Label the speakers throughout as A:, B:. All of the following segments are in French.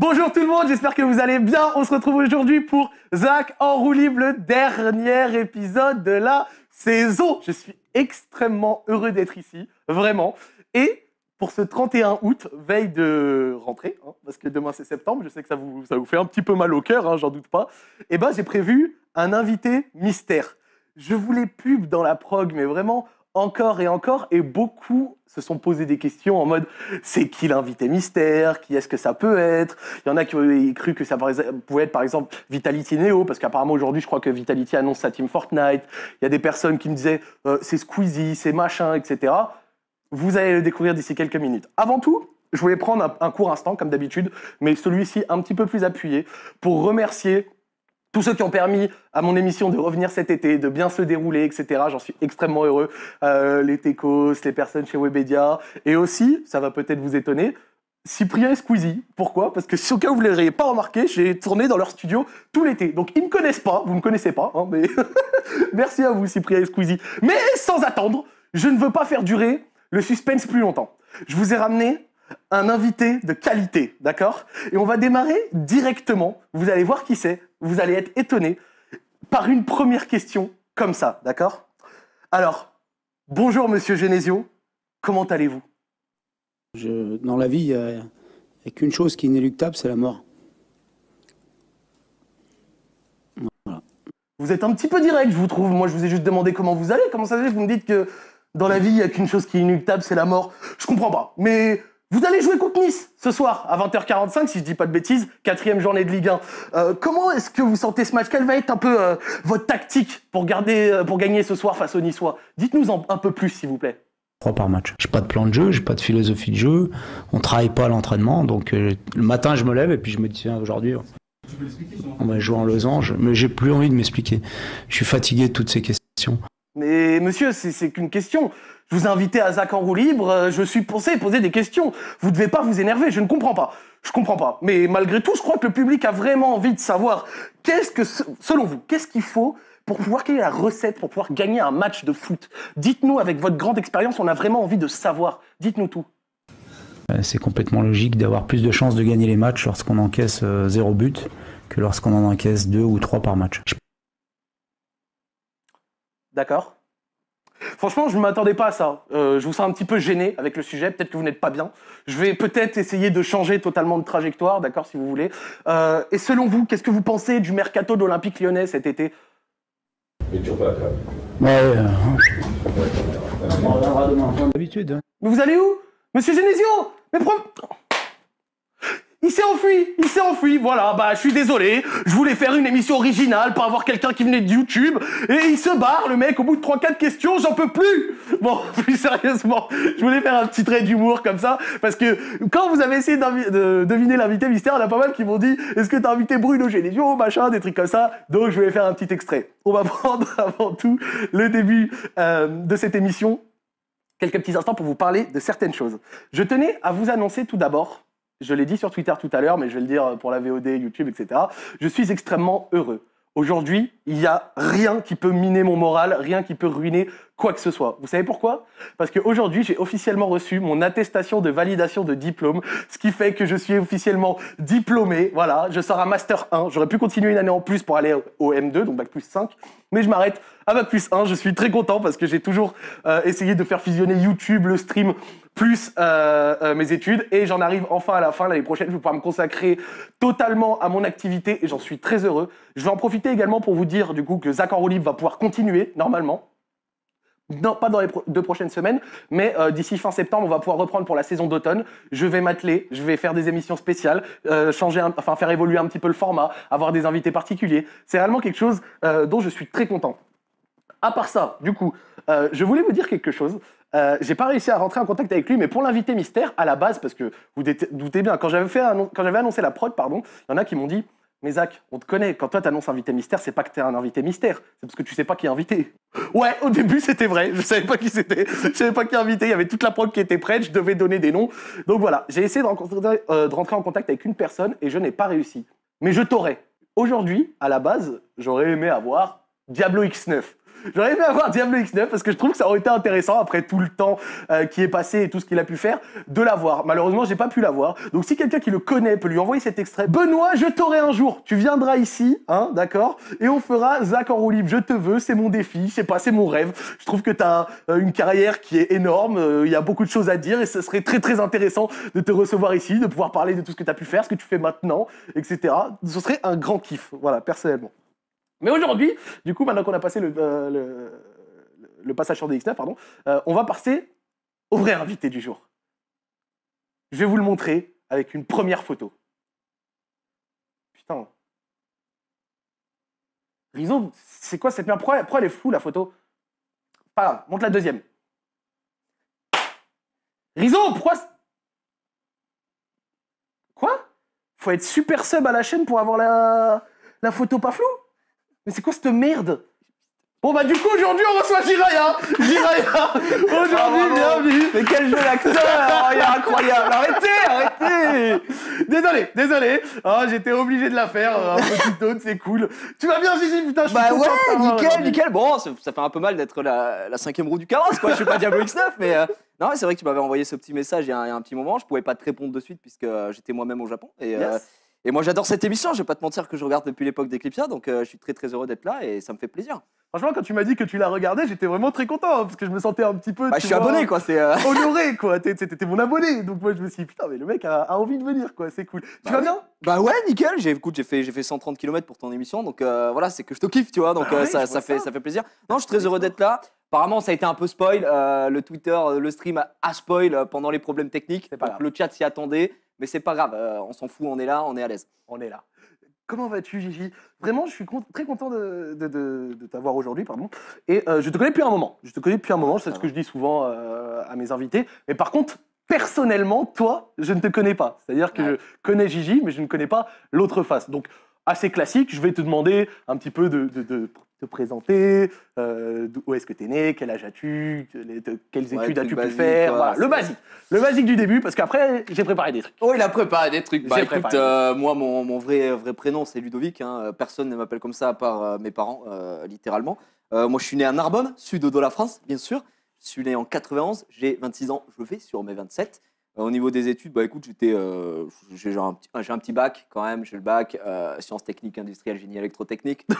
A: Bonjour tout le monde, j'espère que vous allez bien. On se retrouve aujourd'hui pour Zach en roue le dernier épisode de la saison. Je suis extrêmement heureux d'être ici, vraiment. Et pour ce 31 août, veille de rentrée, hein, parce que demain c'est septembre, je sais que ça vous, fait un petit peu mal au cœur, hein, j'en doute pas, et ben j'ai prévu un invité mystère. Je voulais pub dans la prog, mais vraiment encore et encore, et beaucoup se sont posé des questions en mode c'est qui l'invité mystère, qui est-ce que ça peut être? Il y en a qui ont cru que ça pouvait être par exemple Vitality Neo, parce qu'apparemment aujourd'hui je crois que Vitality annonce sa team Fortnite. Il y a des personnes qui me disaient euh, c'est Squeezie, c'est machin, etc. Vous allez le découvrir d'ici quelques minutes. Avant tout, je voulais prendre un, un court instant, comme d'habitude, mais celui-ci un petit peu plus appuyé, pour remercier tous ceux qui ont permis à mon émission de revenir cet été, de bien se dérouler, etc. J'en suis extrêmement heureux. Euh, les techos, les personnes chez Webedia. Et aussi, ça va peut-être vous étonner, Cyprien et Squeezie. Pourquoi? Parce que si au cas où vous ne l'auriez pas remarqué, j'ai tourné dans leur studio tout l'été. Donc ils ne me connaissent pas, vous ne me connaissez pas, hein, merci à vous Cyprien et Squeezie. Mais sans attendre, je ne veux pas faire durer le suspense plus longtemps. Je vous ai ramené un invité de qualité, d'accord? Et on va démarrer directement. Vous allez voir qui c'est. Vous allez être étonné par une première question comme ça, d'accord? Alors, bonjour Monsieur Genesio, comment allez-vous?
B: Dans la vie, il n'y a, qu'une chose qui est inéluctable, c'est la mort.
A: Vous êtes un petit peu direct, je vous trouve. Moi, je vous ai juste demandé comment vous allez. Comment ça se fait? Vous me dites que dans la vie, il n'y a qu'une chose qui est inéluctable, c'est la mort. Je comprends pas. Mais vous allez jouer contre Nice ce soir à 20h45, si je dis pas de bêtises, quatrième journée de Ligue 1. Euh, comment est-ce que vous sentez ce match? Quelle va être un peu euh, votre tactique pour, garder, euh, pour gagner ce soir face aux Niçois? Dites-nous un peu plus, s'il vous plaît.
B: Trois par match. J'ai pas de plan de jeu, j'ai pas de philosophie de jeu. On travaille pas à l'entraînement, donc le matin je me lève et puis je me dis tiens aujourd'hui. On va jouer en losange, mais j'ai plus envie de m'expliquer. Je suis fatigué de toutes ces questions.
A: Mais monsieur, c'est qu'une question. Je vous ai invité à Zach en roue libre, euh, je suis pensé poser des questions. Vous ne devez pas vous énerver, je ne comprends pas. Je comprends pas. Mais malgré tout, je crois que le public a vraiment envie de savoir qu'est-ce que, selon vous, qu'est-ce qu'il faut pour pouvoir, quelle est la recette pour pouvoir gagner un match de foot? Dites-nous, avec votre grande expérience, on a vraiment envie de savoir. Dites-nous tout.
B: Euh, c'est complètement logique d'avoir plus de chances de gagner les matchs lorsqu'on encaisse euh, zéro but que lorsqu'on en encaisse deux ou trois par match.
A: D'accord Franchement, je ne m'attendais pas à ça. Euh, je vous sens un petit peu gêné avec le sujet. Peut-être que vous n'êtes pas bien. Je vais peut-être essayer de changer totalement de trajectoire, d'accord, si vous voulez. Euh, et selon vous, qu'est-ce que vous pensez du mercato de l'Olympique lyonnais cet été?
B: Mais toujours pas Ouais, euh... on reviendra demain. D'habitude. Hein.
A: Mais vous allez où? Monsieur Genesio Mais il s'est enfui, il s'est enfui, voilà, bah je suis désolé, je voulais faire une émission originale pour avoir quelqu'un qui venait de YouTube, et il se barre, le mec, au bout de 3-4 questions, j'en peux plus Bon, plus sérieusement, je voulais faire un petit trait d'humour comme ça, parce que quand vous avez essayé de deviner l'invité mystère, il y en a pas mal qui m'ont dit, est-ce que t'as invité Bruno Genesio, machin, des trucs comme ça, donc je voulais faire un petit extrait. On va prendre avant tout le début euh, de cette émission, quelques petits instants pour vous parler de certaines choses. Je tenais à vous annoncer tout d'abord je l'ai dit sur Twitter tout à l'heure, mais je vais le dire pour la VOD, YouTube, etc. Je suis extrêmement heureux. Aujourd'hui, il n'y a rien qui peut miner mon moral, rien qui peut ruiner quoi que ce soit. Vous savez pourquoi? Parce qu'aujourd'hui, j'ai officiellement reçu mon attestation de validation de diplôme, ce qui fait que je suis officiellement diplômé. Voilà, je sors à Master 1. J'aurais pu continuer une année en plus pour aller au M2, donc Bac plus 5, mais je m'arrête à Bac plus 1. Je suis très content parce que j'ai toujours euh, essayé de faire fusionner YouTube, le stream, plus euh, euh, mes études, et j'en arrive enfin à la fin. L'année prochaine, je vais pouvoir me consacrer totalement à mon activité, et j'en suis très heureux. Je vais en profiter également pour vous dire, du coup, que Zach en va pouvoir continuer, normalement. Non, pas dans les deux prochaines semaines, mais euh, d'ici fin septembre, on va pouvoir reprendre pour la saison d'automne. Je vais m'atteler, je vais faire des émissions spéciales, euh, changer, enfin faire évoluer un petit peu le format, avoir des invités particuliers. C'est réellement quelque chose euh, dont je suis très content. À part ça, du coup, je voulais vous dire quelque chose. j'ai pas réussi à rentrer en contact avec lui, mais pour l'invité mystère, à la base, parce que vous doutez bien, quand j'avais annoncé la prod, pardon, il y en a qui m'ont dit mais Zach, on te connaît. Quand toi t'annonces invité mystère, c'est pas que t'es un invité mystère, c'est parce que tu sais pas qui est invité. Ouais, au début c'était vrai. Je savais pas qui c'était. Je savais pas qui est invité. Il y avait toute la prod qui était prête. Je devais donner des noms. Donc voilà, j'ai essayé de, euh, de rentrer en contact avec une personne et je n'ai pas réussi. Mais je t'aurais. Aujourd'hui, à la base, j'aurais aimé avoir Diablo X9. J'aurais aimé avoir Diablo X9 parce que je trouve que ça aurait été intéressant après tout le temps euh, qui est passé et tout ce qu'il a pu faire de l'avoir. Malheureusement, j'ai pas pu l'avoir. Donc si quelqu'un qui le connaît peut lui envoyer cet extrait. Benoît, je t'aurai un jour. Tu viendras ici, hein, d'accord? Et on fera Zach en roue libre. Je te veux, c'est mon défi, sais pas, c'est mon rêve. Je trouve que tu as une carrière qui est énorme, euh, il y a beaucoup de choses à dire et ce serait très très intéressant de te recevoir ici, de pouvoir parler de tout ce que tu as pu faire, ce que tu fais maintenant, etc. Ce serait un grand kiff, voilà, personnellement. Mais aujourd'hui, du coup, maintenant qu'on a passé le, euh, passage sur DX9, pardon, euh, on va passer au vrai invité du jour. Je vais vous le montrer avec une première photo. Putain. Rizzo, c'est quoi cette merde? Pourquoi, pourquoi elle est floue la photo? Pas grave, montre la deuxième. Rizzo, pourquoi Quoi? Faut être super sub à la chaîne pour avoir la, la photo pas floue? Mais c'est quoi cette merde? Bon bah du coup aujourd'hui on reçoit Jiraya. Jiraya Aujourd'hui bienvenue.
C: Mais quel jeu d'acteur oh, Il est incroyable. Arrêtez Arrêtez.
A: Désolé, désolé. Oh, J'étais obligé de la faire, un petit autre, c'est cool. Tu vas bien Gigi Putain je suis
C: Bah ouais, nickel, nickel. Bon, ça, fait un peu mal d'être la, la, cinquième roue du carrosse quoi, je suis pas Diablo X9 mais... Euh, non, c'est vrai que tu m'avais envoyé ce petit message il y, a un, petit moment, je pouvais pas te répondre de suite puisque euh, j'étais moi-même au Japon. Et, euh, et moi, j'adore cette émission. Je vais pas te mentir que je regarde depuis l'époque d'Eclipsia, donc euh, je suis très très heureux d'être là et ça me fait plaisir.
A: Franchement, quand tu m'as dit que tu l'as regardé, j'étais vraiment très content hein, parce que je me sentais un petit peu.
C: Bah, je suis abonné, quoi. C'est
A: euh, honoré, quoi. T'étais mon abonné, donc moi je me suis dit putain, mais le mec a, envie de venir, quoi. C'est cool. tu
C: bah
A: vas bien?
C: Bah ouais, nickel. J'ai j'ai fait j'ai fait 130 km pour ton émission, donc euh, voilà, c'est que je te kiffe, tu vois. Donc ah ça, ça fait ça. fait plaisir. Non, je suis très heureux d'être là. Apparemment, ça a été un peu spoil. le Twitter, le stream a spoil pendant les problèmes techniques. Pas le chat s'y attendait. Mais c'est pas grave, euh, on s'en fout, on est là, on est à l'aise.
A: On est là. Comment vas-tu, Gigi? Vraiment, je suis très content de, t'avoir aujourd'hui, pardon. Et euh, je te connais depuis un moment. Je te connais depuis un moment, c'est ce que je dis souvent euh, à mes invités. Mais par contre, personnellement, toi, je ne te connais pas. C'est-à-dire que je connais Gigi, mais je ne connais pas l'autre face. Donc, assez classique, je vais te demander un petit peu de, te présenter, euh, où est-ce que tu es né, quel âge as-tu, quelles études as-tu pu faire, voilà, le basique. Le basique du début, parce qu'après, j'ai préparé des trucs.
C: Oh, il a préparé des trucs. Bah écoute, euh, moi, mon, mon, vrai, vrai prénom, c'est Ludovic. Hein. Personne ne m'appelle comme ça à part euh, mes parents, littéralement. moi, je suis né à Narbonne, sud de la France, bien sûr. Je suis né en 91, j'ai 26 ans, je vais sur mes 27. Au niveau des études, bah écoute, j'étais, j'ai un, un, petit bac quand même, j'ai le bac, sciences techniques, industrielles, génie électrotechnique.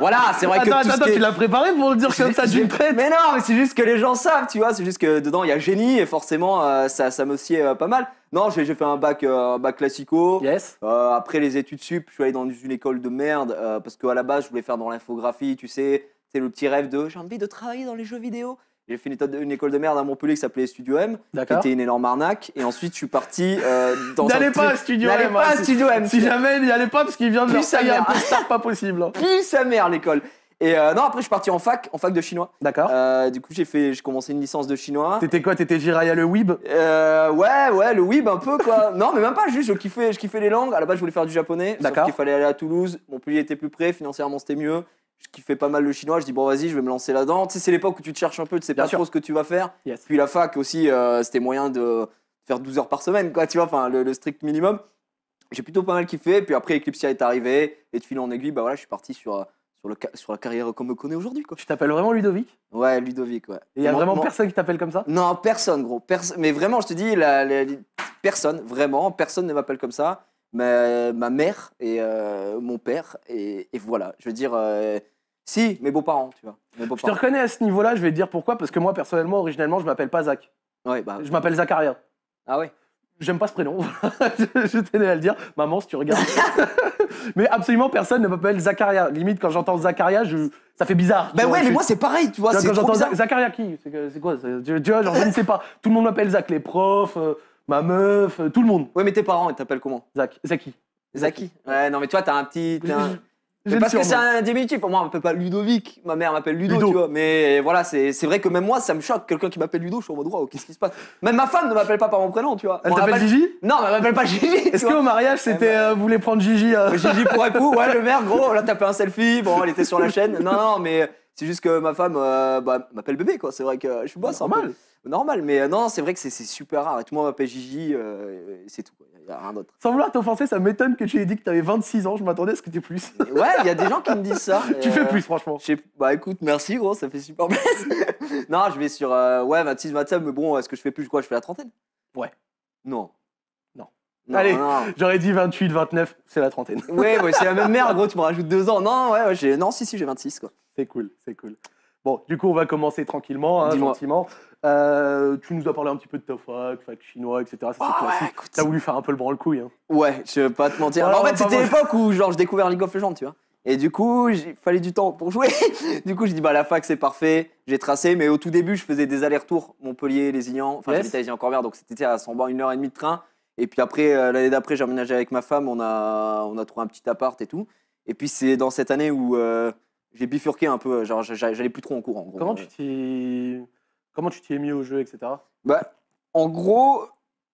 C: Voilà, c'est vrai
A: que. Attends, attends, tu l'as préparé pour le dire comme ça d'une traite
C: Mais non, mais c'est juste que les gens savent, tu vois. C'est juste que dedans, il y a génie et forcément, euh, ça, ça me sied euh, pas mal. Non, j'ai fait un bac, euh, bac classico.
A: Yes.
C: après les études sup, je suis allé dans une école de merde parce qu'à la base, je voulais faire dans l'infographie, tu sais. C'est le petit rêve de j'ai envie de travailler dans les jeux vidéo. J'ai fait une, école de merde à Montpellier qui s'appelait Studio M, qui était une énorme arnaque. Et ensuite, je suis parti euh, dans
A: N'allez pas à Studio M.
C: N'allez pas à Studio M.
A: Si jamais, n'y allez pas parce qu'il vient de leur tailler un peu star pas possible. Hein.
C: Puis sa mère, l'école. Et euh, non, après, je suis parti en fac, en fac de chinois.
A: D'accord.
C: Euh, du coup, j'ai fait, j'ai commencé une licence de chinois.
A: T'étais quoi T'étais Jiraya le Weeb?
C: Euh, Ouais, ouais, le Weeb un peu quoi. non, mais même pas, juste je kiffais, je kiffais les langues. À la base, je voulais faire du japonais. D'accord. Il fallait aller à Toulouse. Montpellier était plus près, financièrement c'était mieux je kiffais pas mal le chinois. Je dis, bon, vas-y, je vais me lancer là-dedans. Tu sais, c'est l'époque où tu te cherches un peu, tu sais pas trop ce que tu vas faire. Puis la fac aussi, euh, c'était moyen de faire 12 heures par semaine, quoi, tu vois, enfin, le, strict minimum. J'ai plutôt pas mal kiffé. Puis après, Eclipsia est arrivé. Et de fil en aiguille, bah voilà, je suis parti sur, euh, sur, le, sur la carrière qu'on me connaît aujourd'hui, quoi.
A: Tu t'appelles vraiment Ludovic?
C: Ouais, Ludovic, ouais.
A: Et il y a vraiment personne qui t'appelle comme ça?
C: Non, personne, gros. mais vraiment, je te dis, la, personne, vraiment, personne ne m'appelle comme ça. Ma, ma mère et euh, mon père. Et, voilà, je veux dire, si, mes beaux-parents, tu vois.
A: je te reconnais à ce niveau-là, je vais te dire pourquoi, parce que moi, personnellement, originellement, je m'appelle pas Zach.
C: Ouais, bah.
A: Je m'appelle Zacharia.
C: Ah ouais
A: J'aime pas ce prénom, je tenais à le dire. Maman, si tu regardes. mais absolument personne ne m'appelle Zacharia. Limite, quand j'entends Zacharia, je... ça fait bizarre.
C: Ben ouais, mais moi, c'est pareil, tu vois.
A: Quand j'entends Zacharia, qui? C'est quoi? Tu, vois, genre, je ne sais pas. Tout le monde m'appelle Zach, les profs, euh, ma meuf, euh, tout le monde.
C: Ouais, mais tes parents, ils t'appellent comment?
A: Zach. Zaki.
C: Zaki. Ouais, non, mais toi, t'as un petit parce que c'est un diminutif. Moi, on m'appelle pas Ludovic. Ma mère m'appelle Ludo, tu vois. Mais voilà, c'est vrai que même moi, ça me choque. Quelqu'un qui m'appelle Ludo, je suis en mode, wow, qu'est-ce qui se passe? Même ma femme ne m'appelle pas par mon prénom, tu vois.
A: Elle t'appelle Gigi?
C: Non, elle m'appelle pas Gigi.
A: Est-ce qu'au mariage, c'était, euh, vous voulez prendre Gigi euh?
C: Gigi pour époux, ouais, le maire, gros, on a tapé un selfie. Bon, elle était sur la chaîne. Non, non, mais c'est juste que ma femme euh, bah, m'appelle bébé, quoi. C'est vrai que je suis boss.
A: Normal.
C: Normal, mais non, c'est vrai que c'est super rare. Et tout le monde m'appelle Gigi, c'est tout. rien d'autre.
A: Sans vouloir t'offenser, ça m'étonne que tu aies dit que t'avais 26 ans. Je m'attendais à ce que t'aies plus.
C: Ouais, il y a des gens qui me disent ça.
A: tu fais
C: euh,
A: plus, franchement.
C: Bah écoute, merci gros, ça fait super plaisir. non, je vais sur euh, ouais 26, 27, mais bon, est-ce que je fais plus? Quoi Je fais la trentaine
A: Ouais.
C: Non.
A: Non. Allez.
C: non.
A: J'aurais dit 28, 29, c'est la trentaine.
C: Ouais, ouais, c'est la même merde, gros, tu me rajoutes deux ans. Non, ouais, ouais, j'ai... non, si, si, j'ai 26, quoi.
A: C'est cool, c'est cool. Bon, du coup, on va commencer tranquillement, hein, gentiment. Euh, tu nous as parlé un petit peu de ta fac, fac chinois, etc. Ça, c'est classique.
C: ouais, écoute.
A: T'as voulu faire un peu le branle-couille. Hein.
C: Ouais, je vais pas te mentir.
A: Ouais,
C: en fait, c'était l'époque où, genre, j'ai découvert League of Legends, tu vois. Et du coup, il fallait du temps pour jouer. du coup, je dis, bah, la fac, c'est parfait. J'ai tracé, mais au tout début, je faisais des allers-retours Montpellier, Lézignan. Enfin,
A: Yes.
C: j'habitais à donc c'était à 100 bornes, une heure et demie de train. Et puis après, euh, l'année d'après, j'ai emménagé avec ma femme. On a, on a trouvé un petit appart et tout. Et puis, c'est dans cette année où euh, j'ai bifurqué un peu. Genre, j'a- j'allais plus trop en cours, en gros.
A: Comment tu t'y Comment tu t'y es mis au jeu, etc.
C: Bah, en gros,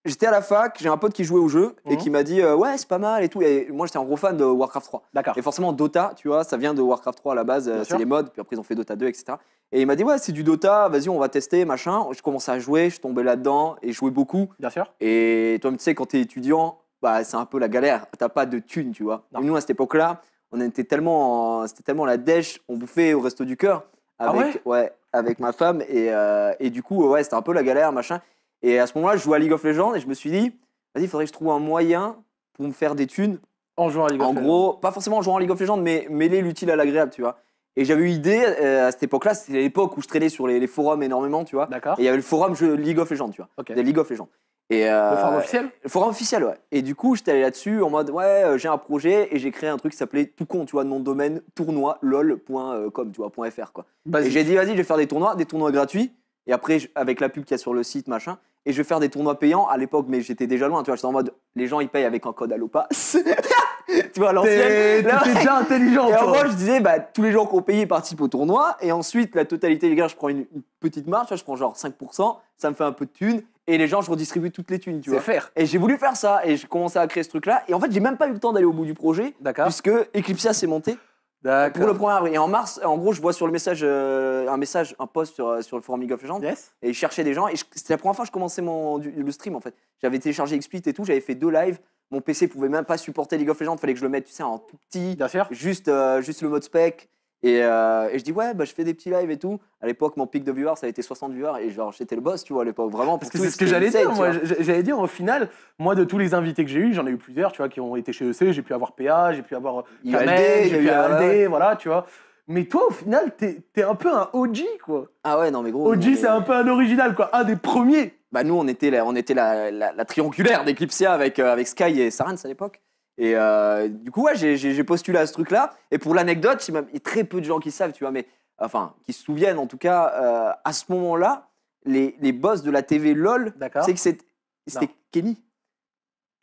C: j'étais à la fac, j'ai un pote qui jouait au jeu et
A: Mhm.
C: qui m'a dit euh, ouais c'est pas mal et tout. Et moi j'étais un gros fan de Warcraft 3.
A: D'accord.
C: Et forcément Dota, tu vois, ça vient de Warcraft 3 à la base, euh, c'est les modes. Puis après ils ont fait Dota 2, etc. Et il m'a dit ouais c'est du Dota, vas-y on va tester machin. Je commençais à jouer, je tombais là-dedans et je jouais beaucoup.
A: Bien sûr.
C: Et toi tu sais quand t'es étudiant, bah c'est un peu la galère. T'as pas de thunes, tu vois. Et nous à cette époque-là, on était tellement, en- c'était tellement la dèche, on bouffait au resto du cœur
A: Ah
C: avec, ouais, avec ma femme et, euh, et du coup ouais c'était un peu la galère machin. Et à ce moment-là, je jouais à League of Legends et je me suis dit, vas-y, il faudrait que je trouve un moyen pour me faire des thunes.
A: En jouant à League of
C: En
A: Legends.
C: gros, pas forcément en jouant à League of Legends, mais mêler l'utile à l'agréable, tu vois. Et j'avais eu idée euh, à cette époque-là, c'était l'époque où je traînais sur les, les forums énormément, tu vois.
A: D'accord.
C: Et il y avait le forum jeu League of Legends, tu vois.
A: Ok.
C: Des League of Legends. Et, euh,
A: Le forum officiel?
C: le forum officiel, ouais. Et du coup, j'étais allé là-dessus en mode, ouais, euh, j'ai un projet et j'ai créé un truc qui s'appelait tout con, tu vois, nom de domaine tournoi lol.com, tu vois, .fr, quoi.
A: Vas-y.
C: Et j'ai dit, vas-y, je vais faire des tournois, des tournois gratuits. Et après, je- avec la pub qu'il y a sur le site, machin. Et je vais faire des tournois payants à l'époque, mais j'étais déjà loin. Tu vois, j'étais en mode, les gens, ils payent avec un code Allopass. tu vois, à l'ancienne.
A: T'étais déjà intelligent,
C: Et en gros, je disais, bah, tous les gens qui ont payé participent au tournoi. Et ensuite, la totalité des gars, je prends une, une petite marge. Je prends genre 5%. Ça me fait un peu de thunes. Et les gens, je redistribue toutes les thunes, tu vois.
A: faire.
C: Et j'ai voulu faire ça. Et j'ai commencé à créer ce truc-là. Et en fait, j'ai même pas eu le temps d'aller au bout du projet. Puisque Eclipsia s'est monté pour le
A: D'accord.
C: 1er avril. Et en mars, en gros, je vois sur le message, euh, un message, un post sur, euh, sur le forum League of Legends.
A: Yes.
C: Et je cherchais des gens. Et c'était la première fois que je commençais mon, du- le stream en fait. J'avais téléchargé XSplit et tout. J'avais fait deux lives. Mon PC pouvait même pas supporter League of Legends. Fallait que je le mette, tu sais, en tout petit.
A: Bien sûr.
C: Juste, euh, juste le mode spec. Et, euh, et je dis, ouais, bah, je fais des petits lives et tout. À l'époque, mon pic de viewers, ça a été 60 viewers. Et genre, j'étais le boss, tu vois, à l'époque. Vraiment.
A: Parce que c'est ce que j'allais dire. Moi, j'allais dire au final, moi de tous les invités que j'ai eu, j'en ai eu plusieurs, tu vois, qui ont été chez EC. J'ai pu avoir PA, j'ai pu avoir
C: Il y a eu
A: Kamel, j'ai pu
C: eu,
A: avoir voilà, tu vois. Mais toi, au final, t'es es un peu un OG, quoi.
C: Ah ouais, non, mais gros.
A: OG,
C: mais-
A: c'est un peu un original, quoi. Un des premiers.
C: Bah nous, on était la, on était la, la, la triangulaire d'Eclipsia avec, euh, avec Sky et Sarens à l'époque. Et euh, du coup, ouais, j'ai- postulé à ce truc-là. Et pour l'anecdote, il y a très peu de gens qui savent, tu vois, mais enfin, qui se souviennent en tout cas, euh, à ce moment-là, les, les boss de la TV LOL, c'est que c'était Kenny,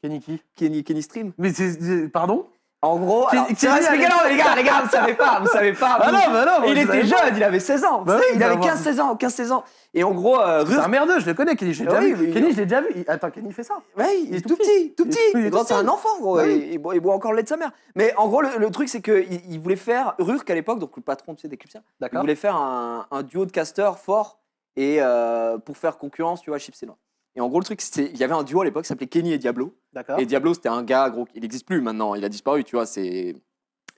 A: Keniki.
C: Kenny, Kenny Stream.
A: Mais c'est- Pardon?
C: En gros, alors, c'est les gars, les gars, vous savez pas, vous savez pas.
A: Ah
C: vous-
A: non, bah non,
C: il était
A: pas.
C: jeune, il avait 16 ans.
A: Bah oui,
C: il
A: bah,
C: avait
A: moi-
C: 15-16 ans, 15-16 ans. Et en gros, euh,
A: C'est un merdeux, je le connais, Kenny, je l'ai
C: Ah
A: déjà
C: oui,
A: vu. Kenny, je l'ai déjà vu. Il- Attends, Kenny fait ça.
C: Ouais, il, est tout petit, tout petit.
A: il est
C: c'est un enfant, gros.
A: Bah oui.
C: il, boit, il boit encore le lait de sa mère. Mais en gros, le, le truc, c'est qu'il il voulait faire, Rurk à l'époque, donc le patron tu sais, d'Eclipsia, il voulait faire un, un duo de casteurs fort et euh, pour faire concurrence, tu vois, à Chips et Noix. Et en gros, le truc, c'est il y avait un duo à l'époque qui s'appelait Kenny et Diablo.
A: D'accord.
C: Et Diablo, c'était un gars, gros, il n'existe plus maintenant, il a disparu, tu vois, c'est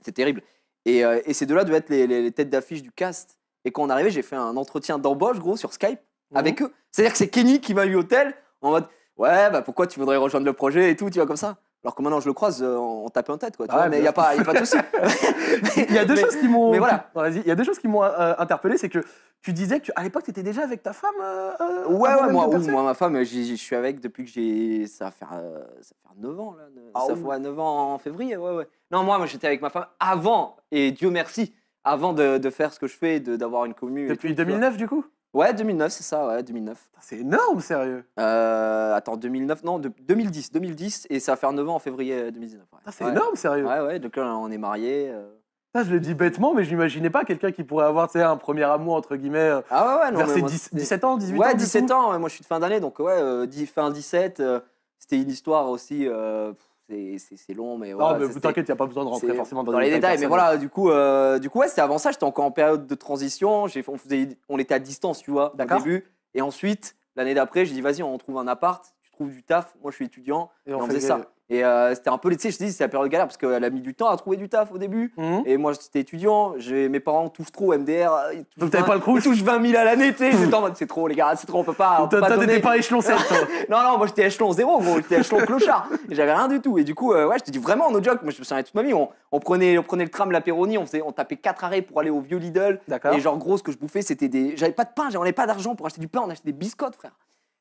C: c'est terrible. Et, euh, et ces deux-là devaient être les, les- les têtes d'affiche du cast. Et quand on arrivait, j'ai fait un entretien d'embauche, gros, sur Skype
A: Mhm.
C: avec eux. C'est-à-dire que c'est Kenny qui m'a eu au tel en mode Ouais, bah pourquoi tu voudrais rejoindre le projet et tout, tu vois, comme ça. Alors que maintenant je le croise, euh, on tapait en tête, quoi. tu
A: Ah
C: vois,
A: ouais,
C: mais il n'y a, pas- y a pas de souci.
A: Il y a deux
C: Mais-
A: choses qui m'ont.
C: mais voilà.
A: Vas-y. Il y a deux choses qui m'ont euh, interpellé, c'est que tu disais que tu- à l'époque tu étais déjà avec ta femme. euh,
C: Ouais, ouais, moi, moi, ma femme, je suis avec depuis que j'ai. Ça va faire, euh, ça va faire 9 ans, là.
A: Ah
C: ça fait ouais, 9 ans en février, ouais, ouais. Non, moi, moi j'étais avec ma femme avant, et Dieu merci, avant de, de faire ce que je fais, d'avoir une commune.
A: Depuis
C: tout, tu vois.
A: 2009 du coup?
C: Ouais, 2009, c'est ça, ouais, 2009.
A: Putain, C'est énorme, sérieux.
C: Euh, attends, 2009, non, de- 2010, 2010, et ça va faire 9 ans en février 2019. Ouais,
A: Putain, C'est
C: Ouais.
A: énorme, sérieux.
C: Ouais, ouais, donc là, on est mariés. euh.
A: Ça, je le dis bêtement, mais je n'imaginais pas quelqu'un qui pourrait avoir tu sais, un premier amour, entre guillemets, euh,
C: Ah ouais, ouais, non,
A: vers ses
C: moi,
A: 10
C: c'était-
A: 17 ans, 18 ans.
C: Ouais,
A: du
C: 17
A: coup
C: ans, ouais, moi je suis de fin d'année, donc ouais, euh, fin 17, euh, c'était une histoire aussi, euh, pff, c'est- long, mais
A: Non,
C: voilà.
A: mais
C: c'était-
A: t'inquiète, il n'y a pas besoin de rentrer forcément dans,
C: dans les détails, mais voilà, du coup, euh, du coup ouais, c'était avant ça, j'étais encore en période de transition, on, faisait, on était à distance, tu vois, au début, et ensuite, l'année d'après, j'ai dit, vas-y, on trouve un appart, tu trouves du taf. Moi, je suis étudiant.
A: Et
C: Et on, faisait ça. Et euh, c'était un peu, tu sais, je te dis, c'est la période galère parce qu'elle a mis du temps à trouver du taf au début.
A: Mhm.
C: Et moi, j'étais étudiant. Mes parents touchent trop MDR.
A: Donc, t'avais
C: 20
A: pas le crouche
C: Ils touchent 20 000 à l'année, tu sais. J'étais en mode, c'est trop, les gars, c'est trop, on peut pas. On peut pas
A: t'étais pas échelon 7, toi.
C: Non, non, moi j'étais échelon zéro, gros. J'étais échelon clochard. Et j'avais rien du tout. Et du coup, euh, ouais, je te dis vraiment, no joke. Moi, je me souviens toute ma vie. On, on prenait, on prenait le tram, l'apéronie, on, faisait, on tapait 4 arrêts pour aller au vieux Lidl. Et genre, gros, ce que je bouffais, c'était des. J'avais pas de pain, j'avais pas d'argent pour acheter du pain, on achetait des biscottes, frère.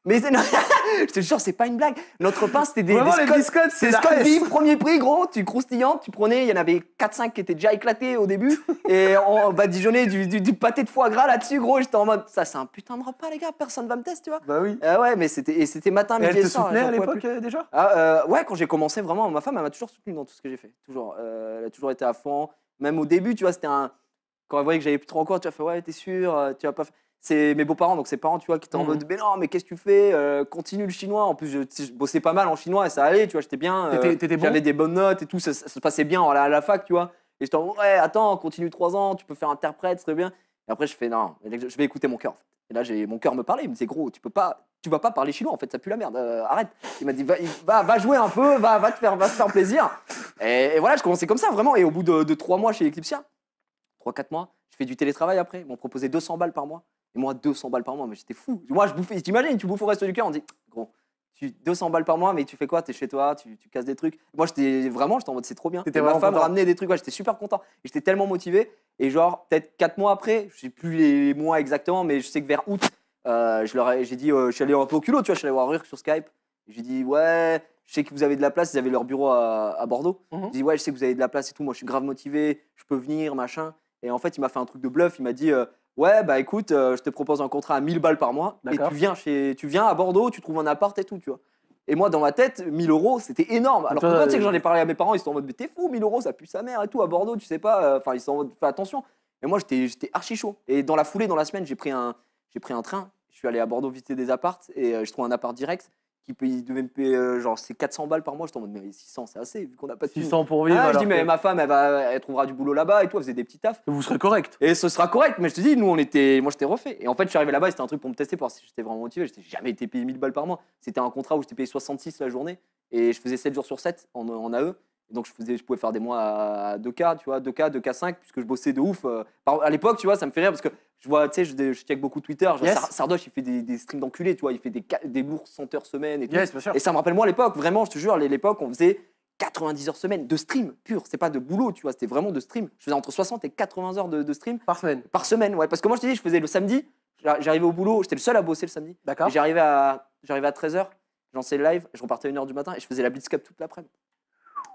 C: Mais c'est- je te jure, c'est pas une blague. Notre pain, c'était des,
A: Vraiment,
C: des
A: les biscottes, c'est
C: Scott. Bib, premier prix, gros, tu croustillant, tu prenais, il y en avait 4-5 qui étaient déjà éclatés au début, et on badigeonnait du, du, du pâté de foie gras là-dessus, gros, j'étais en mode, ça c'est un putain de repas, les gars, personne va me tester, tu vois.
A: Bah oui.
C: Ah ouais, mais c'était et c'était matin,
A: Et
C: midi
A: elle
C: et
A: te
C: soir.
A: soutenait
C: j'en
A: à l'époque euh, déjà?
C: Ah, euh, Ouais, quand j'ai commencé, vraiment, ma femme, elle m'a toujours soutenu dans tout ce que j'ai fait, toujours. Euh, elle a toujours été à fond, même au début, tu vois, c'était un... Quand elle voyait que j'avais plus trop en cours, tu as fait, ouais, t'es sûr, euh, tu vas pas... f- C'est mes beaux-parents, donc ses parents, tu vois, qui étaient en
A: Mhm.
C: mode, mais non, mais qu'est-ce que tu fais Euh, Continue le chinois. En plus, je, bossais pas mal en chinois et ça allait, tu vois, j'étais bien. euh,
A: bon
C: J'avais des bonnes notes et tout, ça, ça se passait bien à la, à la fac, tu vois. Et j'étais en ouais, attends, continue trois ans, tu peux faire interprète, c'est très bien. Et après, je fais, non, je vais écouter mon cœur. en fait. Et là, j'ai mon cœur me parlait, il me disait, gros, tu peux pas, tu vas pas parler chinois, en fait, ça pue la merde, euh, arrête. Il m'a dit, va, va, va jouer un peu, va, va, te faire, va te faire plaisir. Et, et voilà, je commençais comme ça, vraiment. Et au bout de, de trois mois chez Eclipsia, 3-4 mois, je fais du télétravail après. Ils m'ont proposé 200 balles par mois. Et moi, 200 balles par mois, mais j'étais fou. Moi, je bouffais, t'imagines, tu bouffes au resto du cœur, on dit, gros, tu, 200 balles par mois, mais tu fais quoi? T'es chez toi, tu, tu casses des trucs. Moi, j'étais vraiment, j'étais en mode, c'est trop bien.
A: T'étais
C: Et ma femme ramenait des trucs, ouais, j'étais super content. J'étais tellement motivé. Et genre, peut-être 4 mois après, je sais plus les mois exactement, mais je sais que vers août, euh, je leur ai- j'ai dit, euh, je suis allé un peu au culot, tu vois, je suis allé voir Rurk sur Skype. J'ai dit, ouais, je sais que vous avez de la place, ils avaient leur bureau à, à Bordeaux.
A: Mhm.
C: J'ai dit, ouais, je sais que vous avez de la place et tout, moi je suis grave motivé, je peux venir, machin. Et en fait, il m'a fait un truc de bluff, il m'a dit, euh, ouais, bah écoute, euh, je te propose un contrat à 1000 balles par mois, et
A: D'accord.
C: tu viens, chez, tu viens à Bordeaux, tu trouves un appart et tout, tu vois. Et moi, dans ma tête, 1000 euros, c'était énorme. Alors que
A: Toi,
C: quand tu sais que
A: euh,
C: j'en ai parlé à mes parents, ils sont en mode, mais t'es fou, 1000 euros, ça pue sa mère et tout, à Bordeaux, tu sais pas. euh, Enfin, ils sont en mode, fais attention. Et moi, j'étais j'étais archi chaud. Et dans la foulée, dans la semaine, j'ai pris, un, j'ai pris un train, je suis allé à Bordeaux visiter des appartes, et euh, je trouve un appart direct qui peut, il devait me payer, euh, genre, c'est 400 balles par mois. J'étais en mode, mais 600, c'est assez, vu qu'on n'a pas de thunes.
A: 600 pour vivre.
C: Ah, je dis, mais
A: que
C: ma femme, elle, va, elle trouvera du boulot là-bas et elle faisait des petits tafs.
A: Vous serez correct.
C: Et ce sera correct, mais je te dis, nous, on était, moi, j'étais refait. Et en fait, je suis arrivé là-bas, c'était un truc pour me tester, pour voir si j'étais vraiment motivé. J'étais jamais été payé 1000 balles par mois. C'était un contrat où j'étais payé 66 la journée, et je faisais 7 jours sur 7 en, en AE. Donc, je, faisais, je pouvais faire des mois à 2K, tu vois, 2K, 2K5, puisque je bossais de ouf. euh. À l'époque, tu vois, ça me fait rire parce que je vois, tu sais, je, je check beaucoup Twitter. Genre,
A: Yes.
C: Sardoche, il fait des, des streams d'enculés, tu vois, il fait des, des lourds 100 heures semaine et tout.
A: Yes.
C: Et ça me rappelle moi l'époque, vraiment, je te jure, l'époque, on faisait 90 heures semaine de stream pur. C'est pas de boulot, tu vois, c'était vraiment de stream. Je faisais entre 60 et 80 heures de, de stream
A: Par semaine.
C: par semaine, ouais. Parce que moi, je te dis, je faisais le samedi, j'a- j'arrivais au boulot, j'étais le seul à bosser le samedi.
A: D'accord.
C: J'arrivais à, j'arrivais à 13h, j'en le live, je repartais à 1h du matin et je faisais la Blitz Cup toute l'après-midi.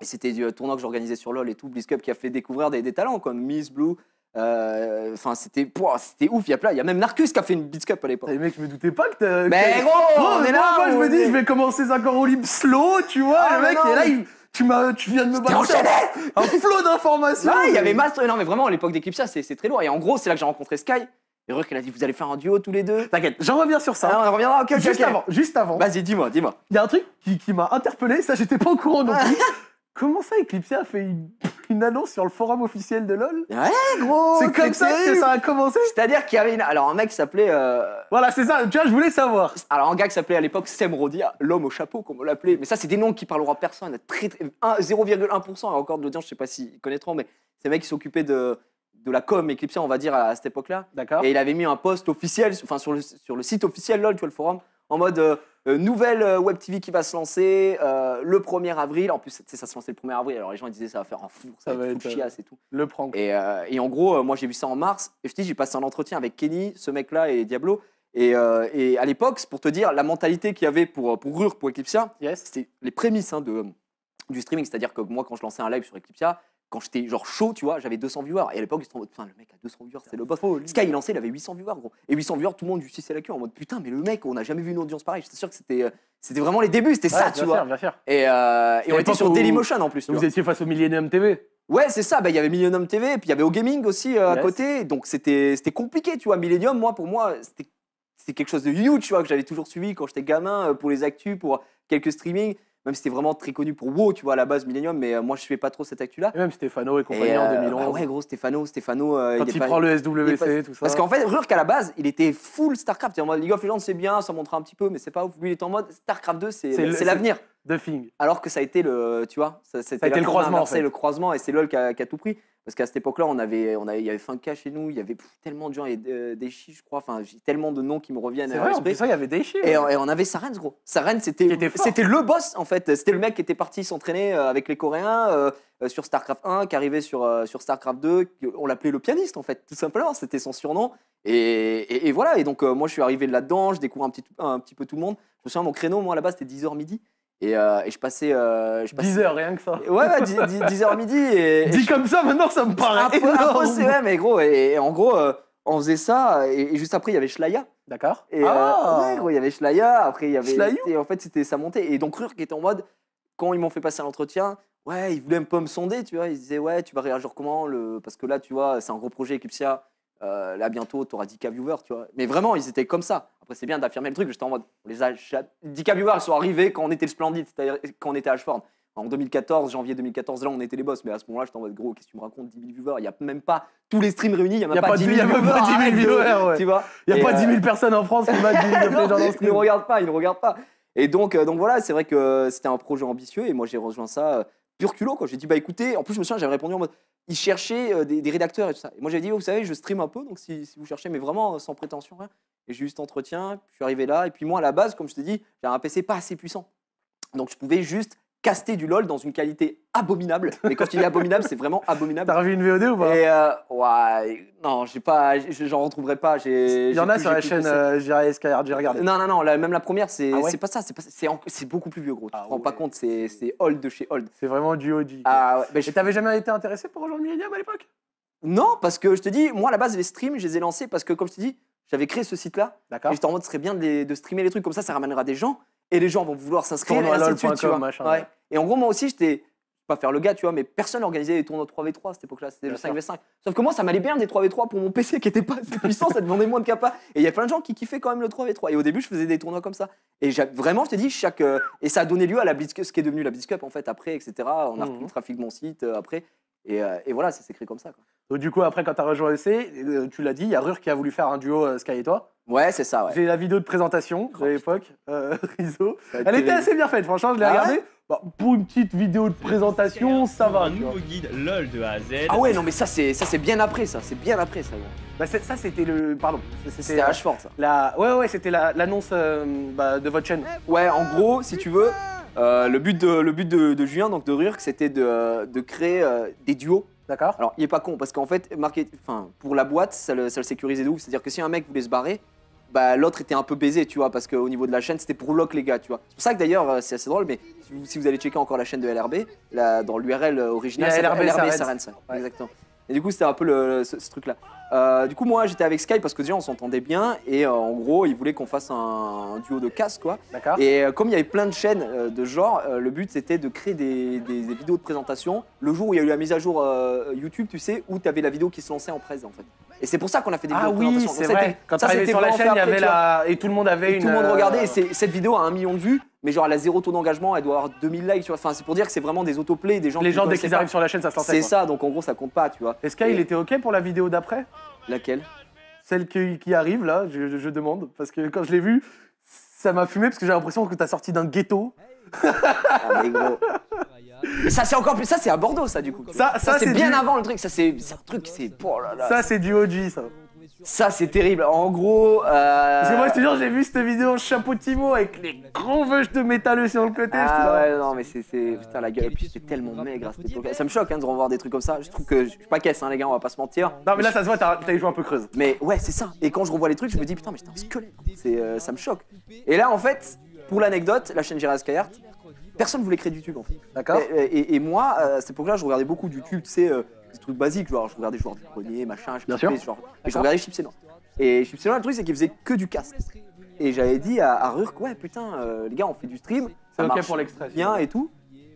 C: Et c'était du euh, tournoi que j'organisais sur LoL et tout, Blitz Cup qui a fait découvrir des, des talents comme Miss Blue. Euh, Enfin, c'était pouah, c'était ouf. Il y a plein, il y a même Narcus qui a fait une Blitz Cup à l'époque.
A: Les mecs, je me doutais pas que t'as.
C: Mais gros, on est là.
A: Moi, je me dis, je vais commencer 5 ans au libre slow, tu vois.
C: Ah,
A: le
C: mais
A: mec,
C: non,
A: et là, il- tu, m'as, tu viens de me
C: enchaîné
A: un flot d'informations.
C: Il y avait Master. Non, mais vraiment, à l'époque d'Eclipsia, c'est c'est très lourd. Et en gros, c'est là que j'ai rencontré Sky. Et Ruck, elle a dit Vous allez faire un duo tous les deux
A: T'inquiète, j'en reviens sur ça.
C: Ah, on reviendra, ok,
A: juste avant, juste avant.
C: Vas-y, dis-moi, dis-moi.
A: Il y a un truc qui, qui m'a interpellé, ça j'étais pas au courant non plus. Comment ça, Eclipsia a fait une, une annonce sur le forum officiel de LoL?
C: Ouais, gros
A: C'est comme ça que ça a commencé?
C: C'est-à-dire qu'il y avait une... Alors, un mec qui s'appelait. euh,
A: Voilà, c'est ça, tu vois, je voulais savoir.
C: Alors, un gars qui s'appelait à l'époque Sem Rodia, l'homme au chapeau, comme on l'appelait. Mais ça, c'est des noms qui parleront à personne. Très, très- un- 0,1% encore de l'audience, je sais pas s'ils connaîtront, mais c'est un mec qui s'occupait de, de la com Eclipsia, on va dire, à, à cette époque-là.
A: D'accord.
C: Et il avait mis un post officiel, enfin sur le, sur le site officiel LOL, tu vois, le forum, en mode euh, euh, nouvelle euh, web TV qui va se lancer euh, le 1er avril. En plus, tu sais, ça se lançait le 1er avril, alors les gens ils disaient ça va faire un four, ça,
A: Ça
C: va être chiasse et tout.
A: Le prank.
C: Et, euh, et en gros, moi j'ai vu ça en mars, et je te dis, j'ai passé un entretien avec Kenny, ce mec-là et Diablo. Et, et à l'époque, c'est pour te dire, la mentalité qu'il y avait pour, pour Rur, pour Eclipsia,
A: Yes.
C: c'était les prémices hein, de, du streaming. C'est-à-dire que moi, quand je lançais un live sur Eclipsia, quand j'étais genre chaud, tu vois, j'avais 200 viewers. Et à l'époque, j'étais en mode, putain, le mec a 200 viewers, c'est le boss. Sky, il lançait, il avait 800 viewers, gros. Et 800 viewers, tout le monde lui suçait la queue en mode, putain, mais le mec, on n'a jamais vu une audience pareille. J'étais sûr que c'était euh, c'était vraiment les débuts, c'était ça, tu vois.
A: bien sûr.
C: Et, euh, et on
A: Et
C: était sur Dailymotion en plus.
A: Vous étiez face au Millennium TV.
C: Ouais, c'est ça. Bah, Il y avait Millennium TV, puis il y avait O-Gaming aussi euh, à côté. Donc c'était c'était compliqué, tu vois. Millennium, moi, pour moi, c'était c'était quelque chose de huge, tu vois, que j'avais toujours suivi quand j'étais gamin pour les actus, pour quelques streamings. Même si c'était vraiment très connu pour WoW, tu vois, à la base Millennium, mais euh, moi je fais pas trop cette actu-là.
A: Et même Stéphano et compagnie
C: Et,
A: en
C: euh,
A: 2011.
C: bah ouais, gros, Stéphano, Stéphano. euh,
A: Quand il,
C: pas-
A: prend le SWC,
C: pas-
A: tout ça.
C: Parce qu'en fait, Rurk à la base, il était full StarCraft. C'est en mode League of Legends, c'est bien, ça montre un petit peu, mais c'est pas ouf. Lui, il est en mode StarCraft 2, c'est
A: C'est
C: c'est l'avenir.
A: The Thing.
C: Alors que ça a été le, tu vois, ça,
A: a été le croisement, en fait.
C: le croisement, et c'est LoL qui a, qui a tout pris. Parce qu'à cette époque-là, on avait, on avait, il y avait Funka chez nous, il y avait pff, tellement de gens, avait euh, des chi, je crois, enfin, j'ai tellement de noms qui me reviennent
A: C'est vrai, en plus, ça, il y avait des chiffres.
C: Et, on- et on avait Sarens, gros. Sarens, c'était le boss, en fait. C'était le mec qui était parti s'entraîner euh, avec les Coréens euh, euh, sur StarCraft 1, qui arrivait sur, euh, sur StarCraft 2. qui- On l'appelait le pianiste, en fait, tout simplement. C'était son surnom. Et, et- et voilà. Et donc, moi, je suis arrivé là-dedans, je découvre un petit, un petit peu tout le monde. Je me souviens, mon créneau, moi, là-bas, c'était 10h midi. Et, euh, et je passais. euh, je passais
A: 10 heures, rien que ça.
C: Ouais, ouais, 10h midi. Et, et
A: Dit
C: je-
A: comme ça, maintenant, ça me paraît
C: c'est vrai, mais gros. Et, et en gros, euh, on faisait ça. Et, juste après, il y avait Shlaya.
A: D'accord.
C: Et
A: Ah.
C: euh, ouais, gros, il y avait Shlaya, après il y avait.
A: Schlayou.
C: et en fait, c'était sa montée. Et donc Rurk était en mode, quand ils m'ont fait passer l'entretien, ouais, ils voulaient un peu me sonder, tu vois. Ils disaient, ouais, tu vas réagir comment le... Parce que là, tu vois, c'est un gros projet Eclipsia. Euh, là, bientôt, tu auras 10K viewers, tu vois. Mais vraiment, ils étaient comme ça. Après, c'est bien d'affirmer le truc. J'étais en mode, on les a. ja- 10K viewers, ils sont arrivés quand on était le Splendid, c'est-à-dire quand on était à Ashford. En 2014, janvier 2014, là, on était les boss. Mais à ce moment-là, j'étais en mode, gros, qu'est-ce que tu me racontes 10 000 viewers? Il n'y a même pas tous les streams réunis, il n'y a même
A: Y a
C: pas,
A: pas
C: 10
A: de-
C: 000
A: y a même
C: viewers.
A: pas 10 000
C: arrête de-
A: viewers, ouais.
C: Tu vois?
A: Il n'y a
C: Et,
A: pas
C: euh,
A: 10 000 personnes en France qui battent League of
C: non,
A: Legends en
C: ils ne regardent pas, ils ne regardent pas. Et donc, euh, donc voilà, c'est vrai que c'était un projet ambitieux et moi j'ai rejoint ça euh, pur culot. Quoi. J'ai dit, bah écoutez, en plus je me souviens, j'avais répondu en mode, ils cherchaient euh, des, rédacteurs et tout ça. Et moi j'ai dit, vous savez, je stream un peu, donc si, vous cherchez, mais vraiment euh, sans prétention. Et j'ai eu cet entretien, je suis arrivé là, et puis moi à la base, comme je te dis, j'avais un PC pas assez puissant. Donc je pouvais juste caster du LOL dans une qualité abominable. Mais quand je dis abominable, c'est vraiment abominable.
A: T'as revu une VOD ou pas?
C: Et euh, ouais, non, j'ai pas, j'en retrouverai pas.
A: Il y en a sur la chaîne euh, J'irai j'ai regardé.
C: Non, non, non, la- même la première, c'est
A: Ah ouais?
C: pas ça, c'est beaucoup plus vieux, gros. Tu
A: Ah
C: te rends pas compte, c'est old de chez old.
A: C'est vraiment du OG.
C: Ah ouais, je-
A: t'avais jamais été intéressé pour rejoindre Millennium à l'époque?
C: Non, parce que je te dis, moi à la base, les streams, je les ai lancés parce que, comme je te dis, j'avais créé ce site-là.
A: D'accord.
C: Et j'étais en mode, ce serait bien de, les- de streamer les trucs comme ça, ça ramènera des gens et les gens vont vouloir s'inscrire. et ainsi de suite, tu
A: lol.com,
C: vois.
A: machin,
C: Ouais.
A: ouais.
C: Et en gros, moi aussi, j'étais. Pas faire le gars, tu vois, mais personne organisait des tournois 3v3 à cette époque-là, c'était le
A: sûr.
C: 5v5. Sauf que moi, ça m'allait bien des 3v3 pour mon PC qui était pas assez puissant, ça demandait moins de capa. Et il y a plein de gens qui kiffaient quand même le 3v3. Et au début, je faisais des tournois comme ça. Et vraiment, je te dis, chaque. euh, et ça a donné lieu à la Blitz, ce qui est devenu la Blitz Cup, en fait, après, etc. On a repris
A: Mhm.
C: le trafic de mon site euh, après. Et, euh, et voilà, ça créé comme ça. quoi.
A: Donc, du coup, après, quand t'as rejoint EC, euh, tu l'as dit, il y a Rur qui a voulu faire un duo euh, Sky et toi.
C: Ouais, c'est ça, ouais.
A: J'ai la vidéo de présentation de l'époque, euh, Rizzo. Elle était assez bien faite, franchement, je l'ai
C: Ah ouais
A: regardée. Bah, pour une petite vidéo de présentation, ça va.
D: Un
A: tu
D: nouveau guide LOL de A à Z.
C: Ah ouais, non, mais ça, c'est ça, c'est bien après, ça. C'est bien après, ça. gros.
A: Bah, ça, c'était le. Pardon. C'était
C: à Ashford, ça.
A: la. Ouais, ouais, c'était la- l'annonce euh, bah, de votre chaîne.
C: Ouais, en gros, si tu veux, le but de, le but de, de Julien, donc de Rurk, c'était de, de créer euh, des duos.
A: D'accord?
C: Alors, il est pas con, parce qu'en fait, market- enfin, pour la boîte, ça le, ça le sécurisait de ouf. C'est-à-dire que si un mec voulait se barrer, bah, l'autre était un peu baisé, tu vois, parce qu'au niveau de la chaîne, c'était pour lock les gars, tu vois. C'est pour ça que d'ailleurs, euh, c'est assez drôle, mais si vous, si vous allez checker encore la chaîne de LRB, là, dans l'URL original,
A: Il y a
C: c'est
A: LRB Sarens.
C: Sarens,
A: Ouais.
C: exactement. Et du coup, c'était un peu le, ce, ce truc-là. Euh, du coup, moi, j'étais avec Sky parce que déjà, on s'entendait bien, et euh, en gros, il voulait qu'on fasse un, un duo de casse, quoi.
A: D'accord
C: Et euh, comme il y avait plein de chaînes euh, de genre, euh, le but c'était de créer des, des- des vidéos de présentation le jour où il y a eu la mise à jour euh, YouTube, tu sais, où tu avais la vidéo qui se lançait en presse en fait. Et c'est pour ça qu'on a fait des
A: Ah
C: vidéos de
A: oui,
C: présentation.
A: c'est vrai. Quand
C: ça, c'était
A: sur la chaîne, il y avait la. Et tout le monde avait
C: Et
A: une.
C: tout le monde regardait, et cette vidéo a un million de vues, mais genre elle a zéro taux d'engagement, elle doit avoir 2000 likes, tu vois. Enfin, c'est pour dire que c'est vraiment des autoplays, des gens
A: Les
C: qui
A: gens, dès qu'ils arrivent sur la chaîne, ça se.
C: C'est ça, donc en gros ça compte pas, tu vois.
A: Et Sky, il était OK pour la vidéo d'après?
C: Laquelle?
A: Celle qui, qui arrive, là, je, je- je demande. Parce que quand je l'ai vue, ça m'a fumé parce que j'ai l'impression que t'as sorti d'un ghetto.
C: Ah, mais gros. Et ça c'est encore plus, ça c'est à Bordeaux ça du coup.
A: Ça, ça,
C: c'est
A: c'est
C: bien
A: du-
C: avant le truc, ça c'est c'est un truc, c'est. Oh là là.
A: Ça, c'est du OG, ça.
C: Ça, c'est terrible. En gros. euh,
A: Parce que moi, je te jure, j'ai vu cette vidéo en chapeau Timo avec les gros veuches de métalleux sur le côté.
C: Ah ouais, non, mais c'est. Putain, la gueule. Et puis, j'étais tellement maigre à cette époque. Ça me choque hein, de revoir des trucs comme ça. Je trouve que. Je suis pas caisse, hein, les gars, on va pas se mentir.
A: Non, mais là, ça se voit, t'as les joues un peu creuses.
C: Mais ouais, c'est ça. Et quand je revois les trucs, je me dis, putain, mais j'étais un squelette. C'est, euh, ça me choque. Et là, en fait, pour l'anecdote, la chaîne Gérard Skyheart, personne voulait créer du YouTube, en fait.
A: D'accord
C: Et, et- et moi, euh, à cette époque-là, je regardais beaucoup de YouTube, tu sais, euh, des trucs basiques, genre je regardais joueurs du grenier, machin, je
A: Bien
C: kiffais,
A: sûr.
C: genre, et je regardais Chips et Noir. Et Chips et Noir, le truc, c'est qu'il faisait que du cast. Et j'avais dit à, à Rurk, ouais, putain, euh, les gars, on fait du stream,
A: C'est
C: ça
A: OK pour l'extrait.
C: bien et tout.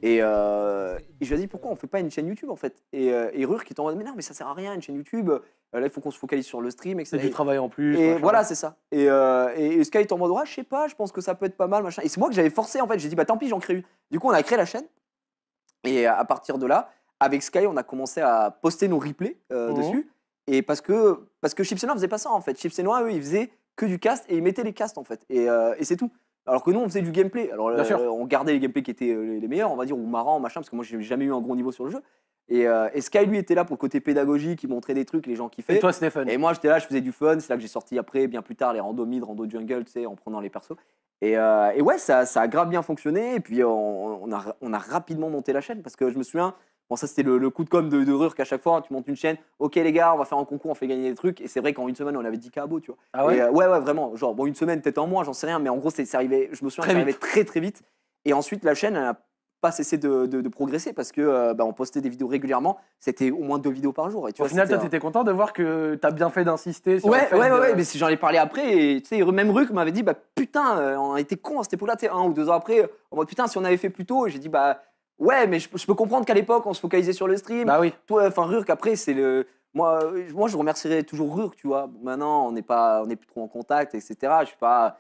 C: Et, euh, et je lui ai dit pourquoi on fait pas une chaîne YouTube en fait? Et, euh, et Rur qui est en mode mais non mais ça sert à rien une chaîne YouTube. Euh, là il faut qu'on se focalise sur le stream etc.
A: C'est du travail en plus.
C: Et
A: machin.
C: voilà, c'est ça. Et, euh, et, et Sky est en mode, ouais, je sais pas, je pense que ça peut être pas mal, machin. Et c'est moi que j'avais forcé, en fait. J'ai dit, bah tant pis, j'en crée une. Du coup, on a créé la chaîne. Et à partir de là, avec Sky, on a commencé à poster nos replays euh,
A: Mhm.
C: dessus. Et parce que, parce que Chips et Noir faisait pas ça, en fait. Chips et Noir, eux, ils faisaient que du cast et ils mettaient les casts, en fait. Et, euh, et c'est tout. Alors que nous, on faisait du gameplay. Alors, euh, on gardait les gameplays qui étaient euh, les, meilleurs, on va dire, ou marrants, machin, parce que moi, j'ai jamais eu un gros niveau sur le jeu. Et, euh, et Sky, lui, était là pour le côté pédagogique, il montrait des trucs, les gens kiffaient.
A: Et toi, Stéphane
C: Et moi, j'étais là, je faisais du fun. C'est là que j'ai sorti après, bien plus tard, les rando mid, rando jungle, tu sais, en prenant les persos. Et, et ouais, ça, ça a grave bien fonctionné. Et puis, on, on a, on a rapidement monté la chaîne parce que je me souviens, bon, ça c'était le, le coup de com de, de Rur qu'à chaque fois, tu montes une chaîne. Ok, les gars, on va faire un concours, on fait gagner des trucs. Et c'est vrai qu'en une semaine, on avait 10 abos, tu vois.
A: Ah ouais
C: Et, euh, ouais, ouais, vraiment. Genre, bon, une semaine, peut-être en moins, j'en sais rien. Mais en gros, c'est arrivé, je me souviens, c'est arrivé très, très vite. Et ensuite, la chaîne, elle n'a pas cessé de, de- de progresser parce que euh, bah, on postait des vidéos régulièrement. C'était au moins deux vidéos par jour. Et tu
A: Au
C: vois,
A: final, toi, t'étais content de voir que t'as bien fait d'insister sur
C: Ouais, ouais, ouais,
A: de-
C: ouais, mais si j'en ai parlé après, et tu sais, même Ruc m'avait dit, bah putain, euh, on a été con à cette époque-là, tu sais, un ou deux ans après, en mode putain, si on avait fait plus tôt, j'ai dit, bah ouais, mais je, je peux comprendre qu'à l'époque, on se focalisait sur le stream.
A: Bah oui.
C: Toi, enfin, Rurk, après, c'est le. Moi, euh, moi, je remercierais toujours Rurk, tu vois. Maintenant, on n'est pas, on n'est plus trop en contact, etc. Je suis pas.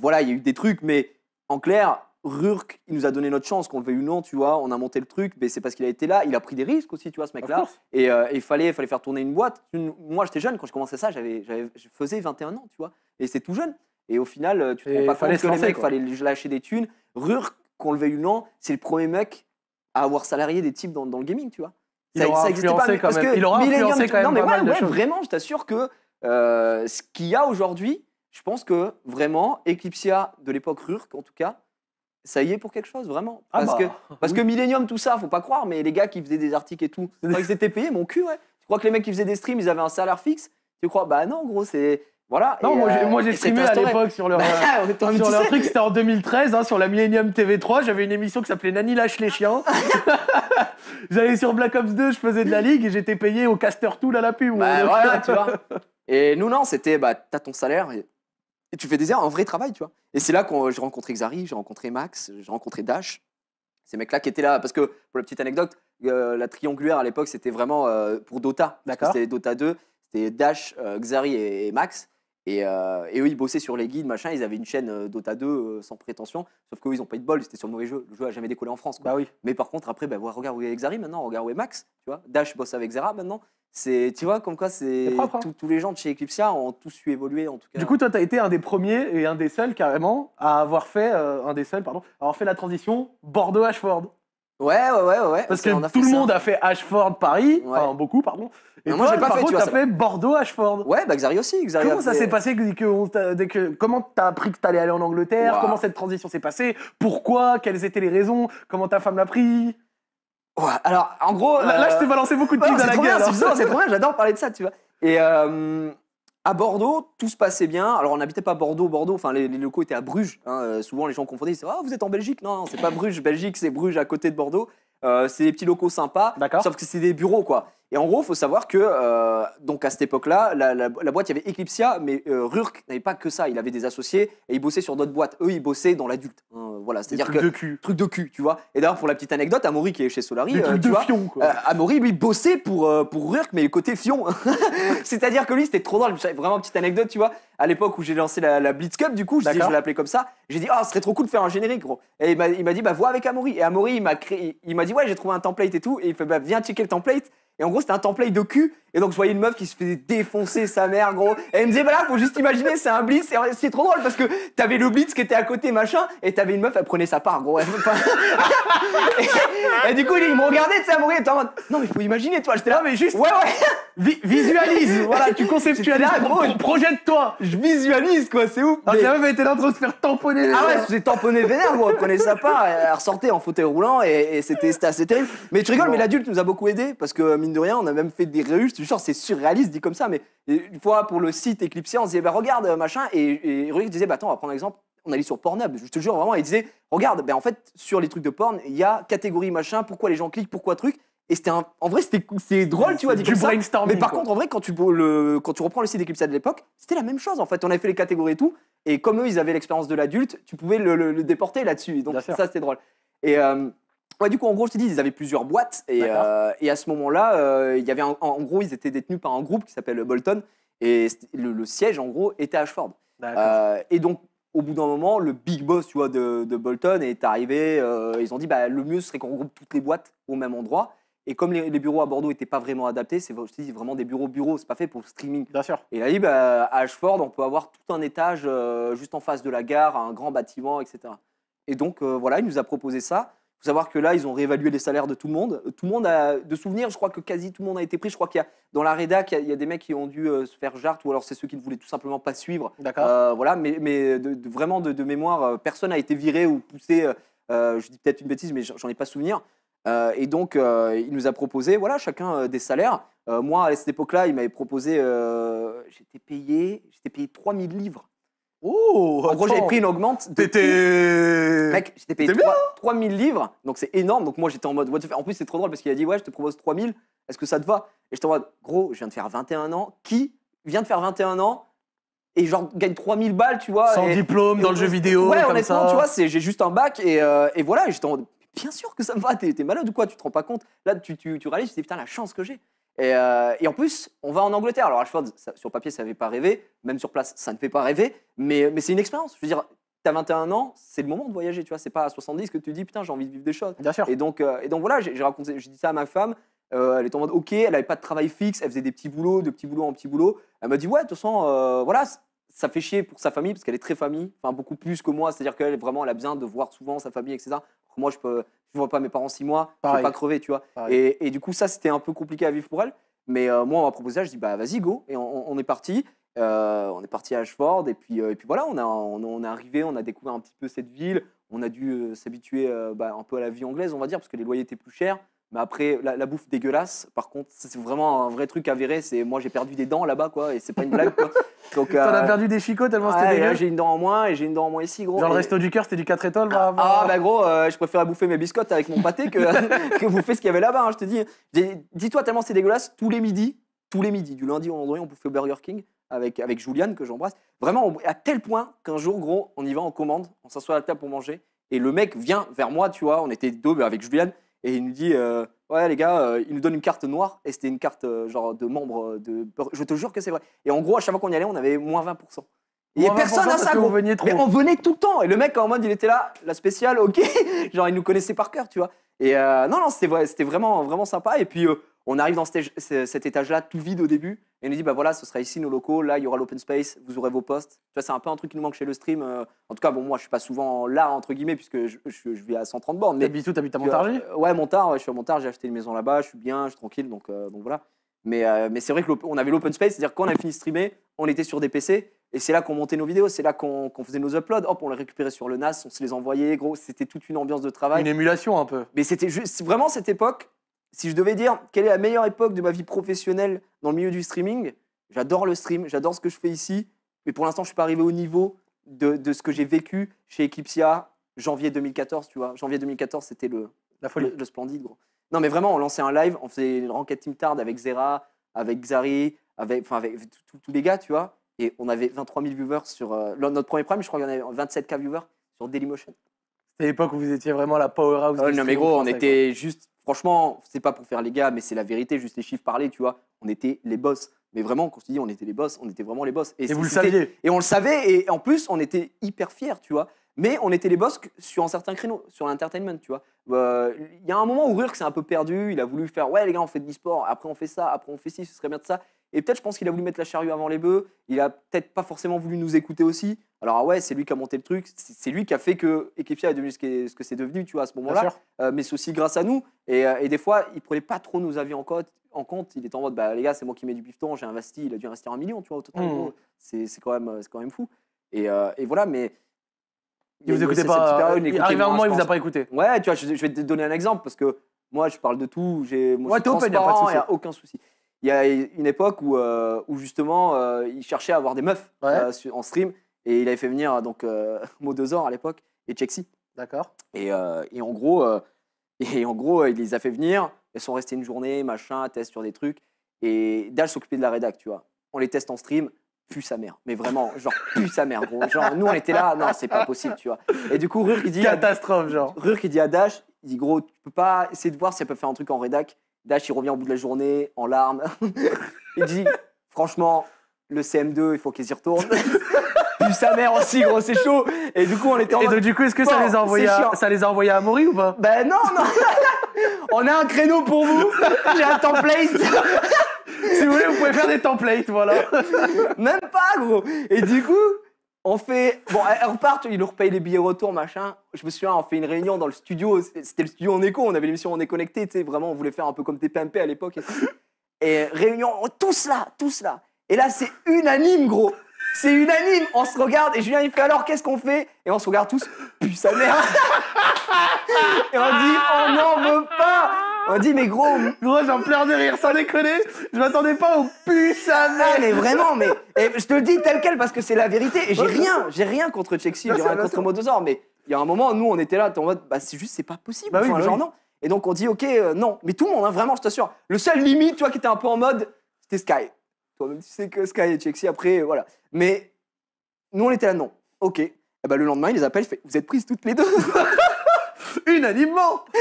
C: Voilà, il y a eu des trucs, mais en clair, Rurk, il nous a donné notre chance, qu'on le veuille ou non, tu vois. On a monté le truc, mais c'est parce qu'il a été là. Il a pris des risques aussi, tu vois, ce mec-là.
A: course.
C: Et euh, il fallait, fallait faire tourner une boîte. Une- moi, j'étais jeune quand je commençais ça, j'avais, j'avais- je faisais 21 ans, tu vois. Et c'est tout jeune. Et au final, euh, tu te rends pas compte que les mecs,
A: quoi.
C: fallait lâcher des thunes. Rurk, qu'on le veuille ou non, c'est le premier mec à avoir salarié des types dans, dans le gaming, tu vois.
A: Il aura influencé quand
C: parce
A: même.
C: que
A: Il aura influencé quand même
C: non, mais
A: pas
C: ouais, vraiment, je t'assure que euh, ce qu'il y a aujourd'hui, je pense que vraiment, Eclipsia de l'époque Rurk, en tout cas, ça y est pour quelque chose, vraiment.
A: Ah
C: Parce,
A: bah,
C: que, parce que Millennium, tout ça, faut pas croire, mais les gars qui faisaient des articles et tout, ils étaient payés, mon cul, ouais. Tu crois que les mecs qui faisaient des streams, ils avaient un salaire fixe? Tu crois? Bah non, gros, c'est. Voilà.
A: Non,
C: Et,
A: moi, j'ai-
C: euh,
A: streamé à l'époque sur leur,
C: Bah,
A: euh, sur leur truc, c'était en 2013, hein, sur la Millennium TV3. J'avais une émission qui s'appelait Nani lâche les chiens. J'allais sur Black Ops 2, je faisais de la ligue et j'étais payé au caster tool à la pub.
C: Bah,
A: Donc,
C: voilà, tu vois. Et nous, non, c'était, bah, t'as ton salaire et, et tu fais des heures, un vrai travail, tu vois. Et c'est là que j'ai rencontré Xari, j'ai rencontré Max, j'ai rencontré Dash. Ces mecs-là qui étaient là, parce que, pour la petite anecdote, euh, la triangulaire à l'époque, c'était vraiment euh, pour Dota. Parce que
A: D'accord.
C: C'était Dota 2, c'était Dash, euh, Xari et, et Max. Et, euh, et eux, ils bossaient sur les guides, machin. Ils avaient une chaîne euh, Dota 2 euh, sans prétention. Sauf qu'eux, ils ont pas eu de bol, c'était sur le mauvais jeu. Le jeu a jamais décollé en France. Quoi.
A: Bah oui.
C: Mais par contre, après, bah, regarde où est Xari maintenant, regarde où est Max, tu vois. Dash bosse avec Zera maintenant. C'est, tu vois, comme quoi, c'est
A: propre, hein.
C: tous- tous les gens de chez Eclipsia ont tous su évoluer en tout cas.
A: Du coup, toi, tu as été un des premiers et un des seuls carrément à avoir fait, euh, un des seuls, pardon, à avoir fait la transition Bordeaux-Ashford.
C: Ouais, ouais, ouais, ouais.
A: Parce que
C: on a
A: tout le
C: ça.
A: monde a fait Ashford-Paris,
C: Ouais.
A: enfin beaucoup, pardon. Et
C: Non, moi, j'ai pas
A: par
C: fait, tu vois,
A: t'as fait Bordeaux-Ashford.
C: Ouais, bah Xari aussi. Xari
A: Comment ça s'est passé dès que, dès que- Comment t'as appris que t'allais aller en Angleterre? Comment cette transition s'est passée? Pourquoi? Quelles étaient les raisons? Comment ta femme l'a pris?
C: Ouais, alors, en gros.
A: là, là,
C: euh,
A: je t'ai balancé beaucoup de trucs à la gueule.
C: c'est
A: hein.
C: c'est trop bien, j'adore parler de ça, tu vois. Et euh, à Bordeaux, tout se passait bien. Alors, on n'habitait pas Bordeaux, Bordeaux, enfin, les, locaux étaient à Bruges. hein. Euh, souvent, les gens confondaient, ils disaient Ah, vous êtes en Belgique Non, non, c'est pas Bruges, Belgique, c'est Bruges à côté de Bordeaux. Euh, c'est des petits locaux sympas, sauf que c'est des bureaux, quoi. Et en gros, il faut savoir que, euh, donc à cette époque-là, la, la- la boîte, il y avait Eclipsia, mais euh, Rurk n'avait pas que ça. Il avait des associés et il bossait sur d'autres boîtes. Eux, ils bossaient dans l'adulte. hein, voilà, c'est-à-dire que.
A: de cul.
C: Truc de cul, tu vois. Et d'ailleurs, pour la petite anecdote, Amaury qui est chez Solari,
A: Des
C: euh,
A: trucs
C: tu
A: de
C: vois,
A: fion, quoi.
C: Amaury, lui, bossait pour, pour Rurk, mais le côté fion. C'est-à-dire que lui, c'était trop drôle. Vraiment, petite anecdote, tu vois. À l'époque où j'ai lancé la, la Blitz Cup, du coup, je, dis, je vais l'appeler comme ça. J'ai dit, ah, ce serait trop cool de faire un générique, gros. Et il m'a- il m'a dit, bah, vois avec Amaury. Et Amaury, il m'a créé, il m'a dit, ouais, j'ai trouvé un template et tout. Et il fait, bah, viens checker le template. Et en gros, c'était un template de cul. Et donc, je voyais une meuf qui se faisait défoncer sa mère, gros. Et elle me disait, bah là, faut juste imaginer, c'est un blitz. Et c'est trop drôle parce que t'avais le blitz qui était à côté, machin. Et t'avais une meuf, elle prenait sa part, gros. Elle- et, et du coup, ils m'ont regardé, tu sais, Amaury, et t'es en mode, non, mais faut imaginer, toi. J'étais là, mais juste, ouais, ouais.
A: Vi- visualise, voilà, tu conceptualises,
C: là, gros,
A: pro- projette-toi.
C: Je visualise, quoi, c'est ouf.
A: Alors
C: Mais-
A: la meuf était là en train de se faire tamponner.
C: Ah ouais, j'ai tamponné vénère, gros, elle prenait sa part, elle ressortait en fauteuil roulant et, et c'était c'était assez terrible. Mais tu rigoles, mais l'adulte nous a beaucoup aidé parce que mine de rien, on a même fait des réus, tu genre c'est surréaliste dit comme ça, mais une fois pour le site Eclipsia, on se disait bah regarde machin et, et Rurik disait bah attends, on va prendre un exemple. On allait sur Pornhub, je te jure vraiment, il disait regarde, ben en fait sur les trucs de porn, il y a catégorie machin, pourquoi les gens cliquent, pourquoi truc. Et c'était un- en vrai c'était c'est drôle, tu vois, dit
A: Du
C: comme ça. Mais par
A: quoi.
C: contre, en vrai, quand tu, le, quand tu reprends le site Eclipsia de l'époque, c'était la même chose. En fait, on avait fait les catégories et tout. Et comme eux, ils avaient l'expérience de l'adulte, tu pouvais le, le- le déporter là-dessus. Donc,
A: Bien
C: ça, c'était drôle. Et, euh, Ouais, du coup, en gros, je te dis, ils avaient plusieurs boîtes. Et, euh, et à ce moment-là, euh, il y avait un- en gros, ils étaient détenus par un groupe qui s'appelle Bolton. Et le, le siège, en gros, était à Ashford. Euh, et donc, au bout d'un moment, le big boss tu vois, de, de Bolton est arrivé. ils ont dit bah, le mieux serait qu'on regroupe toutes les boîtes au même endroit. Et comme les, les bureaux à Bordeaux n'étaient pas vraiment adaptés, c'est je te dis, vraiment des bureaux bureaux, c'est pas fait pour le streaming.
A: Bien sûr.
C: Et il a dit bah, à Ashford, on peut avoir tout un étage juste en face de la gare, un grand bâtiment, etc. Et donc voilà, il nous a proposé ça. Il faut savoir que là, ils ont réévalué les salaires de tout le monde. Tout le monde a de souvenirs, je crois que quasi tout le monde a été pris. Je crois qu'il y a dans la rédac, il y a- il y, a des mecs qui ont dû euh, se faire jarte, ou alors c'est ceux qui ne voulaient tout simplement pas suivre.
A: D'accord.
C: Euh, voilà, mais, mais de, de- vraiment de, de mémoire, euh, personne n'a été viré ou poussé. je dis peut-être une bêtise, mais j'en ai pas souvenir. Et donc, il nous a proposé, voilà, chacun des salaires. Moi, à cette époque-là, il m'avait proposé, j'étais payé, j'étais payé 3000 livres.
A: Oh,
C: En gros, j'avais pris une augmente.
A: T'étais.
C: Mec, j'étais payé
A: T'es bien
C: 3 3000 livres, donc c'est énorme. Donc moi, j'étais en mode, what the fuck. en plus, c'est trop drôle parce qu'il a dit, ouais, je te propose 3000, est-ce que ça te va? Et j'étais en mode, gros, je viens de faire 21 ans. Qui vient de faire 21 ans? Et genre gagne 3000 balles, tu vois
A: Sans
C: et-
A: diplôme, dans le jeu vidéo.
C: Ouais,
A: comme
C: honnêtement,
A: ça.
C: tu vois, c'est- j'ai juste un bac et, euh, et voilà, et j'étais en mode, bien sûr que ça me va, t'es malade ou quoi, tu te rends pas compte? Là, tu, tu, tu réalises, tu dis, putain, la chance que j'ai. Et, euh, et en plus, on va en Angleterre. Alors, Ashford, ça- sur papier, ça ne fait pas rêver. Même sur place, ça ne fait pas rêver. Mais, mais c'est une expérience. Je veux dire, t'as 21 ans, c'est le moment de voyager, tu vois. C'est pas à 70 que tu dis, putain, j'ai envie de vivre des choses.
A: Bien sûr.
C: Et donc, euh, et donc voilà, j'ai raconté, j'ai dit ça à ma femme. Euh, elle était en mode, ok, elle avait pas de travail fixe, elle faisait des petits boulots, de petits boulots en petits boulots. Elle m'a dit, ouais, de toute façon, voilà, ça fait chier pour sa famille parce qu'elle est très famille, enfin beaucoup plus que moi. C'est-à-dire qu'elle vraiment, elle a besoin de voir souvent sa famille, etc. Moi, je peux, je vois pas mes parents six mois, je
A: Pareil.
C: vais pas crever, tu vois. Et, et du coup, ça, c'était un peu compliqué à vivre pour elle. Mais euh, moi, on m'a proposé ça, je dis, bah vas-y, go. Et on, on est parti. Euh, on est parti à Ashford. Et puis, euh, et puis voilà, on, a, on, on est arrivé, on a découvert un petit peu cette ville. On a dû s'habituer bah, un peu à la vie anglaise, on va dire, parce que les loyers étaient plus chers. Mais après, la, la bouffe dégueulasse, par contre, c'est vraiment un vrai truc avéré. C'est moi, j'ai perdu des dents là-bas, quoi, et c'est pas une blague, quoi. Donc,
A: T'en as
C: euh,
A: perdu des chicots tellement
C: ouais,
A: c'était dégueu.
C: j'ai une dent en moins et j'ai une dent en moins ici, gros.
A: Genre le resto du cœur, c'était du 4 étoiles. bah,
C: ah
A: bah.
C: gros, euh, je préférais bouffer mes biscottes avec mon pâté que, que bouffer ce qu'il y avait là-bas, hein, je te dis. Dis-toi tellement c'est dégueulasse, tous les midis, tous les midis, du lundi au vendredi, on bouffait au Burger King avec, avec Juliane, que j'embrasse. Vraiment, on- à tel point qu'un jour, gros, on y va en commande, on s'assoit à la table pour manger, et le mec vient vers moi, tu vois, on était deux avec Juliane, et il nous dit, euh, ouais les gars, euh, il nous donne une carte noire, et c'était une carte euh, genre de membre de... Je te jure que c'est vrai. Et en gros, à chaque fois qu'on y allait, on avait moins 20%. Et
A: Moins 20%
C: personne à ça,
A: veniez trop.
C: Mais on venait tout le temps. Et le mec, en mode, il était là, la spéciale, ok. Genre, il nous connaissait par cœur, tu vois. Et non, non, c'était vrai- c'était vraiment, vraiment sympa. Et puis, on arrive dans cet étage-là, tout vide au début. Et nous dit, bah voilà, ce sera ici nos locaux. Là, il y aura l'open space. Vous aurez vos postes. Tu vois, c'est un peu un truc qui nous manque chez le stream. euh. en tout cas, bon, moi, je suis pas souvent là, entre guillemets, puisque je, je, je vis à 130 bornes. Mais
A: T'habites où? T'habites à Montargis?
C: euh, Ouais, Montard, ouais, je suis à Montard, j'ai acheté une maison là-bas, je suis bien, je suis tranquille, donc, euh, donc voilà. Mais, euh, mais c'est vrai qu'on avait l'open space, c'est-à-dire quand on avait fini de streamer, on était sur des PC, et c'est là qu'on montait nos vidéos, c'est là qu'on qu'on faisait nos uploads, hop, on les récupérait sur le NAS, on se les envoyait, gros, c'était toute une ambiance de travail.
A: Une émulation un peu.
C: Mais c'était juste, vraiment cette époque, si je devais dire quelle est la meilleure époque de ma vie professionnelle dans le milieu du streaming, j'adore le stream, j'adore ce que je fais ici, mais pour l'instant, je suis pas arrivé au niveau de, de ce que j'ai vécu chez Eclipsia janvier 2014, tu vois. Janvier 2014, c'était le,
A: La folie.
C: le, le splendide, gros. Non, mais vraiment, on lançait un live, on faisait une Ranked Team Tard avec Zera, avec Xari, avec, enfin, avec tous- les gars, tu vois. Et on avait 23 000 viewers sur euh, notre premier prime, je crois qu'il y en avait 27K viewers sur Dailymotion.
A: C'était l'époque où vous étiez vraiment la powerhouse.
C: Ah non mais gros, on était juste, franchement, c'est pas pour faire les gars, mais c'est la vérité, juste les chiffres parlés, tu vois. On était les boss. Mais vraiment, quand je te dis on était les boss, on était vraiment les boss.
A: Et vous le saviez.
C: Et on le savait, et en plus, on était hyper fiers, tu vois. Mais on était les boss sur un certain créneau, sur l'entertainment, tu vois. Euh, Il y a un moment où Rurk s'est un peu perdu, il a voulu faire, ouais les gars, on fait de l'e-sport, après on fait ça, après on fait ci, ce serait bien de ça. Et peut-être, je pense qu'il a voulu mettre la charrue avant les bœufs, il a peut-être pas forcément voulu nous écouter aussi. Alors ah ouais, c'est lui qui a monté le truc, c'est lui qui a fait que Equipia est devenu ce que c'est devenu, tu vois, à ce moment-là. Euh, mais c'est aussi grâce à nous. Et, euh, et des fois, il prenait pas trop nos avis en compte. En compte. Il était en mode, bah, les gars, c'est moi qui mets du bifton, j'ai investi. Il a dû investir un million, tu vois, au total. Gros. C'est quand, même- c'est quand même fou. Et, euh, et voilà, mais.
A: Il vous
C: petite
A: pas.
C: période, il
A: Il
C: écoutait
A: arrive un moment, il vous a pas écouté.
C: Ouais, tu vois, je, je vais te donner un exemple parce que moi, je parle de tout. J'ai, moi,
A: Ouais,
C: je suis
A: open,
C: transparent,
A: souci.
C: y a aucun souci. Il y a une époque où, euh, où justement, euh, il cherchait à avoir des meufs
A: Ouais.
C: euh, en stream et il avait fait venir donc Modozor à l'époque et Chexy.
A: D'accord.
C: Et, et en gros, et en gros, il les a fait venir. Elles sont restées une journée, machin, test sur des trucs. Et Dash s'occupait de la rédac, tu vois. On les teste en stream, pue sa mère. Mais vraiment, genre, pue sa mère, gros. Genre, nous, on était là, non, c'est pas possible, tu vois. Et du coup, Rurk, il dit, à,
A: Catastrophe, genre.
C: Rurk, il dit à Dash, Il dit gros, tu peux pas essayer de voir si elle peut faire un truc en rédac. Dash, il revient au bout de la journée en larmes. il dit franchement, le CM2, il faut qu'ils y retournent. Puis sa mère aussi, gros, c'est chaud. Et du coup, on était en
A: Et donc, du coup, est-ce que ça les, a envoyés à, ça les a envoyés à Maury ou pas?
C: Ben non, non On a un créneau pour vous J'ai un template
A: Si vous voulez, vous pouvez faire des templates, voilà.
C: Même pas, gros Et du coup, on fait... Bon, elles repartent, ils nous repayent les billets retour, machin. Je me souviens, on fait une réunion dans le studio. C'était le studio en écho, on avait l'émission On est connecté, tu sais, vraiment, on voulait faire un peu comme TPMP à l'époque. Et, réunion, tous là, tous là. Et là, c'est unanime, gros c'est unanime, on se regarde et Julien il fait alors qu'est-ce qu'on fait? Et on se regarde tous, putain mère Et on dit on n'en veut pas On dit mais gros,
A: Gros, j'en pleure de rire, sans déconner. Je m'attendais pas au putain
C: Ah, mais vraiment, mais et je te le dis tel quel parce que c'est la vérité. Et j'ai rien, j'ai rien contre Chexi, j'ai rien contre. Modosaur, mais il y a un moment, nous on était là, en mode, bah c'est juste, c'est pas possible.
A: Bah oui,
C: Enfin,
A: bah
C: genre
A: oui.
C: non. Et donc on dit, ok, euh, non. Mais tout le monde, hein, vraiment, je t'assure. Le seul limite, tu vois, qui était un peu en mode, c'était Sky. Toi-même, tu sais que Sky et Chexi, après, euh, voilà. Mais nous on était là, non. Ok. Et bah le lendemain, il les appelle, il fait, vous êtes prises toutes les deux.
A: Unanimement
C: et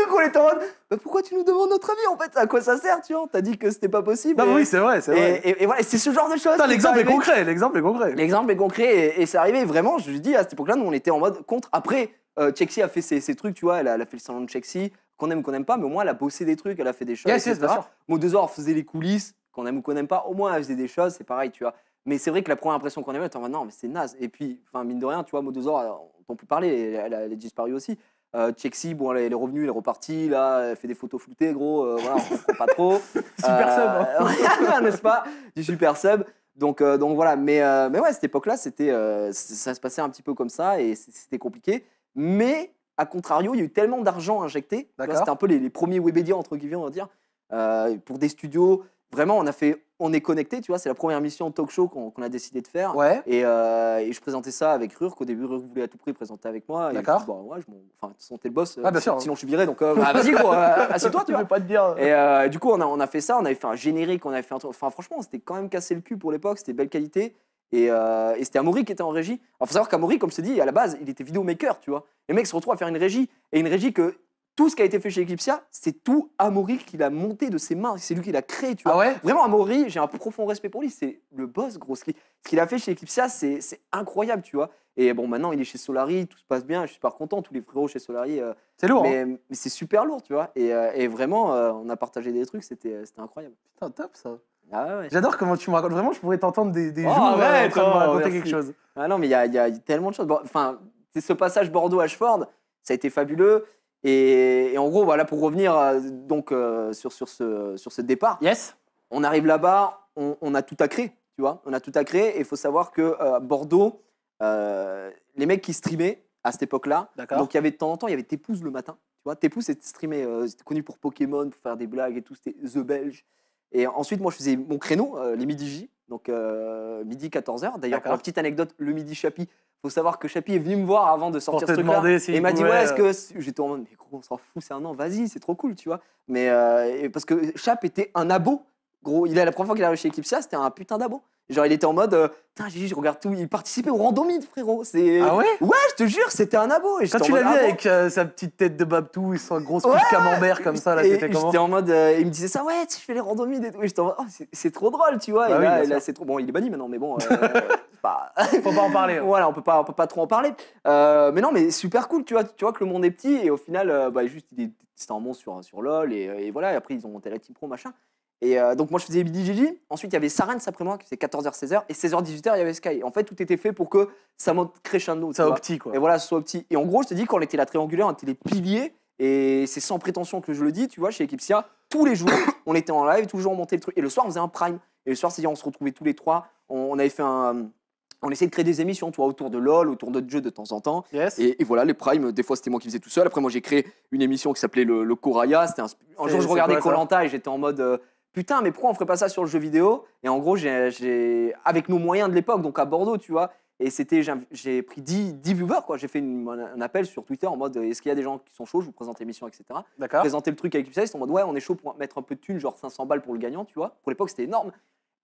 C: du coup, on était en mode, bah pourquoi tu nous demandes notre avis en fait? À quoi ça sert, tu vois? T'as dit que c'était pas possible.
A: Non,
C: et-
A: oui, c'est vrai, c'est
C: et,
A: vrai.
C: et- et voilà, c'est ce genre de choses.
A: L'exemple est concret, l'exemple est concret.
C: L'exemple est concret et, c'est arrivé vraiment, je lui dis, à cette époque-là, nous on était en mode contre. Après, euh, Chexi a fait ses, ses trucs, tu vois, elle a, elle a fait le salon de Chexi, qu'on aime ou qu'on n'aime pas, mais au moins elle a bossé des trucs, elle a fait des choses.
A: Yes, yes, bien sûr.
C: Modesor faisait les coulisses, qu'on aime ou qu'on n'aime pas, au moins elle faisait des choses, c'est pareil, tu vois. Mais c'est vrai que la première impression qu'on avait, était en mode non, mais c'est naze. Et puis, enfin, mine de rien, tu vois, Modesor, euh, on t'en plus parler, elle, elle a disparu aussi. Euh, Chexi, bon, elle est revenue, elle est repartie, là, elle fait des photos floutées, gros, euh, voilà, on comprend pas trop.
A: Super sub, hein.
C: Euh, n'est-ce pas? Du super sub. Donc, euh, donc voilà, mais, euh, mais ouais, cette époque-là, c'était, euh, ça se passait un petit peu comme ça et c'était compliqué. Mais à contrario, il y a eu tellement d'argent injecté. C'était un peu les, les premiers webédias, entre guillemets, on va dire, euh, pour des studios. Vraiment, on a fait, on est connecté, tu vois, c'est la première émission talk show qu'on a décidé de faire.
A: Ouais.
C: Et, euh, et je présentais ça avec Rurk. Au début, Rurk voulait à tout prix présenter avec moi.
A: D'accord.
C: bah, ouais, je enfin, t'es le boss.
A: Ah, bien
C: euh,
A: sûr.
C: Sinon, je viré. Donc, euh, bah, vas-y, gros, euh, assieds-toi, tu vois.
A: pas te dire.
C: Et euh, du coup, on a, on a fait ça, on avait fait un générique, on avait fait un truc. Enfin, franchement, on s'était quand même cassé le cul pour l'époque, c'était belle qualité. Et, euh, et c'était Amaury qui était en régie. Alors, faut savoir qu'Amaury, comme je dis, à la base, il était vidéomaker, tu vois. Les mecs se retrouvent à faire une régie. Et une régie que tout ce qui a été fait chez Eclipsia, c'est tout Amaury qui l'a monté de ses mains. C'est lui qui l'a créé, tu vois.
A: Ah ouais
C: Vraiment, Amaury, j'ai un profond respect pour lui. C'est le boss, gros. Ce qu'il qu'il a fait chez Eclipsia, c'est incroyable, tu vois. Et bon, maintenant, il est chez Solari, tout se passe bien. Je suis super content. Tous les frérots chez Solari, euh,
A: C'est lourd. hein.
C: mais, mais c'est super lourd, tu vois. Et, euh, et vraiment, euh, on a partagé des trucs, c'était incroyable.
A: Putain, top ça.
C: Ah ouais, ouais.
A: J'adore comment tu me racontes. Vraiment, je pourrais t'entendre des, des
C: Oh,
A: jours
C: arrête,
A: en train de me
C: oh,
A: raconter
C: merci.
A: quelque chose.
C: Ah non, mais il y a, y a tellement de choses. Enfin, c'est ce passage Bordeaux-Ashford, ça a été fabuleux. Et, et en gros, voilà, pour revenir euh, donc euh, sur, sur, ce, sur ce départ,
A: Yes.
C: on arrive là-bas, on, on a tout à créer, tu vois. On a tout à créer. Et il faut savoir que euh, Bordeaux, les mecs qui streamaient à cette époque-là,
A: D'accord.
C: donc il y avait de temps en temps, il y avait Tépouze le matin. Tu vois, Tépouze c'était streamé, c'était connu pour Pokémon, pour faire des blagues et tout, c'était The Belge. Et ensuite, moi, je faisais mon créneau, les midi J, donc midi 14h. D'ailleurs, pour la petite anecdote, le midi Chapi, faut savoir que Chapi est venu me voir avant de sortir ce truc-là. Et m'a dit, ouais, est-ce
A: euh,
C: que. J'étais en mode, mais gros, on s'en fout, c'est un an, vas-y, c'est trop cool, tu vois. Mais euh, parce que Chap était un abo. Gros, il a la première fois qu'il est arrivé chez Eclipsia, c'était un putain d'abo. Genre, il était en mode, euh, putain, Gigi, je regarde tout. Il participait au randomide, frérot. C'est.
A: Ah ouais?
C: Ouais, je te jure, c'était un abo. Et
A: Quand tu l'as vu
C: ah
A: avec euh, sa petite tête de Babtou et son grosse couche
C: Ouais.
A: camembert comme ça, là, comment?
C: J'étais en mode, euh, il me disait ça, ouais, tu fais les randomides et tout. Et j'étais en mode, oh, c'est- trop drôle, tu vois.
A: Bah
C: et
A: oui,
C: là, c'est trop. Bon, il est banni maintenant, mais bon, pas.
A: Faut pas en parler. hein.
C: Voilà, on peut pas, on peut pas trop en parler. Euh, mais non, mais super cool, tu vois, tu vois que le monde est petit et au final, euh, bah, juste, c'était un monstre sur, sur LoL et, et voilà. Et après, ils ont monté la team pro, machin. Et euh, donc, moi, je faisais BDGG. Ensuite, il y avait Sarens après moi qui faisait 14h, 16h. Et 16h, 18h, il y avait Sky. En fait, tout était fait pour que ça monte crescendo.
A: Ça petit, quoi.
C: Et voilà, ce soit petit. Et en gros, je te dis, quand on était la triangulaire, on était les piliers. Et c'est sans prétention que je le dis, tu vois, chez Eclipsia, tous les jours, on était en live, tous les jours, on montait le truc. Et le soir, on faisait un prime. Et le soir, c'est-à-dire, on se retrouvait tous les trois. On, on avait fait un. On essayait de créer des émissions, tu vois, autour de LoL, autour d'autres jeux de temps en temps.
A: Yes.
C: Et, et voilà, les primes, des fois, c'était moi qui faisais tout seul. Après, moi, j'ai créé une émission qui s'appelait le, le Koraya. C'était un, jour, je regardais Colanta et j'étais en mode. euh, Putain, mais pourquoi on ferait pas ça sur le jeu vidéo? Et en gros, j'ai, avec nos moyens de l'époque, donc à Bordeaux, tu vois, et c'était, j'ai, pris 10, 10 viewers, quoi. J'ai fait une- un appel sur Twitter en mode est-ce qu'il y a des gens qui sont chauds? Je vous présente l'émission, etc.
A: D'accord.
C: Présenter le truc avec sont en mode ouais, on est chaud pour mettre un peu de thunes, genre 500 balles pour le gagnant, tu vois. Pour l'époque, c'était énorme.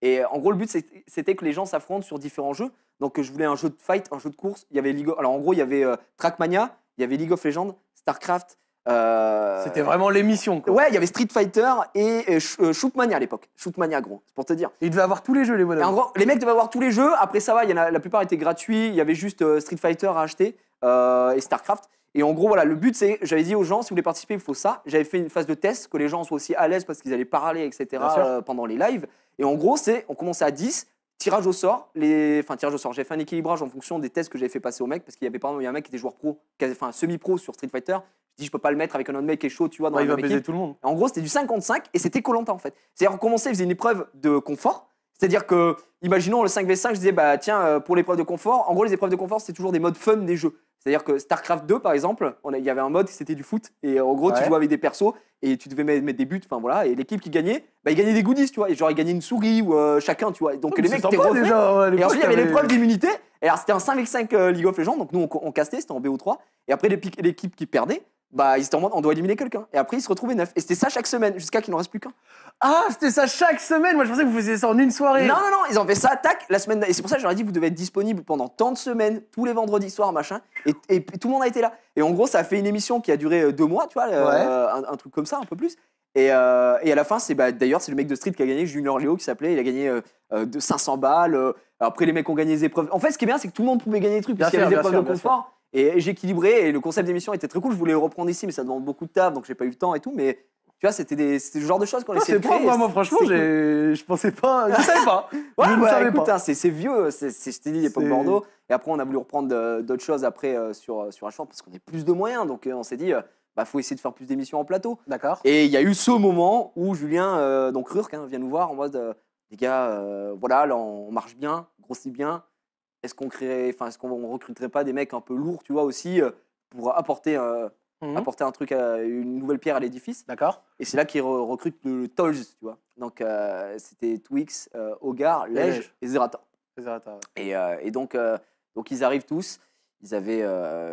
C: Et en gros, le but, c'était- que les gens s'affrontent sur différents jeux. Donc, je voulais un jeu de fight, un jeu de course. Il y avait League of- Alors, en gros, il y avait euh, Trackmania, il y avait League of Legends, StarCraft, Euh,
A: C'était vraiment l'émission, quoi.
C: Ouais, il y avait Street Fighter et euh, Sh- euh, Shootmania à l'époque. Shootmania, gros, c'est pour te dire.
A: Il devait avoir tous les jeux, les bonhommes.
C: en gros, les mecs devaient avoir tous les jeux. Après, ça va, y en a, la plupart étaient gratuits. Il y avait juste euh, Street Fighter à acheter euh, et StarCraft. Et en gros, voilà, le but, c'est, j'avais dit aux gens, si vous voulez participer, il faut ça. J'avais fait une phase de test, que les gens soient aussi à l'aise parce qu'ils allaient parler, etc. Euh, pendant les lives. Et en gros, c'est, on commençait à 10, tirage au sort. Les, enfin, tirage au sort. J'ai fait un équilibrage en fonction des tests que j'avais fait passer aux mecs parce qu'il y avait par exemple, il y a un mec qui était joueur pro, enfin semi-pro sur Street Fighter. Je dis, je peux pas le mettre avec un autre mec qui est chaud, tu vois, dans
A: Ouais,
C: la
A: il va
C: même
A: baiser
C: équipe.
A: tout le monde.
C: En gros, c'était du 55 et c'était Colanta en fait. C'est-à-dire, on commençait, il faisait une épreuve de confort. C'est-à-dire que, imaginons le 5v5, je disais, bah tiens, euh, pour l'épreuve de confort, en gros, les épreuves de confort, c'était toujours des modes fun des jeux. C'est-à-dire que StarCraft 2, par exemple, il y avait un mode, c'était du foot. Et en gros,
A: Ouais.
C: tu jouais avec des persos et tu devais mettre, mettre des buts. Enfin voilà. Et l'équipe qui gagnait, bah, il gagnait des goodies, tu vois. Et genre, il gagnait une souris ou euh, chacun, tu vois. Donc les
A: C'est
C: mecs étaient
A: déjà. ouais, à
C: Et ensuite, il y avait l'épreuve d'immunité. Et alors, c'était un 5v5 euh, League of Legends. Donc, nous, on, on castait, c'était en BO3. Et après, l'équipe qui perdait, bah, ils étaient en mode, on doit éliminer quelqu'un. Et après, ils se retrouvaient neuf. Et c'était ça chaque semaine, jusqu'à qu'il n'en reste plus qu'un.
A: Ah, c'était ça chaque semaine. Moi, je pensais que vous faisiez ça en une soirée.
C: Non, non, non, ils ont fait ça, tac, la semaine. Et c'est pour ça que j'aurais dit, vous devez être disponible pendant tant de semaines, tous les vendredis soirs, machin. Et, et tout le monde a été là. Et en gros, ça a fait une émission qui a duré euh, deux mois, tu vois, euh, un, un truc comme ça, un peu plus. Et, euh, et à la fin, c'est bah, d'ailleurs, c'est le mec de Street qui a gagné, Junior Léo, qui s'appelait. Il a gagné euh, euh, de 500 balles. après, les mecs ont gagné des épreuves. En fait, ce qui est bien, c'est que tout le monde pouvait gagner des trucs, parce qu'il y avait des épreuves de confort. Et j'équilibrais, et le concept d'émission était très cool. Je voulais le reprendre ici, mais ça demande beaucoup de taf, donc j'ai pas eu le temps et tout. Mais tu vois, c'était le genre de choses qu'on
A: Ah,
C: essayait
A: c'est
C: de créer.
A: moi, moi franchement, je pensais pas, je savais pas.
C: Ouais,
A: je ne
C: bah,
A: savais
C: écoute,
A: pas.
C: hein, c'est vieux, c'est c'est- je t'ai dit l'époque Bordeaux. Et après, on a voulu reprendre euh, d'autres choses après euh, sur, euh, sur Ashford parce qu'on a plus de moyens. Donc, euh, on s'est dit, euh, bah, faut essayer de faire plus d'émissions en plateau.
A: D'accord.
C: Et il y a eu ce moment où Julien, donc Rurk, hein, vient nous voir en mode, les gars, voilà, là, on marche bien, grossit bien. Est-ce qu'on créerait, enfin, est-ce qu'on recruterait pas des mecs un peu lourds, tu vois, aussi, euh, pour apporter, euh,
A: Mhm.
C: apporter un truc, à- une nouvelle pierre à l'édifice
A: D'accord.
C: et c'est là qu'ils re- recrutent le, le Tolls, tu vois. Donc euh, c'était Twix, euh, Hogar, Lège et
A: t'as-
C: Et, et donc, donc ils arrivent tous. Ils avaient,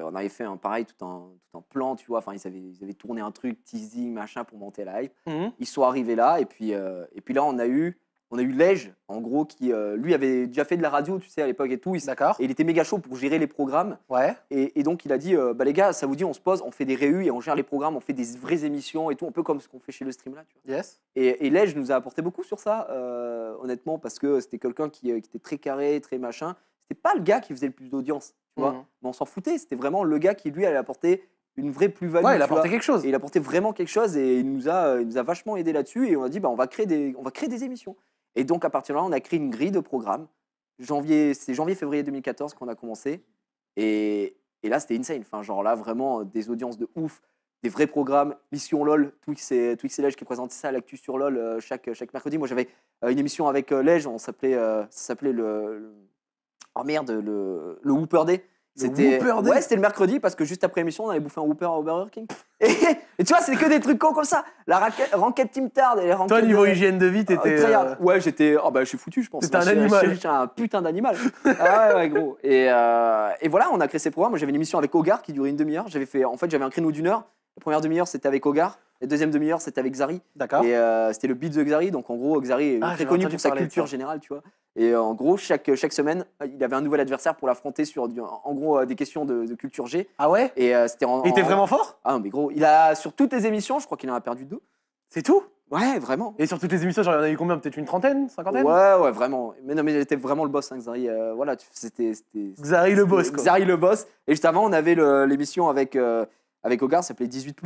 C: on avait fait un pareil, tout un, tout un plan, tu vois. Enfin, ils avaient, ils avaient tourné un truc, teasing, machin, pour monter la hype.
A: Mhm.
C: Ils sont arrivés là, et puis, et puis là, on a eu, on a eu Lège, en gros, qui euh, lui avait déjà fait de la radio, tu sais, à l'époque et tout.
A: D'accord.
C: et il était méga chaud pour gérer les programmes.
A: Ouais.
C: Et, et donc, il a dit euh, bah, les gars, ça vous dit, on se pose, on fait des réus et on gère les programmes, on fait des vraies émissions et tout, un peu comme ce qu'on fait chez le stream là, tu vois.
A: Yes.
C: Et, et Lège nous a apporté beaucoup sur ça, euh, honnêtement, parce que c'était quelqu'un qui, qui était très carré, très machin. C'était pas le gars qui faisait le plus d'audience, tu vois.
A: Mhm.
C: Mais on s'en foutait. C'était vraiment le gars qui, lui, allait apporter une vraie plus-value.
A: Ouais, il a
C: tu vois.
A: apporté quelque chose.
C: Et il a apporté vraiment quelque chose et il nous a, il nous a vachement aidé là-dessus. Et on a dit, bah, on, va créer des, on va créer des émissions. Et donc, à partir de là, on a créé une grille de programmes. Janvier, c'est janvier-février 2014 qu'on a commencé. Et, là, c'était insane. Genre là, vraiment, euh, des audiences de ouf, des vrais programmes. Mission LOL, Twix et, Twix et Lège qui présentait ça à l'actu sur LOL euh, chaque, mercredi. Moi, j'avais euh, une émission avec Lège, on s'appelait, ça s'appelait le, le- Oh merde, le, le Whooper Day. C'était ouais, c'était le mercredi parce que juste après l'émission, on allait bouffer un Whooper au Burger King. Et, et tu vois, c'est que des trucs cons comme ça. La raquette, Ranquette Team Tard et les
A: Toi, niveau
C: de-
A: hygiène de vie,
C: Ah,
A: t'étais. euh,
C: Ouais, j'étais. Oh bah, je suis foutu, je pense.
A: T'étais un animal.
C: Je suis un putain d'animal. ah ouais, ouais, gros. Et, euh, et voilà, on a créé ces programmes. Moi, J'avais une émission avec Hogar qui durait une demi-heure. J'avais fait. En fait, j'avais un créneau d'une heure. La première demi-heure, c'était avec Hogar. La deuxième demi-heure, c'était avec Zari.
A: D'accord.
C: Et euh, c'était le beat de Xari. Donc, en gros, Xari est
A: Ah,
C: très connu pour sa culture générale, tu vois. Et euh, en gros, chaque, chaque semaine, il avait un nouvel adversaire pour l'affronter sur, du- en gros, euh, des questions de, de culture G.
A: Ah ouais?
C: Et euh, c'était en.
A: Il était
C: en-
A: vraiment fort?
C: Ah non, mais gros, il a sur toutes les émissions, je crois qu'il en a perdu deux.
A: C'est tout?
C: Ouais, vraiment.
A: Et sur toutes les émissions, genre, il y en a eu combien? Peut-être une trentaine Cinquantaine?
C: Ouais, ouais, vraiment. Mais non, mais il était vraiment le boss, hein, Xari. euh, voilà, c'était.
A: Xari le boss, quoi.
C: Xari le boss. Et juste avant, on avait l'émission avec, euh, avec Hogar, ça s'appelait 18.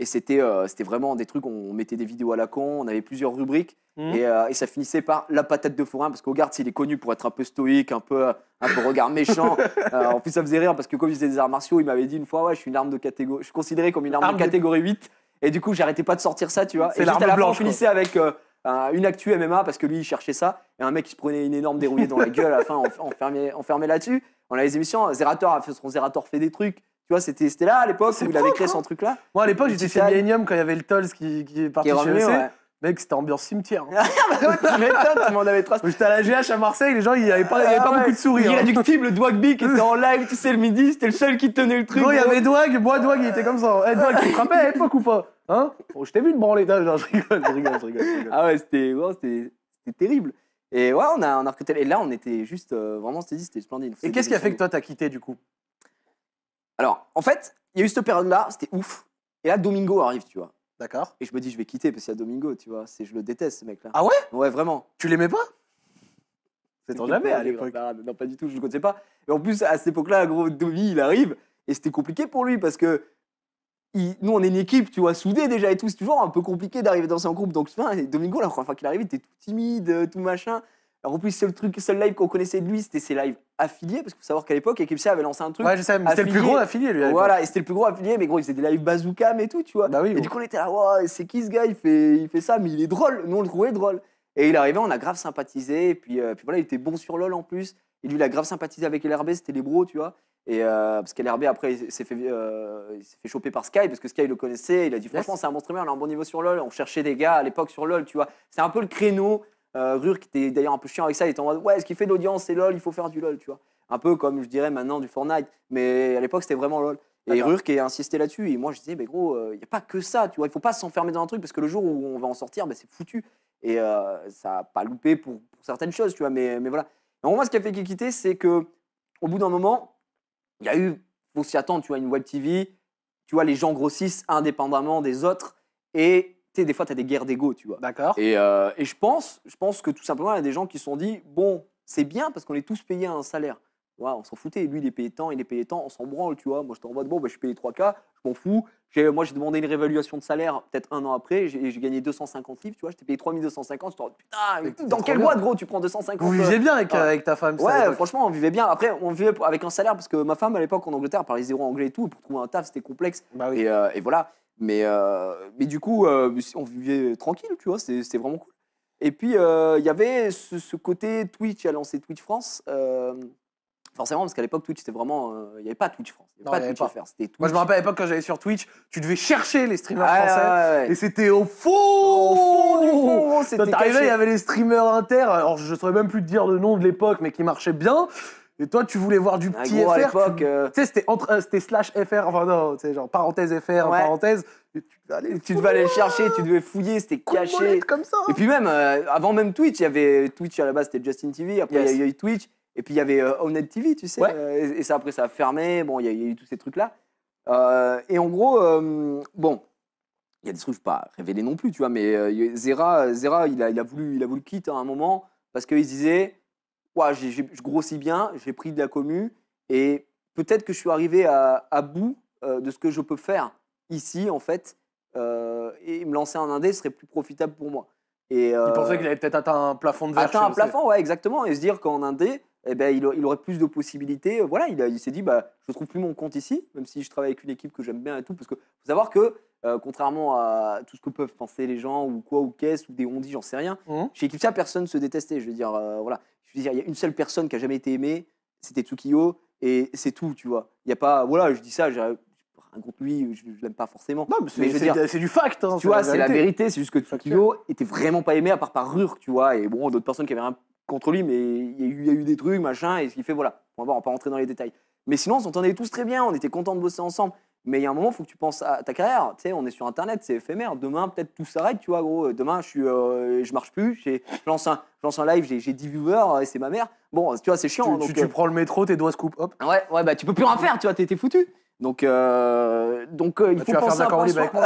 C: Et c'était euh, c'était vraiment des trucs, on mettait des vidéos à la con, on avait plusieurs rubriques.
A: Mhm.
C: Et, euh, et ça finissait par la patate de forain, parce qu'Hogarth, il est connu pour être un peu stoïque, un peu, un peu regard méchant. Euh, en plus, ça faisait rire, parce que comme il faisait des arts martiaux, il m'avait dit une fois, ouais, je suis une arme de catégorie. Je suis considéré comme une arme,
A: Arme
C: de catégorie 8. Et du coup, j'arrêtais pas de sortir ça, tu vois. Et juste à la fin, on
A: blanche, quoi.
C: finissait avec euh, un- une actu MMA, parce que lui, il cherchait ça. Et un mec qui se prenait une énorme dérouillée dans la gueule, à la fin, on, on fermait, on fermait là-dessus. On a les émissions, Zerator a fait son Zerator fait des trucs. Tu vois, c'était c'était là à l'époque
A: C'est
C: où il avait créé
A: hein.
C: son truc là.
A: Moi, à l'époque, j'étais chez. Millennium quand il y avait le Tolls qui, qui est parti
C: Qui est
A: chez EC.
C: ouais.
A: Mec, c'était ambiance cimetière. hein.
C: Ouais, tu m'étonnes, tu m'en avais tracé.
A: Moi, J'étais à la GH à Marseille, les gens, il n'y avait pas, il y avait
C: Ah
A: pas
C: ouais.
A: beaucoup de sourires. hein.
C: Irréductible, le Dwagby qui était en live, tu sais, le midi, c'était le seul qui tenait le truc.
A: Il y avait Dwag, moi, Dwag, il était comme ça. Eh, Dwag, tu rappelles à l'époque ou pas Hein? Bon, Je t'ai vu te branler. Non, je rigole, je rigole, je rigole. je rigole.
C: Ah ouais, c'était c'était terrible. Et ouais, on a, on a recruté. Et là, on était juste. euh, vraiment, c'était dit, c'était splendide.
A: Et qu'est-ce qui a fait que toi, t'as quitté, du coup?
C: Alors, en fait, il y a eu cette période-là, c'était ouf. Et là, Domingo arrive, tu vois.
A: D'accord.
C: Et je me dis, je vais quitter parce qu'il y a Domingo, tu vois. C'est, je le déteste, ce mec-là.
A: Ah ouais?
C: Ouais, vraiment.
A: Tu l'aimais pas? C'est jamais à l'époque.
C: Non, pas du tout, je ne connaissais pas. Et en plus, à cette époque-là, gros, Domi, il arrive. Et c'était compliqué pour lui parce que il- nous, on est une équipe, tu vois, soudée déjà et tout. C'est toujours un peu compliqué d'arriver dans un groupe. Donc, enfin, Domingo, la première fois qu'il arrive, il était tout timide, euh, tout machin. Alors, en plus, seul truc, seul live qu'on connaissait de lui, c'était ses lives affiliés. Parce qu'il faut savoir qu'à l'époque, Eclipse avait lancé un truc.
A: Ouais, je sais, mais c'était le plus gros affilié lui.
C: Voilà, et c'était le plus gros affilié, mais gros, il faisait des lives bazooka, mais tout, tu vois.
A: Bah oui.
C: Et du coup, on était là, Ouah, c'est qui ce gars il fait, il fait ça, mais il est drôle. Nous, on le trouvait drôle. Et il est arrivé, on a grave sympathisé. Et puis, euh, puis voilà, il était bon sur LoL en plus. Et lui, il a grave sympathisé avec LRB, c'était les bros, tu vois. Et euh, parce qu'LRB, après, il s'est fait, euh, il fait choper par Sky, parce que Sky le connaissait. Il a dit, franchement, c'est un bon streamer, il a un bon niveau sur LoL. On cherchait des gars à l'époque sur LoL, tu vois. C'est un peu le créneau. Euh, Rur, qui était d'ailleurs un peu chiant avec ça, il était en mode, ouais, ce qui fait de l'audience, c'est LoL, il faut faire du LoL, tu vois. Un peu comme je dirais maintenant du Fortnite. Mais à l'époque, c'était vraiment LoL. Et. Rur qui a insisté là-dessus. Et moi, je disais, mais gros, il n'y a pas que ça, tu vois. Il faut pas s'enfermer dans un truc parce que le jour où on va en sortir, bah, c'est foutu. Et euh, ça n'a pas loupé pour, pour certaines choses, tu vois. Mais, mais voilà. En moi, ce qui a fait qu'il quittait, c'est que au bout d'un moment, il y a eu, faut s'y attendre, tu vois, une web TV. Tu vois, les gens grossissent indépendamment des autres. Et tu sais, des fois, tu as des guerres d'ego, tu vois.
A: D'accord.
C: Et, euh, et je pense, je pense que tout simplement, il y a des gens qui se sont dit, bon, c'est bien parce qu'on est tous payés un salaire. Ouais, on s'en foutait. Lui, il est payé tant, il est payé tant, on s'en branle, tu vois. Moi, j'étais en mode, bon, bah, je suis payé 3K, je m'en fous. Moi, j'ai demandé une réévaluation de salaire peut-être un an après, j'ai gagné 250 livres, tu vois. J'étais payé 3250. J'étais en mode,
A: Mais
C: putain, dans boîte,
A: bien.
C: gros, tu prends 250
A: Vous
C: euh,
A: vivez bien avec,
C: ah.
A: avec ta femme
C: Ouais, franchement, on vivait bien. Après, on vivait avec un salaire parce que ma femme, à l'époque, en Angleterre, parlait zéro anglais et tout. Pour trouver un taf, c'était complexe.
A: Bah oui.
C: Et, euh, et voilà. Mais, euh, mais du coup, euh, on vivait tranquille, tu vois, c'était vraiment cool. Et puis, euh, il y avait ce, ce côté Twitch, a lancé Twitch France. euh, forcément, parce qu'à l'époque, Twitch, c'était vraiment. euh, Il n'y avait pas Twitch France. Il n'y
A: Non,
C: avait
A: il y
C: pas
A: avait
C: Twitch à faire.
A: Moi, je me rappelle à l'époque quand j'allais sur Twitch, tu devais chercher les streamers français.
C: ouais, ouais.
A: Et c'était au fond
C: Au fond du fond, c'était
A: il y avait les streamers inter, alors je saurais même plus te dire le nom de l'époque, mais qui marchait bien. Et toi, tu voulais voir du
C: Ah,
A: petit
C: gros, à
A: FR. tu
C: euh,
A: tu sais, c'était entre, euh, c'était slash FR, enfin non, tu sais, genre parenthèse FR,
C: Ouais.
A: parenthèse. Et tu devais aller
C: tu devais aller le chercher, tu devais fouiller, c'était caché.
A: molette comme ça.
C: Et puis même, euh, avant même Twitch, il y avait Twitch à la base, c'était Justin TV. Après, il
A: Yes.
C: y a eu Twitch. Et puis, il y avait Onet TV, tu sais.
A: Ouais.
C: et, et ça, après, ça a fermé. Bon, il y, a- y eu tous ces trucs-là. Et en gros, bon, il y a des trucs, je ne pas révéler non plus, tu vois, mais y Zera, Zera il, a, il, a voulu, il a voulu quitter à un moment parce qu'il disait Ouah, j'ai- j'ai- je grossis bien, j'ai pris de la commu et peut-être que je suis arrivé à, à bout euh, de ce que je peux faire ici, en fait. euh, et me lancer en indé serait plus profitable pour moi. Et,
A: Il
C: euh,
A: pensait qu'il avait peut-être atteint un plafond de verre.
C: atteint un plafond, ouais, exactement, et se dire qu'en indé, eh ben, il, il aurait plus de possibilités. Euh, Voilà, il, il s'est dit, bah, je trouve plus mon compte ici, même si je travaille avec une équipe que j'aime bien et tout, parce que faut savoir que, euh, contrairement à tout ce que peuvent penser les gens, ou quoi, ou qu'est-ce, ou des on-dit, j'en sais rien,
A: Mhm.
C: chez Eclipsia, personne ne se détestait. Je veux dire, euh, voilà, je veux dire, il y a une seule personne qui a jamais été aimée, c'était Tsukiyo, et c'est tout, tu vois. Il y a pas, voilà, je dis ça, j'ai un contre lui, je, je l'aime pas forcément.
A: Non, mais c'est du fact. hein,
C: Tu vois, c'est la
A: vérité.
C: c'est juste que Tsukiyo était vraiment pas aimé à part par Rur, tu vois, et bon, d'autres personnes qui avaient rien contre lui, mais il y, a eu- il y a eu des trucs, machin, et ce qui fait, voilà, on va voir, on va pas rentrer dans les détails. Mais sinon, on s'entendait tous très bien, on était contents de bosser ensemble. Mais il y a un moment, il faut que tu penses à ta carrière. Tu sais, on est sur Internet, c'est éphémère. Demain, peut-être tout s'arrête, tu vois, gros. Demain, je suis, euh, je marche plus. Je lance un, je lance un live, j'ai j'ai 10 viewers et c'est ma mère. Bon, tu vois, c'est chiant.
A: Tu,
C: donc,
A: tu- tu
C: euh,
A: prends le métro, tes doigts se coupent, hop.
C: Ouais, ouais, bah tu peux plus rien faire, tu vois, t'es foutu. Donc, euh, donc euh, il
A: Bah,
C: faut
A: tu vas faire
C: penser à
A: libre avec moi.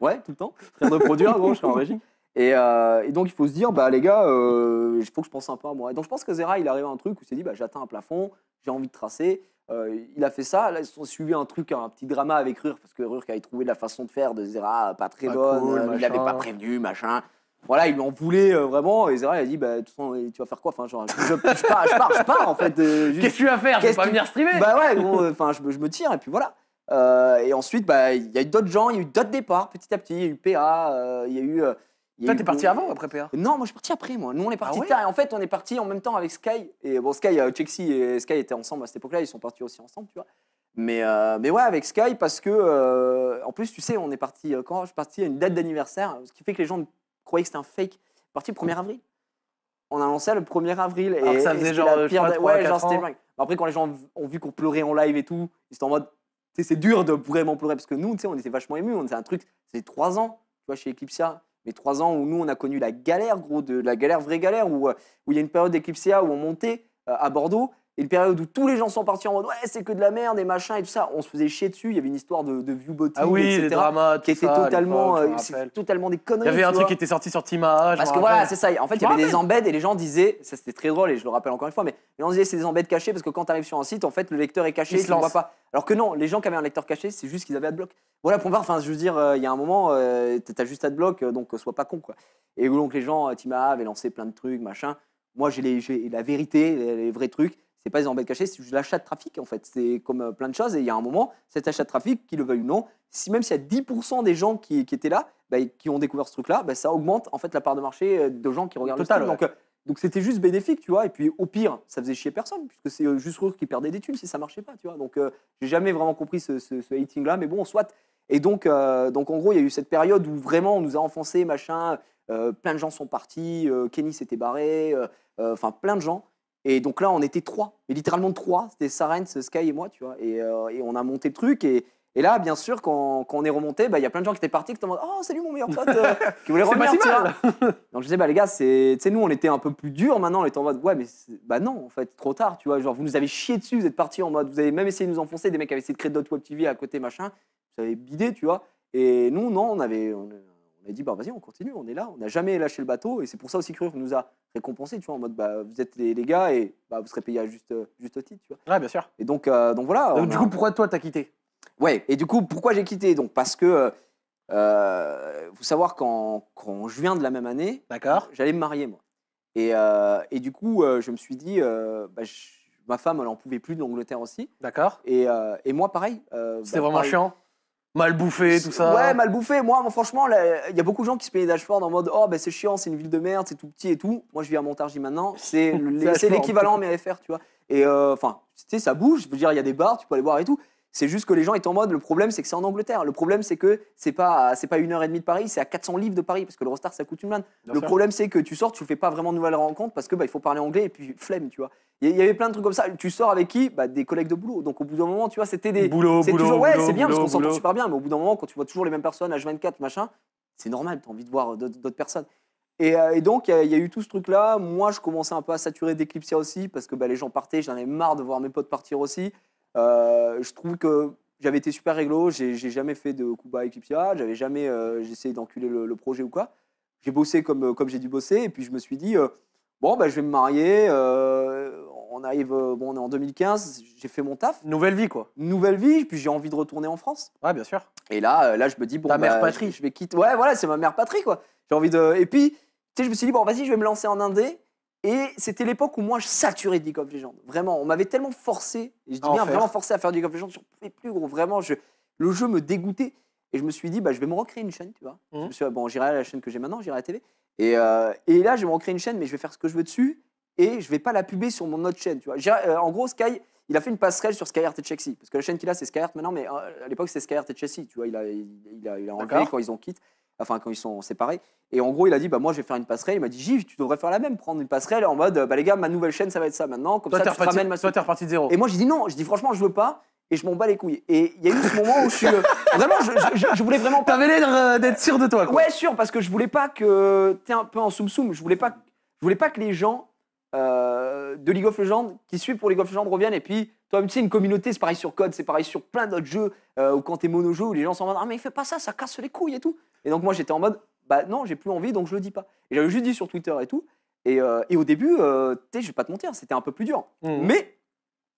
C: ouais, tout le temps. Rien de produire, gros, je suis en régie. Et, euh, et donc, il faut se dire, bah les gars, euh, il faut que je pense un peu à moi. Et donc, je pense que Zera, il est arrivé à un truc où il s'est dit, bah j'atteins un plafond, j'ai envie de tracer. Euh, il a fait ça. Là, ils ont suivi un truc, un petit drama avec Rur, parce que Rur avait trouvé la façon de faire de Zera pas très
A: Pas
C: bonne.
A: cool,
C: euh, il l'avait pas prévenu, machin. Voilà, il lui en voulait euh, vraiment. Et Zera, il a dit, bah tu vas faire quoi? Enfin, genre, je, je pars, je pars, je pars, en fait.
A: Qu'est-ce que tu vas faire? Je vais pas venir streamer.
C: bah ouais, euh, enfin, je, me- je tire et puis voilà. Et ensuite, bah, il y a eu d'autres gens, il y a eu d'autres départs petit à petit. Il y a eu PA, il y a eu.
A: Toi, t'es parti avant ou après PA
C: Non, moi je suis parti après, moi. Nous, on est parti
A: Ah ouais
C: tard. Et en fait, on est parti en même temps avec Sky. Et bon, Sky, Chexy et Sky étaient ensemble à cette époque-là, ils sont partis aussi ensemble, tu vois. Mais, euh, mais ouais, avec Sky, parce que. euh, en plus, tu sais, on est parti. euh, Quand je suis parti à une date d'anniversaire, ce qui fait que les gens croyaient que c'était un fake. Parti le 1er avril. On a lancé le 1er avril.
A: Alors
C: et,
A: ça
C: et
A: faisait genre,
C: la pire
A: pas,
C: Ouais, genre, c'était. Après, quand les gens ont vu qu'on pleurait en live et tout, ils étaient en mode. Tu sais, c'est dur de vraiment pleurer parce que nous, tu sais, on était vachement émus. On- C'est un truc, c'est trois ans, tu vois, chez Eclipsia. Mais trois ans où nous, on a connu la galère, gros, de la galère, vraie galère, où euh, où il y a une période d'Eclipsia où on montait euh, à Bordeaux et une période où tous les gens sont partis en mode ouais c'est que de la merde et machin et tout ça, on se faisait chier dessus. Il y avait une histoire de, de viewbotting,
A: Ah oui,
C: etc.
A: les dramas,
C: qui
A: tout
C: était
A: ça,
C: totalement, euh, totalement des
A: Il
C: conneries.
A: y avait un truc
C: vois.
A: qui était sorti sur Tima.
C: Parce que voilà, c'est ça. En fait, il y avait des embeds et les gens disaient, ça c'était très drôle et je le rappelle encore une fois, mais les gens disaient c'est des embeds cachés parce que quand tu arrives sur un site, en fait, le lecteur est caché,
A: Il
C: tu ne vois pas. Alors que non, les gens qui avaient un lecteur caché, c'est juste qu'ils avaient adblock. Voilà, pour voir, enfin, je veux dire, euh, il y a un moment, euh, t'as juste adblock, euh, donc euh, sois pas con, quoi. Et donc les gens, Tima avaient lancé plein de trucs, machin. Moi, j'ai la vérité, les, les vrais trucs. C'est pas des embeds cachés, c'est juste l'achat de trafic, en fait. C'est comme euh, plein de choses. Et il y a un moment, cet achat de trafic, qu'il le veuille ou non, si même s'il y a 10% des gens qui, qui étaient là, bah, qui ont découvert ce truc-là, bah, ça augmente en fait la part de marché euh, de gens qui regardent
A: Total,
C: le stream.
A: ouais.
C: Donc, euh, donc c'était juste bénéfique, tu vois. Et puis au pire, ça faisait chier personne, puisque c'est juste Rure qui perdait des thunes si ça marchait pas, tu vois. Donc euh, j'ai jamais vraiment compris ce, ce, ce hating-là, mais bon, soit. Et donc, euh, donc en gros, il y a eu cette période où vraiment on nous a enfoncé, machin. euh, plein de gens sont partis, Kenny s'était barré, enfin plein de gens. Et donc là, on était trois, mais littéralement trois. C'était Sarens, Sky et moi, tu vois. Et, euh, et on a monté le truc. Et, et là, bien sûr, quand, quand on est remonté, bah, il y a plein de gens qui étaient partis, qui étaient en mode Oh, salut mon meilleur pote, euh, qui voulaient
A: C'est
C: revenir.
A: si.
C: Donc je disais, bah les gars, c'est, nous on était un peu plus dur maintenant, on était en mode, ouais, mais bah non, en fait, trop tard, tu vois. Genre, vous nous avez chié dessus, vous êtes partis en mode, vous avez même essayé de nous enfoncer, des mecs avaient essayé de créer d'autres web TV à côté, machin, vous avez bidé, tu vois. Et nous, non, on avait, on, on a dit, bah vas-y, on continue, on est là, on n'a jamais lâché le bateau, et c'est pour ça aussi que nous a récompensé, tu vois, en mode, bah vous êtes les, les gars, et bah, vous serez payés à juste, juste titre, tu vois.
A: Ouais, bien sûr.
C: Et donc, euh, donc voilà.
A: Donc,
C: on
A: du
C: a-
A: coup, pourquoi toi, t'as quitté?
C: Ouais, et du coup, pourquoi j'ai quitté? Donc, parce que, euh, faut savoir qu'en, qu'en juin de la même année,
A: D'accord.
C: j'allais me marier, moi. Et, euh, et du coup, euh, je me suis dit, euh, bah, je- ma femme, elle en pouvait plus de l'Angleterre aussi.
A: D'accord.
C: Et, euh, et moi, pareil. euh,
A: C'était
C: bah,
A: vraiment
C: pareil.
A: chiant. Mal bouffé, tout ça.
C: Ouais, mal bouffé. Moi, moi, franchement, il y a beaucoup de gens qui se plaignaient d'Ashford en mode Oh, ben c'est chiant, c'est une ville de merde, c'est tout petit et tout. Moi, je vis à Montargis maintenant. C'est l'équivalent, mais FR, tu vois. Et euh, enfin, tu sais, ça bouge. Je veux dire, il y a des bars, tu peux aller boire et tout. C'est juste que les gens étaient en mode le problème, c'est que c'est en Angleterre. Le problème, c'est que c'est pas, c'est pas une heure et demie de Paris, c'est à 400 livres de Paris, parce que l'Eurostar, ça coûte une blinde. Le
A: sûr.
C: problème, c'est que tu sors, tu fais pas vraiment de nouvelles rencontres parce que bah, il faut parler anglais et puis flemme, tu vois. Il y- avait plein de trucs comme ça. Tu sors avec qui? Bah, Des collègues de boulot. Donc au bout d'un moment, tu vois, c'était des.
A: Boulot,
C: C'est
A: boulot,
C: toujours, ouais, c'est bien parce qu'on s'entend super bien, mais au bout d'un moment, quand tu vois toujours les mêmes personnes, H24, machin, c'est normal, tu as envie de voir d'autres personnes. Et, euh, et donc, il y, a- il y a eu tout ce truc-là. Moi, je commençais un peu à saturer d'Eclipsia aussi parce que bah, les gens partaient, j'en avais marre de voir mes potes partir aussi. Euh, je trouve que j'avais été super réglo, j'ai jamais fait de coup bas à Eclipsia, j'avais jamais euh, essayé d'enculer le, le projet ou quoi. J'ai bossé comme, euh, comme j'ai dû bosser, et puis je me suis dit, bon, bah, je vais me marier. on arrive, bon, on est en 2015, j'ai fait mon taf
A: Nouvelle vie, quoi.
C: nouvelle vie, puis j'ai envie de retourner en France.
A: Ouais, bien sûr.
C: Et là, là, je me dis bon,
A: Ta mère
C: bah,
A: patrie.
C: Je, je vais quitter. Ouais, voilà, c'est ma mère patrie, quoi. J'ai envie de. Et puis, tu sais, je me suis dit bon, vas-y, je vais me lancer en indé. Et c'était l'époque où moi, je saturais de League of Legends. Vraiment, on m'avait tellement forcé. Et je dis
A: en
C: bien
A: faire.
C: vraiment forcé à faire du League of Legends. Je pouvais plus, gros. Vraiment, je, le jeu me dégoûtait. Et je me suis dit, bah, je vais me recréer une chaîne, tu vois. Je me suis dit, bon, j'irai à la chaîne que j'ai maintenant, j'irai à la télé. Et, euh, et là, je vais me recréer une chaîne, mais je vais faire ce que je veux dessus. Et je vais pas la puber sur mon autre chaîne, tu vois. Euh, en gros, Sky, il a fait une passerelle sur Skyheart et Chelsea. Parce que la chaîne qu'il a, c'est Skyheart maintenant, mais euh, à l'époque, c'était Skyheart et Chelsea, tu vois. Il a, il, a, il a enlevé quand ils ont quitté, enfin, quand ils sont séparés. Et en gros, il a dit, bah, moi, je vais faire une passerelle. Il m'a dit, Gilles, tu devrais faire la même, prendre une passerelle en mode, bah, les gars, ma nouvelle chaîne, ça va être ça maintenant. Comme
A: Toi,
C: ça, tu
A: reparti,
C: ramènes ma
A: toi, t'es reparti de zéro.
C: et moi, j'ai dit non. Je dis franchement, je veux pas. Et je m'en bats les couilles. Et il y a eu ce moment où je suis. euh, vraiment, je, je- je voulais vraiment pas.
A: T'avais l'air euh, d'être sûr de toi, quoi.
C: Ouais, sûr, parce que je voulais pas que. T'es un peu en soum-soum. Je voulais pas, je voulais pas que les gens euh, de League of Legends qui suivent pour League of Legends reviennent. Et puis, toi, tu sais, une communauté, c'est pareil sur Code, c'est pareil sur plein d'autres jeux. euh, ou quand t'es mono-jeu, où les gens sont en mode Ah, mais fais pas ça, ça casse les couilles et tout. Et donc, moi, j'étais en mode Bah non, j'ai plus envie, donc je le dis pas. Et j'avais juste dit sur Twitter et tout. Et, euh, et au début, euh, tu sais, je vais pas te mentir, c'était un peu plus dur.
A: Mhm.
C: Mais,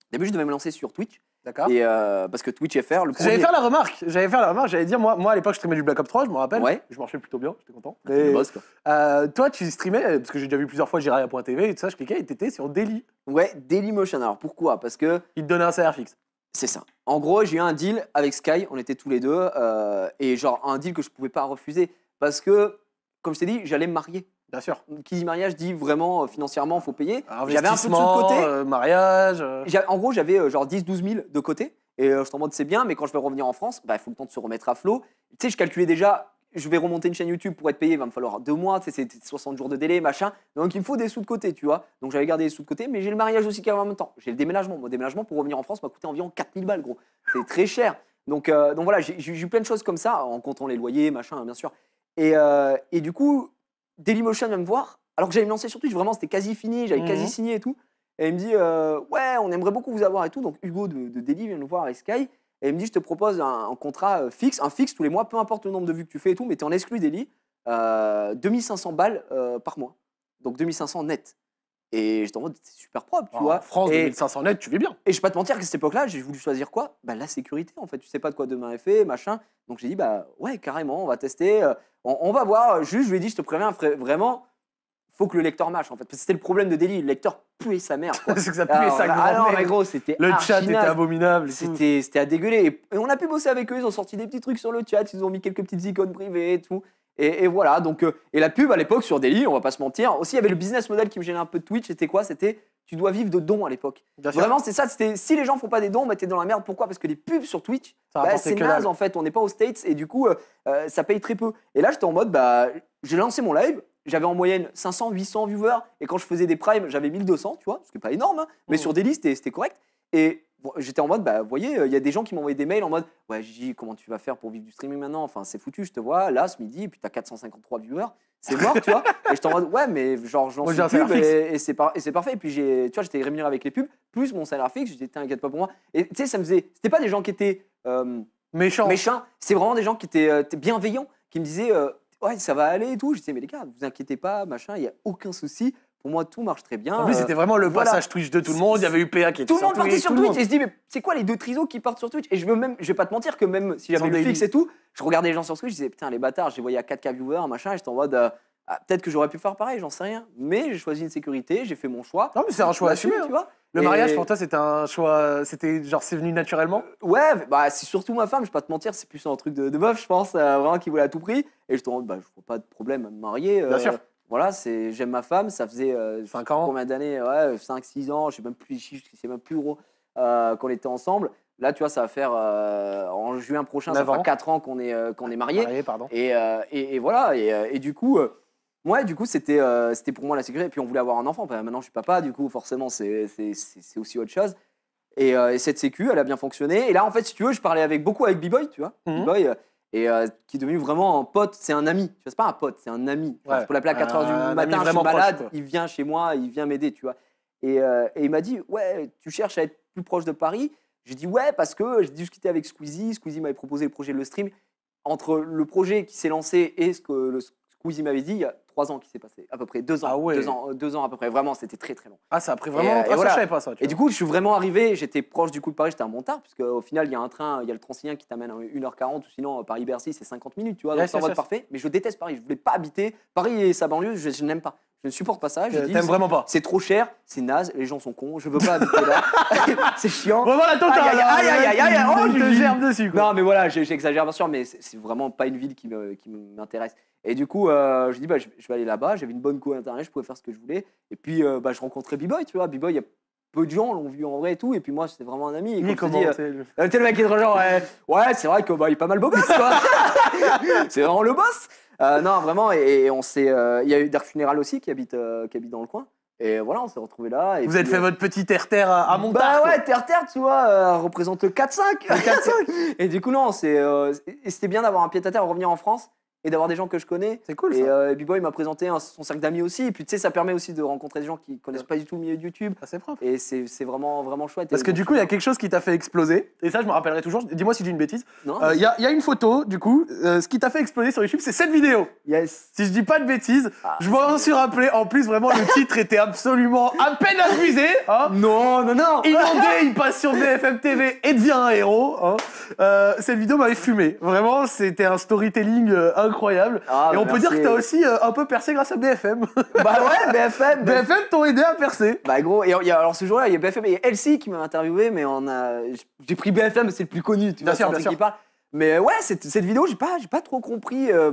C: au début, je devais me lancer sur Twitch.
A: D'accord.
C: Et euh, parce que Twitch FR, le
A: J'allais faire la remarque. J'allais faire la remarque. J'allais dire, moi, moi à l'époque, je streamais du Black Ops 3, je me rappelle.
C: Ouais.
A: Je marchais plutôt bien, j'étais content. Mais,
C: boss, quoi.
A: euh, toi, tu streamais, parce que j'ai déjà vu plusieurs fois Jiraya.tv et tout ça, je cliquais et t'étais sur Daily.
C: Ouais, Dailymotion. Alors pourquoi? Parce que
A: Il te donnait un salaire fixe.
C: C'est ça. En gros, j'ai eu un deal avec Sky, on était tous les deux, euh, et genre un deal que je pouvais pas refuser. Parce que, comme je t'ai dit, j'allais me marier.
A: Bien sûr.
C: Qui dit mariage dit vraiment euh, financièrement, faut payer. J'avais un peu de de côté.
A: euh, mariage. euh,
C: En gros, j'avais genre 10-12 000 de côté. Et je t'en mode, c'est bien, mais quand je vais revenir en France, bah, il faut le temps de se remettre à flot. Tu sais, je calculais déjà, je vais remonter une chaîne YouTube pour être payé, il va me falloir deux mois, c'est 60 jours de délai, machin. Donc il me faut des sous de côté, tu vois. Donc j'avais gardé des sous de côté, mais j'ai le mariage aussi qui arrive en même temps. J'ai le déménagement. Mon déménagement pour revenir en France m'a coûté environ 4000 balles, gros. C'est très cher. Donc, euh, donc voilà, j'ai eu plein de choses comme ça, en comptant les loyers, machin, bien sûr. Et, euh, et du coup, Dailymotion vient me voir, alors que j'allais me lancer sur Twitch, vraiment, c'était quasi fini, j'avais
A: Mhm.
C: quasi signé et tout. Et il me dit euh, Ouais, on aimerait beaucoup vous avoir et tout. Donc Hugo de, de Daily vient nous voir avec Sky. Et il me dit Je te propose un, un contrat euh, fixe, un fixe tous les mois, peu importe le nombre de vues que tu fais et tout, mais tu en exclu Daily. Euh, 2500 balles euh, par mois. Donc 2500 net. Et j'étais en mode C'est super propre, tu
A: En
C: vois.
A: France,
C: et,
A: 2500 net, tu vis bien.
C: et je vais pas te mentir qu'à cette époque-là, j'ai voulu choisir quoi? Bah, La sécurité, en fait. Tu sais pas de quoi demain est fait, machin. Donc j'ai dit, bah ouais, carrément, on va tester. euh, on, on va voir. Juste, je lui ai dit, je te préviens, vraiment, faut que le lecteur marche, en fait. Parce que c'était le problème de Daily. Le lecteur puait sa mère. quoi.
A: c'est que ça puait
C: Alors,
A: sa
C: ah mais gros, c'était
A: Le chat était abominable.
C: C'était c'était à dégueuler. Et, on a pu bosser avec eux. Ils ont sorti des petits trucs sur le chat. Ils ont mis quelques petites icônes privées et tout. Et, et voilà. Donc, euh, et la pub à l'époque sur Daily, on va pas se mentir. Aussi, il y avait le business model qui me gênait un peu de Twitch. C'était quoi? C'était tu dois vivre de dons à l'époque. Vraiment, c'est ça. C'était si les gens font pas des dons, bah, t'es dans la merde. Pourquoi? Parce que les pubs sur Twitch, bah, c'est naze
A: dalle.
C: en fait. On n'est pas aux States et du coup, euh, euh, ça paye très peu. Et là, j'étais en mode, bah, j'ai lancé mon live. J'avais en moyenne 500, 800 viewers. Et quand je faisais des primes, j'avais 1200, tu vois, ce qui est pas énorme. hein. mais
A: Mhm.
C: sur Daily, c'était c'était correct. Et j'étais en mode, bah, vous voyez, il y a des gens qui m'envoyaient des mails en mode, ouais, Gigi, comment tu vas faire pour vivre du streaming maintenant? Enfin, c'est foutu, je te vois là ce midi, et puis t'as 453 viewers. C'est mort, tu vois. Et j'étais en mode, ouais, mais genre, je lance
A: Moi, j'ai
C: une
A: un salaire
C: pub et, et c'est par- et c'est parfait. Et puis, j'ai- tu vois, j'étais rémunéré avec les pubs, plus mon salaire fixe. Je disais, t'inquiète pas pour moi. Et tu sais, ça me faisait. C'était pas des gens qui étaient euh,
A: Méchant.
C: méchants, c'est vraiment des gens qui étaient euh, bienveillants, qui me disaient, euh, ouais, ça va aller et tout. Je disais, mais les gars, vous inquiétez pas, machin, il y a aucun souci. Pour moi, tout marche très bien.
A: En plus,
C: Euh,
A: c'était vraiment le
C: voilà.
A: passage Twitch de tout le monde. Il y avait eu PA qui était
C: tout le monde partait sur Twitch et je dis mais c'est quoi les deux trisos qui partent sur Twitch? Et je veux même je vais pas te mentir que même si j'avais le fixe et tout je regardais les gens sur Twitch je disais putain les bâtards j'ai voyé à 4K viewers machin et j'étais en mode euh, ah, peut-être que j'aurais pu faire pareil j'en sais rien mais j'ai choisi une sécurité j'ai fait mon choix
A: Non, mais c'est un choix assumé. hein.
C: tu vois
A: Le
C: Et-
A: mariage, pour toi, c'était un choix. C'était genre, c'est venu naturellement?
C: ouais bah c'est surtout ma femme je vais pas te mentir c'est plus un truc de, de meuf je pense euh, vraiment qui voulait à tout prix et j'étais en mode bah je vois pas de problème à me marier
A: Bien
C: euh,
A: sûr.
C: voilà c'est j'aime ma femme ça faisait euh,
A: Cinq ans.
C: combien d'années Ouais, 5, 6 ans, je sais même plus les chiffres, je sais même plus gros, euh, qu'on était ensemble. Là, tu vois, ça va faire euh, en juin prochain, ça fera
A: ans.
C: 4 ans qu'on est, euh, qu'on est mariés.
A: Marié, pardon.
C: Et, euh, et, et voilà, et, euh, et du coup, euh, ouais, du coup, c'était euh, c'était pour moi la sécurité. Et puis, on voulait avoir un enfant. Bah, maintenant, je suis papa, du coup, forcément, c'est c'est- c'est- c'est aussi autre chose. Et, euh, et cette sécu, elle a bien fonctionné. Et là, en fait, si tu veux, je parlais avec beaucoup avec B-Boy, tu vois.
A: Mhm.
C: B-Boy, euh, et euh, qui est devenu vraiment un pote, c'est un ami. Tu vois, c'est pas un pote, c'est un ami.
A: Ouais.
C: Peux l'appeler à 4h
A: Un
C: du matin, je suis
A: proche,
C: malade, il vient chez moi, il vient m'aider, tu vois. Et, et il m'a dit, ouais, tu cherches à être plus proche de Paris? J'ai dit, ouais, parce que j'ai discuté avec Squeezie. Squeezie m'avait proposé le projet de le stream. Entre le projet qui s'est lancé et ce que le Squeezie m'avait dit, il y a trois ans qui s'est passé, à peu près deux ans.
A: Ah ouais.
C: deux ans, deux ans à peu près. Vraiment, c'était très très long.
A: Ah, ça a pris vraiment.
C: euh, et voilà.
A: pas ça. tu
C: Et
A: vois.
C: du coup, je suis vraiment arrivé, j'étais proche du coup de Paris, j'étais à Montard, puisque au final, il y a un train, il y a le Transilien qui t'amène à 1h40, ou sinon, Paris-Bercy, c'est 50 minutes, tu vois, donc c'est en mode parfait. Mais je déteste Paris, je voulais pas habiter. Paris et sa banlieue, je, je n'aime pas. Je ne supporte pas ça. Je dis,
A: T'aimes vraiment pas.
C: c'est trop cher, c'est naze, les gens sont cons, je veux pas habiter là. c'est chiant.
A: Bon, voilà, attends,
C: Aïe,
A: t'as-
C: aïe, aïe, aïe, aïe, aïe, oh,
A: il te gerbe dessus, quoi.
C: Non, mais voilà, j'exagère bien sûr, mais c'est vraiment pas une ville qui m'intéresse. Et du coup, euh, je dis, bah, je, je vais aller là-bas. J'avais une bonne co internet, je pouvais faire ce que je voulais. Et puis, euh, bah, je rencontrais B-Boy, tu vois. B-Boy, il y a peu de gens l'ont vu en vrai et tout. Et puis moi, c'était vraiment un ami. Et comme je
A: comment.
C: dis, euh,
A: le-
C: euh, le mec qui est genre, ouais, ouais c'est vrai que bah, est pas mal beau gosse, quoi. c'est vraiment le boss. Euh, non, vraiment, et, et on s'est. euh, Il y a eu Dark Funeral aussi qui habite, euh, qui habite dans le coin. Et voilà, on s'est retrouvés là. Et
A: Vous
C: puis,
A: avez fait votre petit terre-terre à, à Montard.
C: Bah ouais, terre-terre, tu vois, représente le 4-5. 4-5. et du coup, non, c'est, et c'était bien d'avoir un pied à terre, revenir en France et d'avoir des gens que je connais.
A: C'est cool, ça.
C: Et euh, B-Boy m'a présenté un- son cercle d'amis aussi. Et puis, tu sais, ça permet aussi de rencontrer des gens qui connaissent pas du tout le milieu de YouTube.
A: Ah, c'est propre.
C: Et c'est c'est vraiment, vraiment chouette.
A: Parce
C: Et
A: que
C: bon,
A: du coup, il y a quelque chose qui t'a fait exploser. Et ça, je me rappellerai toujours. Dis-moi si j'ai une bêtise.
C: Non,
A: Euh, Il y, a- il y a une photo, du coup. euh, ce qui t'a fait exploser sur YouTube, c'est cette vidéo.
C: yes.
A: Si je dis pas de bêtises,
C: Ah,
A: je m'en suis rappelé. En plus, vraiment, le titre était absolument à peine abusé. Hein.
C: Non, non, non.
A: Inondé, il passe sur BFM TV et devient un héros. hein. Euh, cette vidéo m'avait fumé. Vraiment, c'était un storytelling euh, incroyable.
C: Ah,
A: et on peut dire que t'as aussi euh, un peu percé grâce à BFM.
C: Bah ouais, BFM.
A: BFM t'ont aidé à percer.
C: Bah gros, et il y a, alors ce jour-là, il y a BFM et LC qui m'a interviewé, mais on a, j'ai pris BFM, c'est le plus connu, tu
A: Bien
C: vois,
A: sûr, bien
C: qui parle. Mais ouais, cette, cette vidéo, j'ai pas, j'ai pas trop compris. euh,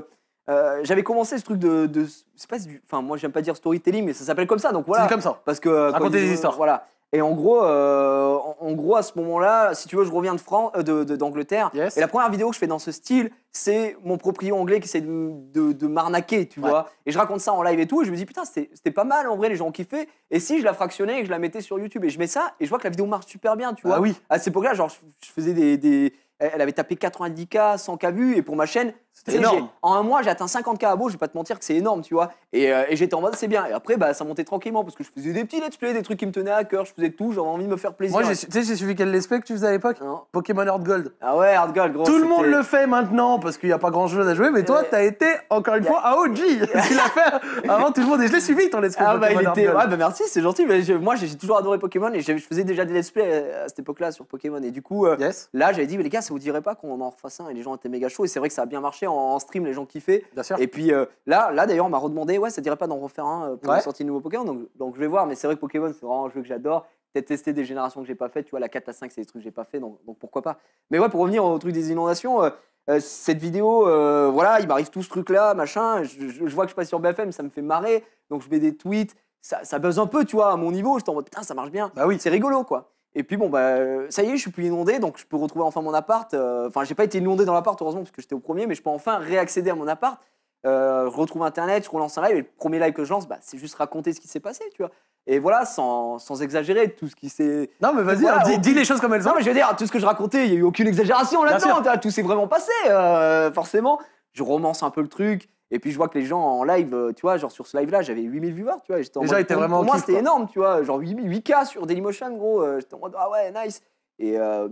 C: euh, J'avais commencé ce truc de, de c'est pas enfin moi j'aime pas dire storytelling, mais ça s'appelle comme ça, donc voilà.
A: C'est comme ça.
C: Parce que euh,
A: Raconter des histoires.
C: Voilà. Et en gros, euh, en, en gros à ce moment-là, si tu veux, je reviens de France, euh, de- de- d'Angleterre.
A: Yes.
C: Et la première vidéo que je fais dans ce style, c'est mon proprio anglais qui essaie de, de, m'arnaquer, tu
A: Ouais.
C: vois. Et je raconte ça en live et tout. Et je me dis, putain, c'était pas mal en vrai, les gens ont kiffé. Et si je la fractionnais et que je la mettais sur YouTube et je mets ça, et je vois que la vidéo marche super bien, tu vois.
A: Ah oui.
C: À cette époque-là, genre, je, je faisais des. des- elle avait tapé 90K, 100K vues, et pour ma chaîne,
A: C'était énorme.
C: En un mois, j'ai atteint 50K abos, je vais pas te mentir que c'est énorme, tu vois. Et, euh, et j'étais en mode, c'est bien. Et après, bah, ça montait tranquillement parce que je faisais des petits let's play, des trucs qui me tenaient à cœur, je faisais tout, j'avais envie de me faire plaisir.
A: Moi, tu sais, j'ai suivi quel let's play que tu faisais à l'époque. Pokémon Heart Gold.
C: Ah ouais, Hard Gold, gros.
A: Tout le monde le fait maintenant parce qu'il n'y a pas grand chose à jouer, mais toi,
C: Ouais.
A: t'as été encore une fois un OG. tu l'as fait avant tout le monde et je l'ai suivi ton let's play.
C: Ah bah il
A: Pokémon Heart
C: était. Ouais bah merci, c'est gentil. Mais je- moi j'ai toujours adoré Pokémon et je faisais déjà des let's play euh, à cette époque-là sur Pokémon. Et du coup, euh,
A: Yes,
C: là j'avais dit, mais les gars, ça vous dirait pas qu'on en refasse un Et les gens étaient méga chauds. Et c'est vrai que ça a bien marché en, en stream, les gens kiffaient.
A: bien sûr.
C: Et puis euh, là, là d'ailleurs, on m'a redemandé, ouais, ça dirait pas d'en refaire un euh, pour
A: Ouais.
C: la sortie de nouveau Pokémon. Donc, donc je vais voir. Mais c'est vrai que Pokémon, c'est vraiment un jeu que j'adore. Peut-être tester des générations que j'ai pas faites. Tu vois, la 4 à 5, c'est des trucs que j'ai pas fait. Donc, donc pourquoi pas. Mais ouais, pour revenir au truc des inondations. euh, euh, cette vidéo, euh, voilà, il m'arrive tout ce truc-là, machin. Je, je- je vois que je passe sur BFM, ça me fait marrer. Donc je mets des tweets, ça, ça buzz un peu, tu vois, à mon niveau. J'étais en mode putain, ça marche bien.
A: Bah oui.
C: C'est rigolo, quoi. Et puis bon, bah, euh, ça y est, je suis plus inondé, donc je peux retrouver enfin mon appart. Euh, Enfin, j'ai pas été inondé dans l'appart, heureusement, parce que j'étais au premier, mais je peux enfin réaccéder à mon appart. Euh, je retrouve Internet, je relance un live, et le premier live que je lance, bah, c'est juste raconter ce qui s'est passé, tu vois. Et voilà, sans, sans exagérer, tout ce qui s'est.
A: Non, mais vas-y,
C: Voilà,
A: dis, les choses comme elles sont.
C: Non, mais je veux dire, tout ce que je racontais, il n'y a eu aucune exagération là-dedans. Tout s'est vraiment passé, euh, forcément. Je romance un peu le truc. Et puis je vois que les gens en live, euh, tu vois, genre sur ce live-là, j'avais 8000 viewers, tu vois. j'étais en
A: Les gens étaient vraiment
C: Pour moi, c'était énorme, tu vois. Genre 8000 8K sur Dailymotion, gros. euh, j'étais en mode, ah ouais, nice. Et euh,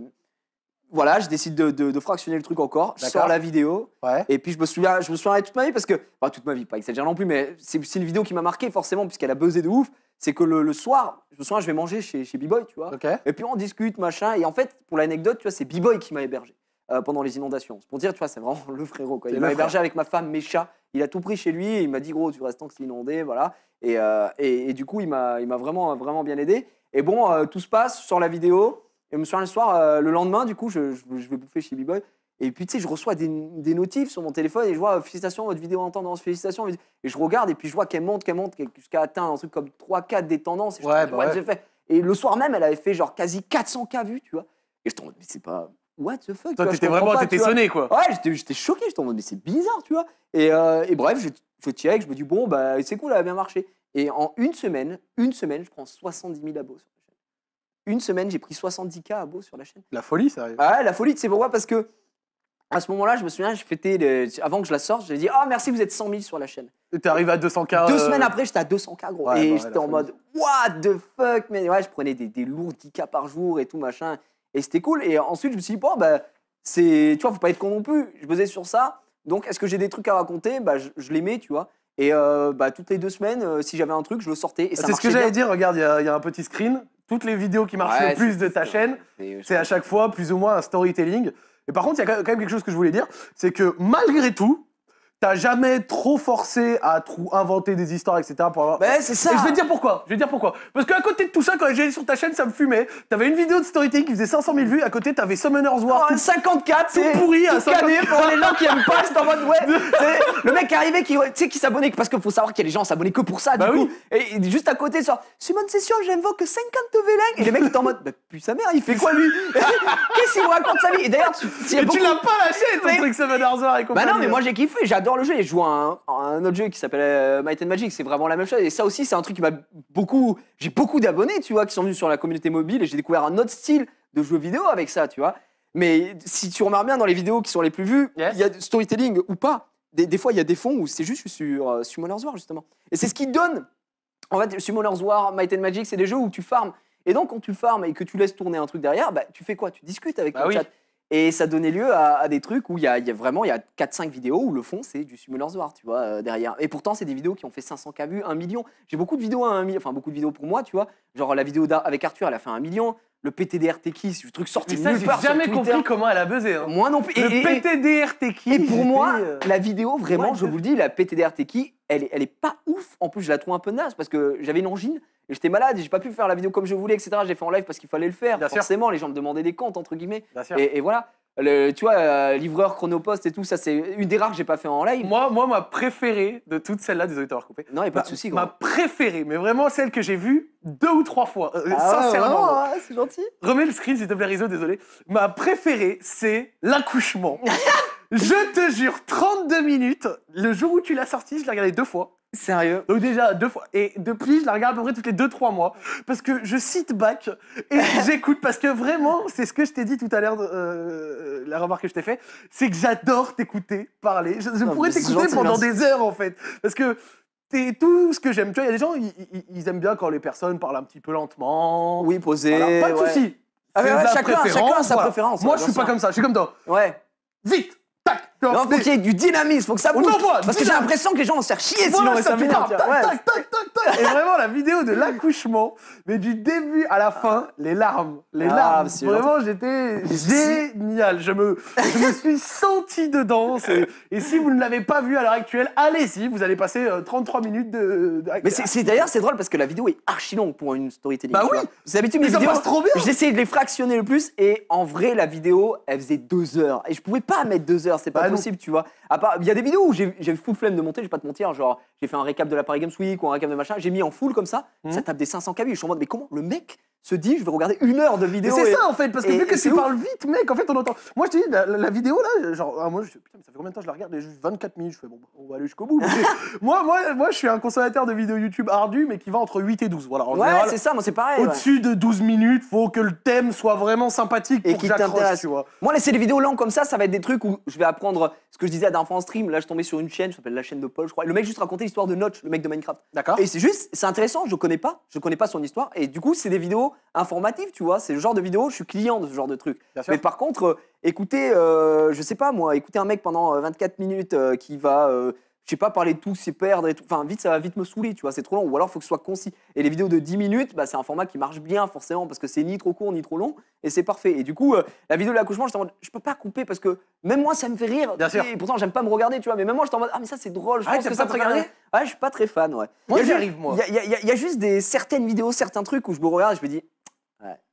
C: voilà, je décide de, de- de fractionner le truc encore. Je sors la vidéo.
A: Ouais.
C: Et puis je me souviens, je me souviens toute ma vie parce que, enfin toute ma vie, pas exagère non plus, mais c'est une vidéo qui m'a marqué forcément puisqu'elle a buzzé de ouf. C'est que le, le soir, je me souviens, je vais manger chez, chez B-Boy, tu vois. Et puis on discute, machin. Et en fait, pour l'anecdote, tu vois, c'est B-Boy qui m'a hébergé euh, pendant les inondations. C'est pour dire, tu vois, c'est vraiment le frérot. Quoi. Il m'a hébergé avec ma femme, mes chats. Il a tout pris chez lui. Et il m'a dit, gros, tu restes tant que c'est inondé, voilà. Et, euh, et, et du coup, il m'a vraiment, vraiment bien aidé. Et bon, euh, tout se passe sur la vidéo. Et je me souviens le soir, le lendemain, du coup, je, je- je vais bouffer chez B-Boy. Et puis, tu sais, je reçois des, des notifs sur mon téléphone et je vois félicitations, votre vidéo en tendance, félicitations. Et je regarde et puis je vois qu'elle monte, qu'elle monte, jusqu'à atteindre un truc comme 3-4 des tendances. Et je
A: Ouais, bah ouais.
C: Et le soir même, elle avait fait genre quasi 400K vues, tu vois. Et je mode, mais c'est pas. What the fuck tu
A: Toi, t'étais vraiment t'étais
C: tu
A: sonné, quoi.
C: Ouais, j'étais- j'étais choqué, j'étais en mode, mais c'est bizarre, tu vois. Et, euh, et bref, je, je check, je me dis, bon, bah, c'est cool, elle a bien marché. Et en une semaine, une semaine, je prends 70 000 abos sur la chaîne. Une semaine, j'ai pris 70K abos sur la chaîne.
A: La folie, ça arrive.
C: Ah ouais, la folie, tu sais pourquoi? Parce que à ce moment-là, je me souviens, je fêtais, avant que je la sorte, j'ai dit, ah, merci, vous êtes 100 000 sur la chaîne.
A: T'es arrivé à 200K.
C: Deux
A: euh,
C: semaines après, j'étais à 200K, gros.
A: ouais,
C: et
A: bah
C: j'étais en
A: folie.
C: mode, what the fuck, mais ouais, je prenais des, des lourds 10K par jour et tout, machin. Et c'était cool. Et ensuite, je me suis dit, bon, bah, c'est, tu vois, faut pas être con non plus. Je faisais sur ça. Donc, est-ce que j'ai des trucs à raconter? Bah, je, je les mets, tu vois. Et euh, bah, toutes les deux semaines, euh, si j'avais un truc, je le sortais. Et ça
A: C'est ce que j'allais dire, regarde, il y, a- il y a un petit screen. Toutes les vidéos qui marchent
C: Ouais,
A: le plus de ta chaîne,
C: c'est
A: à chaque fois plus ou moins un storytelling. Et par contre, il y a quand même quelque chose que je voulais dire, c'est que malgré tout, t'as jamais trop forcé à trou- inventer des histoires, etc. pour avoir...
C: Ouais, c'est ça.
A: Et je vais te dire pourquoi. Je vais te dire pourquoi. Parce qu'à côté de tout ça, quand j'ai sur ta chaîne, ça me fumait. T'avais une vidéo de storytelling qui faisait 500 000 vues. À côté, t'avais Summoner's War.
C: Oh,
A: tout-
C: 54, c'est
A: pourri à
C: tout cané pour les gens qui aiment pas, c'est en mode ouais. le mec arrivait qui, tu qui s'abonnait parce qu'il faut savoir qu'il y a des gens s'abonnaient que pour ça.
A: Bah
C: du
A: oui.
C: coup, et, et juste à côté, genre Simone Session, j'invoque 50 Vélègues. Et les mecs étaient en mode, bah puis sa mère, il fait quoi lui Qu'est-ce qu'il raconte sa vie? Et d'ailleurs, tu,
A: l'as pas lâché, ton
C: Mais-
A: truc Summoner's War et
C: Bah
A: compagnie.
C: non, mais moi j'ai kiffé, j'adore le jeu. Et je joue à un, à un autre jeu qui s'appelle euh, Might and Magic, c'est vraiment la même chose. Et ça aussi, c'est un truc qui m'a beaucoup. J'ai beaucoup d'abonnés, tu vois, qui sont venus sur la communauté mobile et j'ai découvert un autre style de jeu vidéo avec ça, tu vois. Mais si tu remarques bien dans les vidéos qui sont les plus vues, il
A: Yes.
C: y a du storytelling ou pas. Des, des fois, il y a des fonds où c'est juste sur euh, Summoner's War, justement. Et c'est ce qui donne. En fait, Summoner's War, Might and Magic, c'est des jeux où tu farmes. Et donc, quand tu farmes et que tu laisses tourner un truc derrière, bah, tu fais quoi? Tu discutes avec
A: Bah oui.
C: chat. Et ça donnait lieu à, à des trucs où il y a, il y a vraiment il y a 4-5 vidéos où le fond c'est du Summoner's War, tu vois, euh, derrière. Et pourtant, c'est des vidéos qui ont fait 500K vues, 1 million. J'ai beaucoup de vidéos à 1 million, enfin beaucoup de vidéos pour moi, tu vois. Genre la vidéo avec Arthur, elle a fait 1 million. Le PTDRT c'est le truc sorti
A: ça,
C: nulle
A: j'ai
C: part sur
A: jamais
C: Twitter.
A: compris comment elle a buzzé. hein.
C: Moi non plus.
A: Le
C: Et- et- et-
A: PTDRT qui
C: et pour moi,
A: euh,
C: la vidéo, vraiment,
A: what
C: je vous le dis, la PTDRT elle, est- elle est pas ouf. En plus, je la trouve un peu naze parce que j'avais une angine et j'étais malade et j'ai pas pu faire la vidéo comme je voulais, etc. J'ai fait en live parce qu'il fallait le faire.
A: Bien sûr.
C: Forcément, les gens me demandaient des comptes, entre guillemets. Et, et voilà. Le- tu vois, euh, livreur, chronopost et tout, ça, c'est une des rares que j'ai pas fait en live.
A: Moi, moi, ma préférée de toutes celles-là, désolé de t'avoir coupé.
C: Non, il a pas
A: Ma-
C: de souci,
A: Ma préférée, mais vraiment celle que j'ai vue deux ou trois fois. euh,
C: Ah
A: sincèrement.
C: ouais, c'est gentil.
A: Remets le screen, s'il te plaît, Rizzo, désolé. Ma préférée, c'est l'accouchement. je te jure, 32 minutes. Le jour où tu l'as sorti, je l'ai regardé deux fois.
C: Sérieux
A: Donc déjà, deux fois. Et depuis, je la regarde à peu près toutes les deux, trois mois. Parce que je cite back et j'écoute. Parce que vraiment, c'est ce que je t'ai dit tout à l'heure, euh, la remarque que je t'ai fait, c'est que j'adore t'écouter parler. Je, je
C: Non,
A: pourrais
C: c'est
A: t'écouter pendant
C: merci.
A: des heures, en fait. Parce que t'es tout ce que j'aime. Tu vois, il y a des gens, ils, ils- ils aiment bien quand les personnes parlent un petit peu lentement.
C: Oui, posé.
A: Voilà, pas de
C: ouais.
A: souci.
C: Ah,
A: C'est
C: ouais, chacun- a sa
A: voilà.
C: préférence,
A: Moi, je suis pas comme ça. Je suis comme toi.
C: Ouais.
A: Vite, tac.
C: Non, faut qu'il y ait du dynamisme, faut que ça bouge. Parce que j'ai l'impression que les gens vont se faire chier sinon
A: ça
C: tu
A: Tac, tac, tac, tac, tac. Et vraiment, la vidéo de l'accouchement, mais du début à la fin, les larmes. Les
C: Ah,
A: larmes. Vraiment, j'étais génial. Je me, je me suis senti dedans. Et si vous ne l'avez pas vu à l'heure actuelle, allez-y. Vous allez passer euh, 33 minutes de.
C: Mais c'est d'ailleurs c'est drôle parce que la vidéo est archi longue pour une storytelling.
A: Bah oui.
C: C'est d'habitude
A: Mais
C: mes
A: ça
C: vidéos.
A: passe trop bien.
C: J'essayais de les fractionner le plus et en vrai la vidéo elle faisait deux heures et je pouvais pas mettre deux heures, c'est pas
A: Bah.
C: Possible tu vois. À part il y a des vidéos où j'ai j'ai full flemme de monter, je vais pas te mentir, genre j'ai fait un récap de la Paris Games Week ou un récap de machin, j'ai mis en full comme ça,
A: Mhm.
C: ça tape des 500 kb. Je suis en mode mais comment le mec se dit je vais regarder une heure de vidéo
A: c'est
C: et-
A: ça en fait, parce que
C: et-
A: vu que tu parles vite, mec, en fait on entend. Moi je te dis, la, vidéo là, genre, ah, moi je putain, mais ça fait combien de temps que je la regarde? Juste 24 minutes, je fais bon, bah, on va aller jusqu'au bout. Moi, moi, moi je suis un consommateur de vidéos YouTube ardu, mais qui va entre 8 et 12. Voilà, en
C: Ouais, c'est ça, moi c'est pareil. ouais.
A: Au-dessus de 12 minutes, faut que le thème soit vraiment sympathique
C: Et
A: pour
C: qui t'intéresse.
A: tu vois.
C: Moi, laisser des vidéos longues comme ça, ça va être des trucs où je vais apprendre ce que je disais à fois en stream. Là, je tombais sur une chaîne, ça s'appelle la chaîne de Paul, je crois. Le mec juste racontait l'histoire de Notch, le mec de Minecraft.
A: D'accord
C: Et c'est juste, c'est intéressant, je connais pas, je connais pas son histoire. Et du coup, c'est des vidéos informatives, tu vois. C'est le genre de vidéo, je suis client de ce genre de truc. Mais par contre, euh, écouter, euh, je sais pas moi, écouter un mec pendant euh, 24 minutes euh, qui va, euh, je sais pas, parler de tout, s'y perdre et tout. Enfin, vite, ça va vite me saouler, tu vois. C'est trop long. Ou alors, faut que ce soit concis. Et les vidéos de 10 minutes, bah, c'est un format qui marche bien, forcément, parce que c'est ni trop court ni trop long. Et c'est parfait. Et du coup, euh, la vidéo de l'accouchement, mode, je peux pas couper parce que même moi, ça me fait rire.
A: Bien sûr.
C: Et pourtant, j'aime pas me regarder, tu vois. Mais même moi, j'étais en mode, ah, mais ça, c'est drôle. Je
A: Ah,
C: pense que ça
A: te regarder.
C: Ouais, je suis pas très fan, ouais.
A: Moi,
C: Il
A: j'y arrive, moi.
C: Il y il il il y a juste des certaines vidéos, certains trucs où je me regarde et je me dis,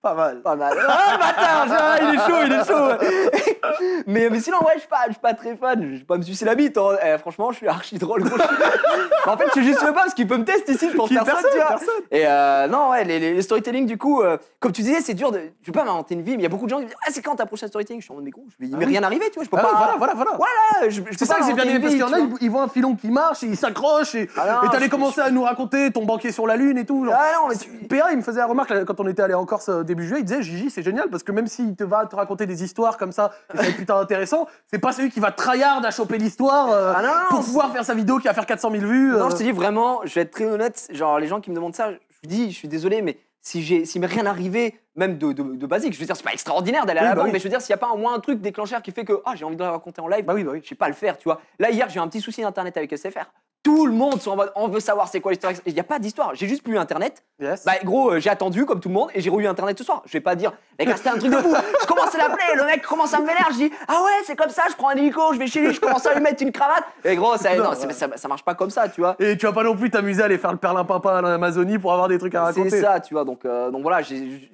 A: Pas mal.
C: pas mal. Ah, bâtard, il est chaud, il est chaud. mais, mais sinon, ouais, je suis pas, je suis pas très fan. Je vais pas me sucer la bite. hein. Eh, franchement, je suis archi drôle. gros. en fait, je suis juste le boss qui peut me tester ici. Je pense personne,
A: personne,
C: tu vois.
A: personne.
C: Et euh, non, ouais, les, les- storytelling, du coup, euh, comme tu disais, c'est dur de. Je vais pas m'inventer une vie, mais il y a beaucoup de gens qui me disent Ah, c'est quand ta prochaine storytelling? Je suis en mode, mais gros, je vais, il m'est
A: Ah oui.
C: rien arrivé, tu vois. Je peux
A: Ah
C: pas.
A: oui, voilà, voilà, voilà.
C: Voilà, je, je peux
A: C'est ça que j'ai bien aimé parce qu'il y en a, ils, ils voient un filon qui marche, et ils s'accrochent et
C: Ah non,
A: et t'allais commencer à nous raconter ton banquier sur la lune et tout. genre.
C: Ah non, mais
A: PA, il me faisait la remarque quand on était allé en Euh, début juillet, il disait Gigi, c'est génial parce que même s'il te va te raconter des histoires comme ça, et ça va être putain intéressant, c'est pas celui qui va tryhard à choper l'histoire euh,
C: Ah non, non,
A: pour pouvoir faire sa vidéo qui va faire 400 000 vues.
C: Non,
A: euh.
C: je te dis vraiment, je vais être très honnête. Genre, les gens qui me demandent ça, je dis, je suis désolé, mais si j'ai, s'il m'est rien arrivé, même de, de, de basique, je veux dire, c'est pas extraordinaire d'aller à
A: Oui,
C: la
A: bah
C: banque,
A: oui.
C: mais je veux dire, s'il y a pas au moins un truc déclencheur qui fait que, ah, j'ai envie de le raconter en live,
A: Bah oui, bah oui.
C: je sais pas le faire, tu vois. Là, hier, j'ai eu un petit souci d'internet avec SFR. Tout le monde sont en mode, on veut savoir c'est quoi l'histoire. Il n'y a pas d'histoire. J'ai juste plus internet.
A: Yes.
C: Bah, gros, euh, j'ai attendu comme tout le monde et j'ai eu internet ce soir. Je vais pas dire, les gars, c'était un truc de fou. Je commence à l'appeler, le mec commence à me vénère. Je dis, ah ouais, c'est comme ça, je prends un hélico, je vais chez lui, je commence à lui mettre une cravate. Et gros, ça,
A: Non,
C: non,
A: ouais.
C: c'est- ça, ça marche pas comme ça, tu vois.
A: Et tu vas pas non plus t'amuser à aller faire le perlimpinpin en Amazonie pour avoir des trucs à raconter.
C: C'est ça, tu vois. Donc, euh, donc voilà,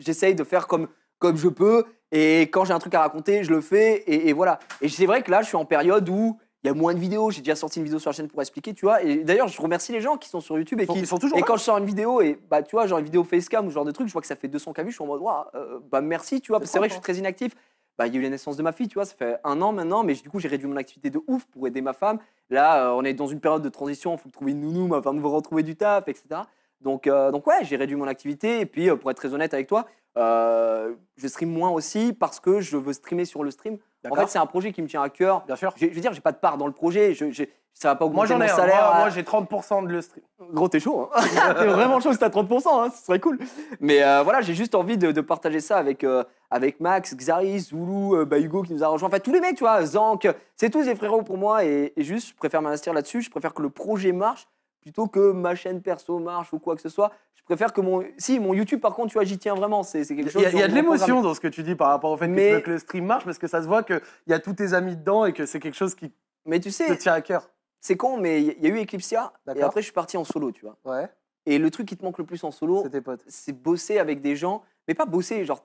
C: j'essaye de faire comme, comme je peux. Et quand j'ai un truc à raconter, je le fais. Et, et voilà. Et c'est vrai que là, je suis en période où il y a moins de vidéos. J'ai déjà sorti une vidéo sur la chaîne pour expliquer, tu vois. Et d'ailleurs, je remercie les gens qui sont sur YouTube et qui.
A: ils sont toujours
C: et
A: là.
C: quand je sors une vidéo, et bah, tu vois, genre une vidéo facecam ou ce genre de truc, je vois que ça fait 200 k vues, je suis en mode, Waouh, euh, bah merci, tu vois. parce que C'est vrai que je suis très inactif. Bah, il y a eu la naissance de ma fille, tu vois, ça fait un an maintenant, mais du coup, j'ai réduit mon activité de ouf pour aider ma femme. Là, euh, on est dans une période de transition, il faut trouver une nounou, ma femme veut retrouver du taf, etc. Donc, euh, donc ouais, j'ai réduit mon activité. Et puis, euh, pour être très honnête avec toi, euh, je stream moins aussi parce que je veux streamer sur le stream. En fait, c'est un projet qui me tient à cœur.
A: Bien sûr.
C: Je veux dire, j'ai pas de part dans le projet. Je, je- ça va pas
A: Moi
C: augmenter
A: ai
C: mon
A: un.
C: salaire.
A: Moi,
C: à-
A: moi, j'ai 30% de le stream.
C: Gros, t'es chaud. Hein t'es vraiment chaud si t'as 30%, hein, ce serait cool. Mais euh, voilà, j'ai juste envie de, de partager ça avec, euh, avec Max, Xaris, Zulu, euh, bah, Hugo qui nous a rejoint. Enfin, tous les mecs, tu vois, Zank, c'est tous des frérots pour moi. Et, et juste, je préfère m'investir là-dessus. Je préfère que le projet marche plutôt que ma chaîne perso marche ou quoi que ce soit. Je préfère que mon. Si, mon YouTube, par contre, tu vois, j'y tiens vraiment. C'est quelque
A: Il
C: chose.
A: y a, il y a de l'émotion dans ce que tu dis par rapport au fait que
C: Mais-
A: le stream marche parce que ça se voit qu'il y a tous tes amis dedans et que c'est quelque chose qui.
C: Mais tu
A: te tient à cœur.
C: c'est con, mais il y a eu Eclipsia. Et après, je suis parti en solo, tu vois.
A: Ouais,
C: Et le truc qui te manque le plus en solo,
A: c'est
C: bosser avec des gens, mais pas bosser, genre,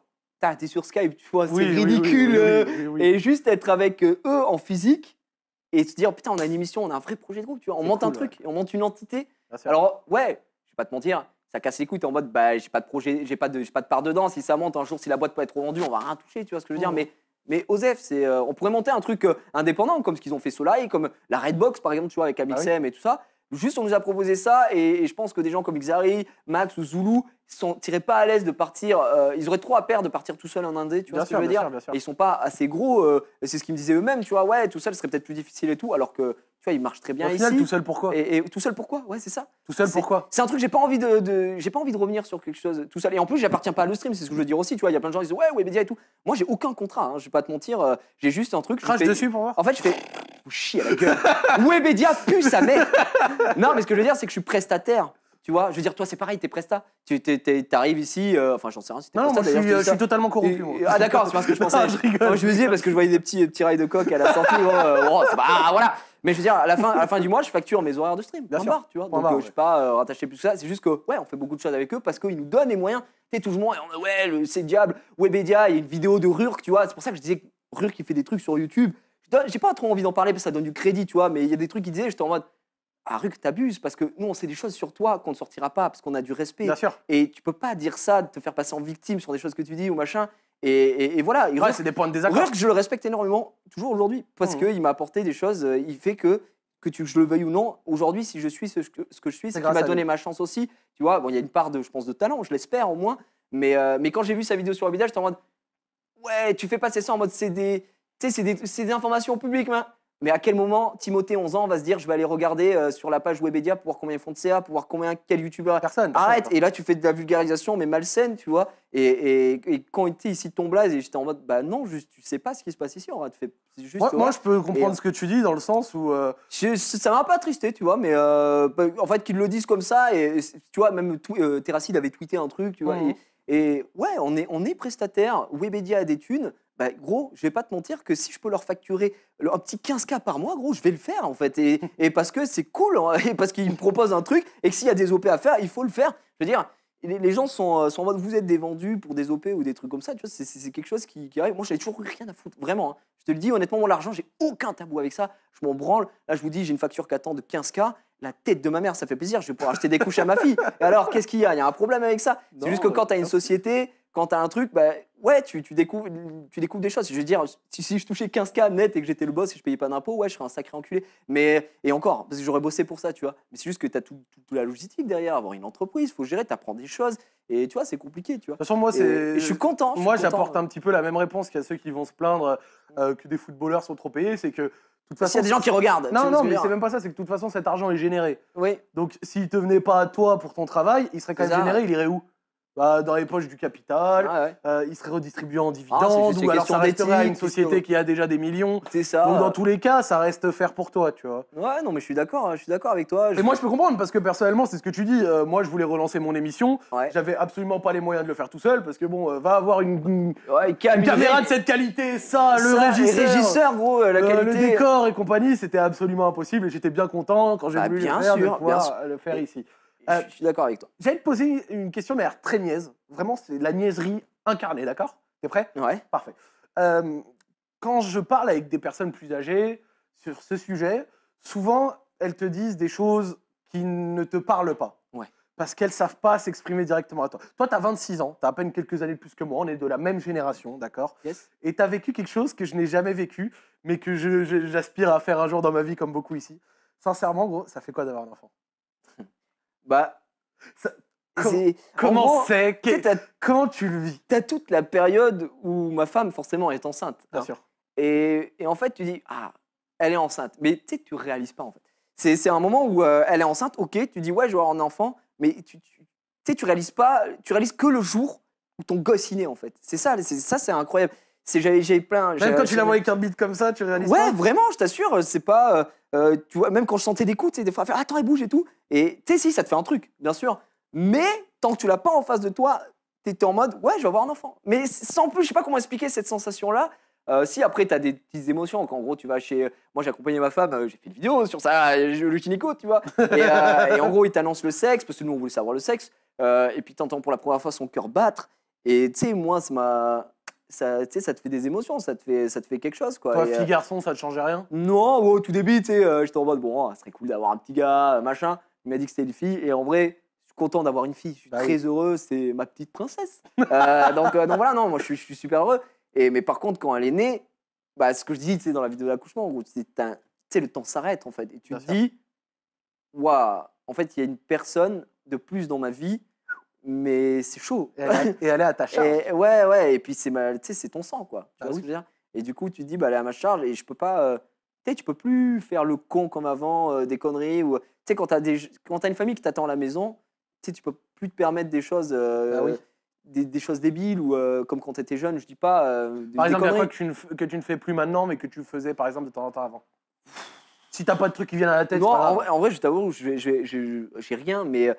C: t'es sur Skype, tu vois, c'est
A: Oui,
C: ridicule.
A: oui, oui.
C: Et juste être avec euh, eux en physique et se dire, putain, on a une émission, on a un vrai projet de groupe, tu vois, on monte un truc, et on monte une entité. Alors, ouais, je vais pas te mentir, ça casse les couilles, t'es en mode, bah, j'ai pas de projet, j'ai pas de, j'ai pas de part dedans, si ça monte un jour, si la boîte peut être revendue, on va rien toucher, tu vois ce que je veux dire,
A: Mhm.
C: mais. Mais Osef, c'est, euh, on pourrait monter un truc euh, indépendant, comme ce qu'ils ont fait Soleil, comme la Redbox par exemple, tu vois, avec
A: Ah oui.
C: Amixem et tout ça. Juste, on nous a proposé ça, et, je pense que des gens comme Xari, Max ou Zulu sont tirés pas à l'aise de partir. euh, ils auraient trop à perdre de partir tout seul en Indé, tu vois
A: Bien
C: ce
A: sûr,
C: que je veux dire
A: sûr, bien sûr.
C: Et ils sont pas assez gros. euh, c'est ce qu'ils me disaient eux-mêmes, tu vois. Ouais, tout seul serait peut-être plus difficile et tout, alors que tu vois, ils marchent très bien
A: Au final,
C: ici.
A: tout seul pourquoi?
C: Et, et tout seul pourquoi? Ouais, c'est ça.
A: Tout seul pourquoi?
C: C'est un truc j'ai pas envie de, de- j'ai pas envie de revenir sur quelque chose tout seul. Et en plus, j'appartiens pas à le stream, c'est ce que je veux dire aussi. Tu vois, il y a plein de gens qui disent ouais, Webedia et tout. Moi, j'ai aucun contrat. Hein, je vais pas te mentir. euh, j'ai juste un truc. je
A: Crache
C: fais-
A: dessus pour voir
C: En fait, je fais. Vous chier à la gueule. Webedia pue sa mère. non, mais ce que je veux dire, c'est que je suis prestataire. Tu vois, je veux dire, toi, c'est pareil, t'es presta. Tu t'arrives ici. euh, Enfin, j'en sais rien si t'es
A: Non, moi je suis, euh, je suis totalement corrompu.
C: Et- ah, d'accord, c'est pas ce que je pensais.
A: Je rigole.
C: Moi, je me disais parce que je voyais des petits, petits rails de coque à la sortie. euh, voilà. Mais je veux dire, à la, fin, à la fin du mois, je facture mes horaires de stream.
A: Bien sûr.
C: tu vois. Donc,
A: barre,
C: euh,
A: ouais.
C: je suis pas euh, rattaché plus que ça. C'est juste que, ouais, on fait beaucoup de choses avec eux parce qu'ils nous donnent les moyens. Tu sais, toujours, et on a, ouais, le- c'est diable, Webedia, il y a une vidéo de Rurk, tu vois. C'est pour ça que je disais que Rurk, il fait des trucs sur YouTube. J'ai pas trop envie d'en parler parce que ça donne du crédit, tu vois. Mais il y a des trucs qu'il disait, j'étais en mode, ah, Rurk, t'abuses parce que nous, on sait des choses sur toi qu'on ne sortira pas parce qu'on a du respect.
A: Bien sûr.
C: Et tu peux pas dire ça, de te faire passer en victime sur des choses que tu dis ou machin. Et, et- et voilà.
A: Ouais, c'est des points de désaccord.
C: Rurk, je le respecte énormément, toujours aujourd'hui, parce
A: Mhm.
C: qu'il m'a apporté des choses. euh, Il fait que, que tu, je le veuille ou non, aujourd'hui, si je suis ce, que- ce que je suis,
A: C'est grâce
C: m'a donné
A: lui.
C: ma chance aussi. Tu vois, bon, il y a une part de, je pense, de talent, je l'espère au moins. Mais, euh, mais quand j'ai vu sa vidéo sur Webedia, j'étais en mode, ouais, tu fais passer ça en mode, c'est des, tu sais, c'est des, informations publiques, mais, mais à quel moment Timothée, 11 ans, va se dire, je vais aller regarder euh, sur la page Webedia pour voir combien ils font de CA, pour voir combien, quel youtubeur
A: Personne.
C: Arrête
A: personne.
C: Et là, tu fais de la vulgarisation, mais malsaine, tu vois. Et, et, et quand il était ici ton blaze, et j'étais en mode, bah non, juste, tu sais pas ce qui se passe ici, fais- C'est juste.
A: Moi, je peux comprendre
C: Et-
A: ce que tu dis dans le sens où. euh,
C: Je- ça m'a un peu attristé, tu vois, mais euh, bah, en fait, qu'ils le disent comme ça, et tu vois, même euh, Terracide avait tweeté un truc, tu vois.
A: Mhm.
C: Et, et ouais, on est, on est prestataire, Webedia a des thunes. Bah, gros, je vais pas te mentir que si je peux leur facturer un petit 15K par mois, gros, je vais le faire en fait. Et, et parce que c'est cool, hein, et parce qu'ils me proposent un truc, et que s'il y a des OP à faire, il faut le faire. Je veux dire, les, les gens sont, euh, sont en mode vous êtes des vendus pour des OP ou des trucs comme ça, tu vois, c'est- quelque chose qui, qui arrive. Moi, j'ai toujours rien à foutre, vraiment. hein. Je te le dis honnêtement, moi, l'argent, j'ai aucun tabou avec ça. Je m'en branle. Là, je vous dis, j'ai une facture qui attend de 15K. La tête de ma mère, ça fait plaisir. Je vais pouvoir acheter des couches à ma fille. Et alors, qu'est-ce qu'il y a? Il y a un problème avec ça? C'est juste que quand tu as une société, quand tu as un truc, bah, ouais, tu, tu, découvres, tu découvres des choses. Je veux dire, si, si je touchais 15K net et que j'étais le boss et je payais pas d'impôts, ouais, je serais un sacré enculé. Mais, et encore, parce que j'aurais bossé pour ça, tu vois. Mais c'est juste que tu as tout, tout- toute la logistique derrière, avoir une entreprise, faut gérer, tu apprends des choses. Et tu vois, c'est compliqué, tu vois.
A: De toute façon, moi, c'est.
C: je suis content.
A: Moi, j'apporte un petit peu la même réponse qu'à ceux qui vont se plaindre euh, que des footballeurs sont trop payés. C'est que, de toute
C: S'il y
A: façon.
C: a des gens qui regardent.
A: Non, non,
C: que
A: mais c'est même pas ça. C'est que de toute façon, cet argent est généré.
C: Oui,
A: Donc, s'il te venait pas à toi pour ton travail, il serait quand même généré. Il irait où? Bah, Dans les poches du capital.
C: ouais.
A: euh, il serait redistribué en
C: Ah,
A: dividendes. ou alors ça resterait à une société qui a déjà des millions.
C: c'est ça.
A: Donc, dans tous les cas, ça reste faire pour toi, tu vois.
C: Ouais, non, mais je suis d'accord. Je suis d'accord avec toi.
A: Et moi, je peux comprendre parce que personnellement, c'est ce que tu dis. euh, moi, je voulais relancer mon émission.
C: Ouais.
A: J'avais absolument pas les moyens de le faire tout seul parce que bon, euh, va avoir une,
C: Ouais,
A: caméra de cette qualité, ça, le
C: Ça,
A: régisseur,
C: Les régisseurs, gros, la qualité.
A: le décor et compagnie, c'était absolument impossible. Et j'étais bien content quand j'ai
C: Bah,
A: voulu
C: bien
A: le faire de
C: sûr,
A: pouvoir
C: bien sûr.
A: euh, le faire ici.
C: Je suis- je suis d'accord avec toi.
A: J'allais te poser une question, mais elle a l'air très niaise. Vraiment, c'est de la niaiserie incarnée, d'accord? T'es prêt?
C: Ouais.
A: Parfait. Euh, quand je parle avec des personnes plus âgées sur ce sujet, souvent, elles te disent des choses qui ne te parlent pas.
C: Ouais.
A: Parce qu'elles savent pas s'exprimer directement à toi. Toi, tu as 26 ans, tu as à peine quelques années de plus que moi, on est de la même génération, d'accord?
C: Yes.
A: Et tu as vécu quelque chose que je n'ai jamais vécu, mais que j'aspire à faire un jour dans ma vie, comme beaucoup ici. Sincèrement, gros, ça fait quoi d'avoir un enfant?
C: Bah.
A: Ça- Comment c'est Comment tu le vis?
C: t'as toute la période où ma femme, forcément, est enceinte.
A: Bien
C: hein.
A: sûr.
C: Et, et en fait, tu dis, ah, elle est enceinte. Mais tu sais, tu réalises pas, en fait. C'est un moment où euh, elle est enceinte, ok, tu dis, ouais, je vais avoir un enfant, mais tu, tu, sais, tu réalises pas, tu réalises que le jour où ton gosse est né, en fait. C'est ça, c'est- ça, c'est incroyable. C'est j'ai plein.
A: Même quand tu l'as avec un beat comme ça, tu réalises
C: Ouais,
A: pas
C: vraiment, je t'assure, c'est pas. euh, euh, tu vois, même quand je sentais des coups, tu des fois, à faire attends, elle bouge et tout. Et tu sais, si, ça te fait un truc, bien sûr. Mais tant que tu l'as pas en face de toi, t'étais en mode, ouais, je vais avoir un enfant. Mais sans plus, je sais pas comment expliquer cette sensation-là. Euh, si après, tu as des petites émotions, quand en gros, tu vas chez. Moi, j'ai accompagné ma femme, euh, j'ai fait une vidéo sur ça, euh, le gynéco, tu vois. Et, en gros, il t'annonce le sexe, parce que nous, on voulait savoir le sexe. Et puis, t'entends pour la première fois son cœur battre. Et tu sais, moi, ça m'a. Ça, te fait des émotions, ça te fait, ça te fait quelque chose, quoi.
A: Toi,
C: Et, euh,
A: fille garçon, ça te changeait rien?
C: Non, au tout début, euh, j'étais en mode, bon, ça serait cool d'avoir un petit gars, euh, machin. Il m'a dit que c'était une fille, et en vrai, je suis content d'avoir une fille. Je suis
A: Bah
C: très
A: oui.
C: heureux, c'est ma petite princesse. Euh, donc, euh, donc voilà, non, moi, je suis, je suis super heureux. Et, mais par contre, quand elle est née, bah, ce que je dis, tu sais, dans la vidéo d'accouchement, c'est le temps s'arrête, en fait. Et tu
A: Bien
C: te
A: sûr.
C: dis, waouh, en fait, il y a une personne de plus dans ma vie, mais c'est chaud.
A: Et elle, est- et elle est à ta charge.
C: Et, ouais, ouais, et puis c'est tu c'est ton sang, quoi. Tu
A: Ah
C: vois ce que je veux dire? Et du coup, tu te dis, bah, elle est à ma charge et je peux pas. euh, tu sais, tu peux plus faire le con comme avant, euh, des conneries. Ou, tu sais, quand quand t'as une famille qui t'attend à la maison, tu sais, tu peux plus te permettre des choses. euh,
A: Ah oui.
C: Des, des choses débiles ou euh, comme quand t'étais jeune, je dis pas. euh,
A: Par exemple, il y a
C: conneries.
A: quoi que tu, ne, f- que tu ne fais plus maintenant, mais que tu faisais par exemple de temps en temps avant? Si t'as pas de trucs qui viennent à la tête,
C: Non, en vrai, en vrai, je t'avoue, j'ai rien, mais,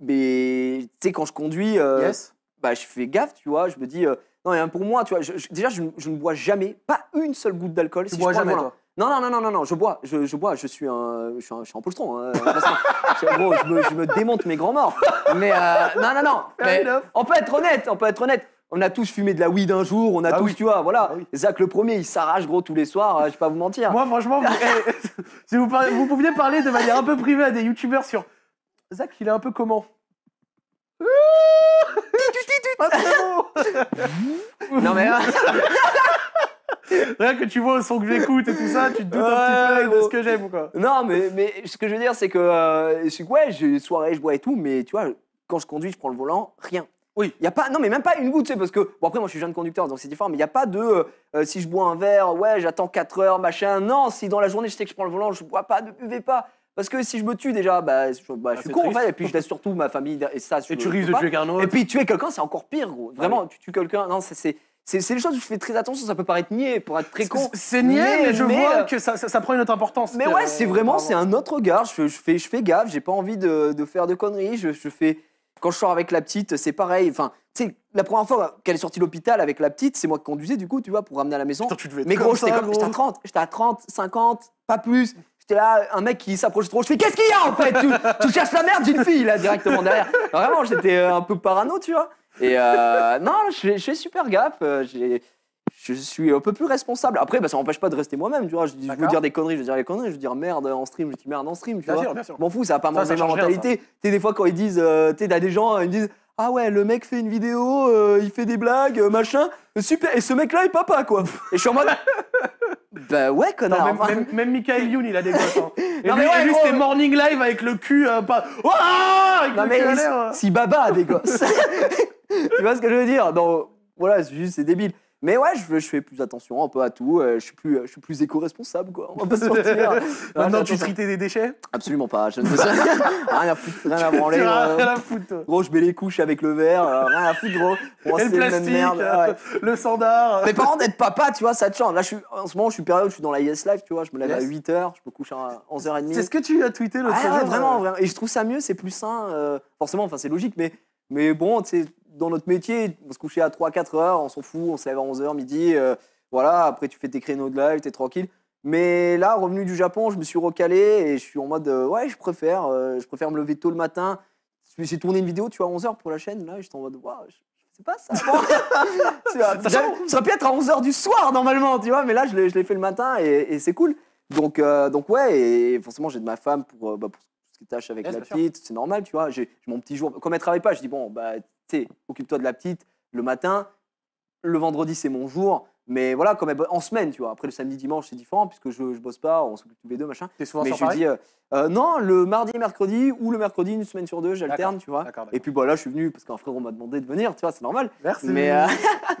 C: mais tu sais, quand je conduis, euh,
A: Yes.
C: bah, je fais gaffe, tu vois. Je me dis, euh, non, et pour moi, tu vois, je- je- déjà, je, je ne bois jamais, pas une seule goutte d'alcool.
A: Tu
C: si je
A: bois
C: le
A: jamais, toi?
C: Non, non, non, non, non, non, je bois, je, je bois, je suis un, je suis un, je suis un. Hein, je, gros, je, me, je me démonte mes grands morts. Mais euh, non, non, non. Mais on peut être honnête, on peut être honnête. On a tous fumé de la weed un jour, on a
A: Ah
C: tous,
A: oui.
C: tu vois, voilà.
A: Ah oui.
C: Zach le premier, il s'arrache gros tous les soirs, euh, je vais pas vous mentir.
A: Moi, franchement, vous, eh, si vous, parlez- vous pouviez parler de manière un peu privée à des youtubeurs sur. Zach, il est un peu comment Pas très beau.
C: non mais
A: Rien que tu vois au son que j'écoute et tout ça, tu te doutes un petit peu de ce que j'aime ou quoi
C: Non, mais, mais ce que je veux dire, c'est que, euh, que, ouais, j'ai des soirées, je bois et tout, mais tu vois, quand je conduis, je prends le volant, rien.
A: Oui.
C: Il y a pas, non, mais même pas une goutte, tu sais, parce que, bon, après, moi, je suis jeune conducteur, donc c'est différent, mais il n'y a pas de, euh, si je bois un verre, ouais, j'attends 4 heures, machin. Non, si dans la journée, je sais que je prends le volant, je bois pas, ne buvez pas. Parce que si je me tue déjà, bah, je, bah, je suis con, en fait, et puis je laisse surtout ma famille, et ça,
A: Et tu risques de tuer quelqu'un
C: Et puis tuer quelqu'un, c'est encore pire, gros. Vraiment, tu tues quelqu'un, non, c'est- c'est. Les choses où je fais très attention, ça peut paraître niais pour être très con.
A: C'est- niais, mais, je
C: mais,
A: vois
C: euh,
A: que ça, ça, ça prend une autre importance.
C: Mais ouais, c'est vraiment, c'est un autre regard. Je, fais- je fais, je fais gaffe. J'ai pas envie de, de faire de conneries. Je, je fais. Quand je sors avec la petite, c'est pareil. Enfin, tu sais, la première fois qu'elle est sortie de l'hôpital avec la petite, c'est moi qui conduisais, du coup, tu vois, pour ramener à la maison.
A: Putain, tu devais être
C: Mais gros,
A: comme
C: j'étais à
A: gros.
C: 30, j'étais à 30, 50, pas plus. J'étais là, un mec qui s'approchait trop. Je fais, qu'est-ce qu'il y a en fait? Tu, tu cherches la merde d'une fille là directement derrière. Vraiment, j'étais euh, un peu parano, tu vois. Et euh, non, je fais, je fais super gaffe. euh, je suis un peu plus responsable. Après, bah, ça m'empêche pas de rester moi-même, tu vois. Je, je veux dire des conneries, je veux dire les conneries. Je veux dire merde en stream, je dis merde en stream, tu
A: Bien
C: vois.
A: sûr, bien sûr.
C: Je m'en fous, ça va pas
A: Ça,
C: manger
A: ça
C: ma mentalité. Tu sais, des fois, quand ils disent, euh, tu sais, t'as des gens, ils me disent, ah ouais, le mec fait une vidéo, euh, il fait des blagues, euh, machin, super, et ce mec-là est papa, quoi. Et je suis en mode, bah ouais, connard.
A: même,
C: enfin.
A: même, même Michael Youn, il a des gosses. hein. Et
C: Non,
A: lui,
C: mais ouais,
A: lui, c'était morning live avec le cul euh, pas. Ouah avec
C: Non,
A: le
C: mais
A: cul à
C: si- si Baba a des gosses. tu vois ce que je veux dire? Non, voilà, c'est juste, c'est débile. Mais ouais, je, je fais plus attention un peu à tout. euh, je suis plus, je suis plus éco-responsable, quoi. On va pas se mentir.
A: Maintenant,
C: Ouais,
A: tu tritais des déchets?
C: Absolument pas. Je ne fais ça. rien à foutre, rien à branler.
A: Rien à foutre.
C: Gros, je mets les couches avec le verre, euh, rien à foutre, gros. Pour moi,
A: Et le plastique,
C: merde.
A: euh,
C: ouais.
A: le sandar.
C: Mais par contre, être papa, tu vois, ça te change. Là, je suis, en ce moment, je suis période, je suis dans la Yes Life, tu vois. Je me lève
A: Yes.
C: à 8h, je me couche à 11h30.
A: C'est ce que tu as tweeté l'autre
C: Ah ouais,
A: jour.
C: vraiment,
A: euh.
C: vraiment. Et je trouve ça mieux, c'est plus sain. euh, forcément, enfin, c'est logique, mais, mais bon, tu sais, dans notre métier, on se coucher à 3-4 heures, on s'en fout, on se lève à 11h, midi. euh, voilà, après, tu fais tes créneaux de live, t'es tranquille. Mais là, revenu du Japon, je me suis recalé et je suis en mode, euh, ouais, je préfère, euh, je préfère me lever tôt le matin. J'ai tourné une vidéo, tu vois, à 11h pour la chaîne. Là, j'étais en mode, waouh, je sais pas ça.
A: Ça
C: aurait pu être à 11h du soir normalement, tu vois, mais là, je l'ai fait le matin et, et c'est cool. Donc, euh, donc ouais, et forcément, j'ai de ma femme pour, bah, pour ce qui tâche avec la petite, c'est normal, tu vois. J'ai mon petit jour. Comme elle travaille pas, je dis, bon, bah, sais, occupe-toi de la petite le matin. Le vendredi, c'est mon jour. Mais voilà, comme elle bo- en semaine, tu vois. Après, le samedi, dimanche, c'est différent puisque je, je bosse pas, on s'occupe tous les deux, machin.
A: T'es souvent
C: mais je lui dis, euh, euh, non, le mardi et mercredi ou le mercredi, une semaine sur deux, j'alterne, tu vois.
A: D'accord, d'accord.
C: Et puis, bah, là, je suis venu parce qu'un frérot m'a demandé de venir, tu vois, c'est normal.
A: Merci.
C: Mais, euh,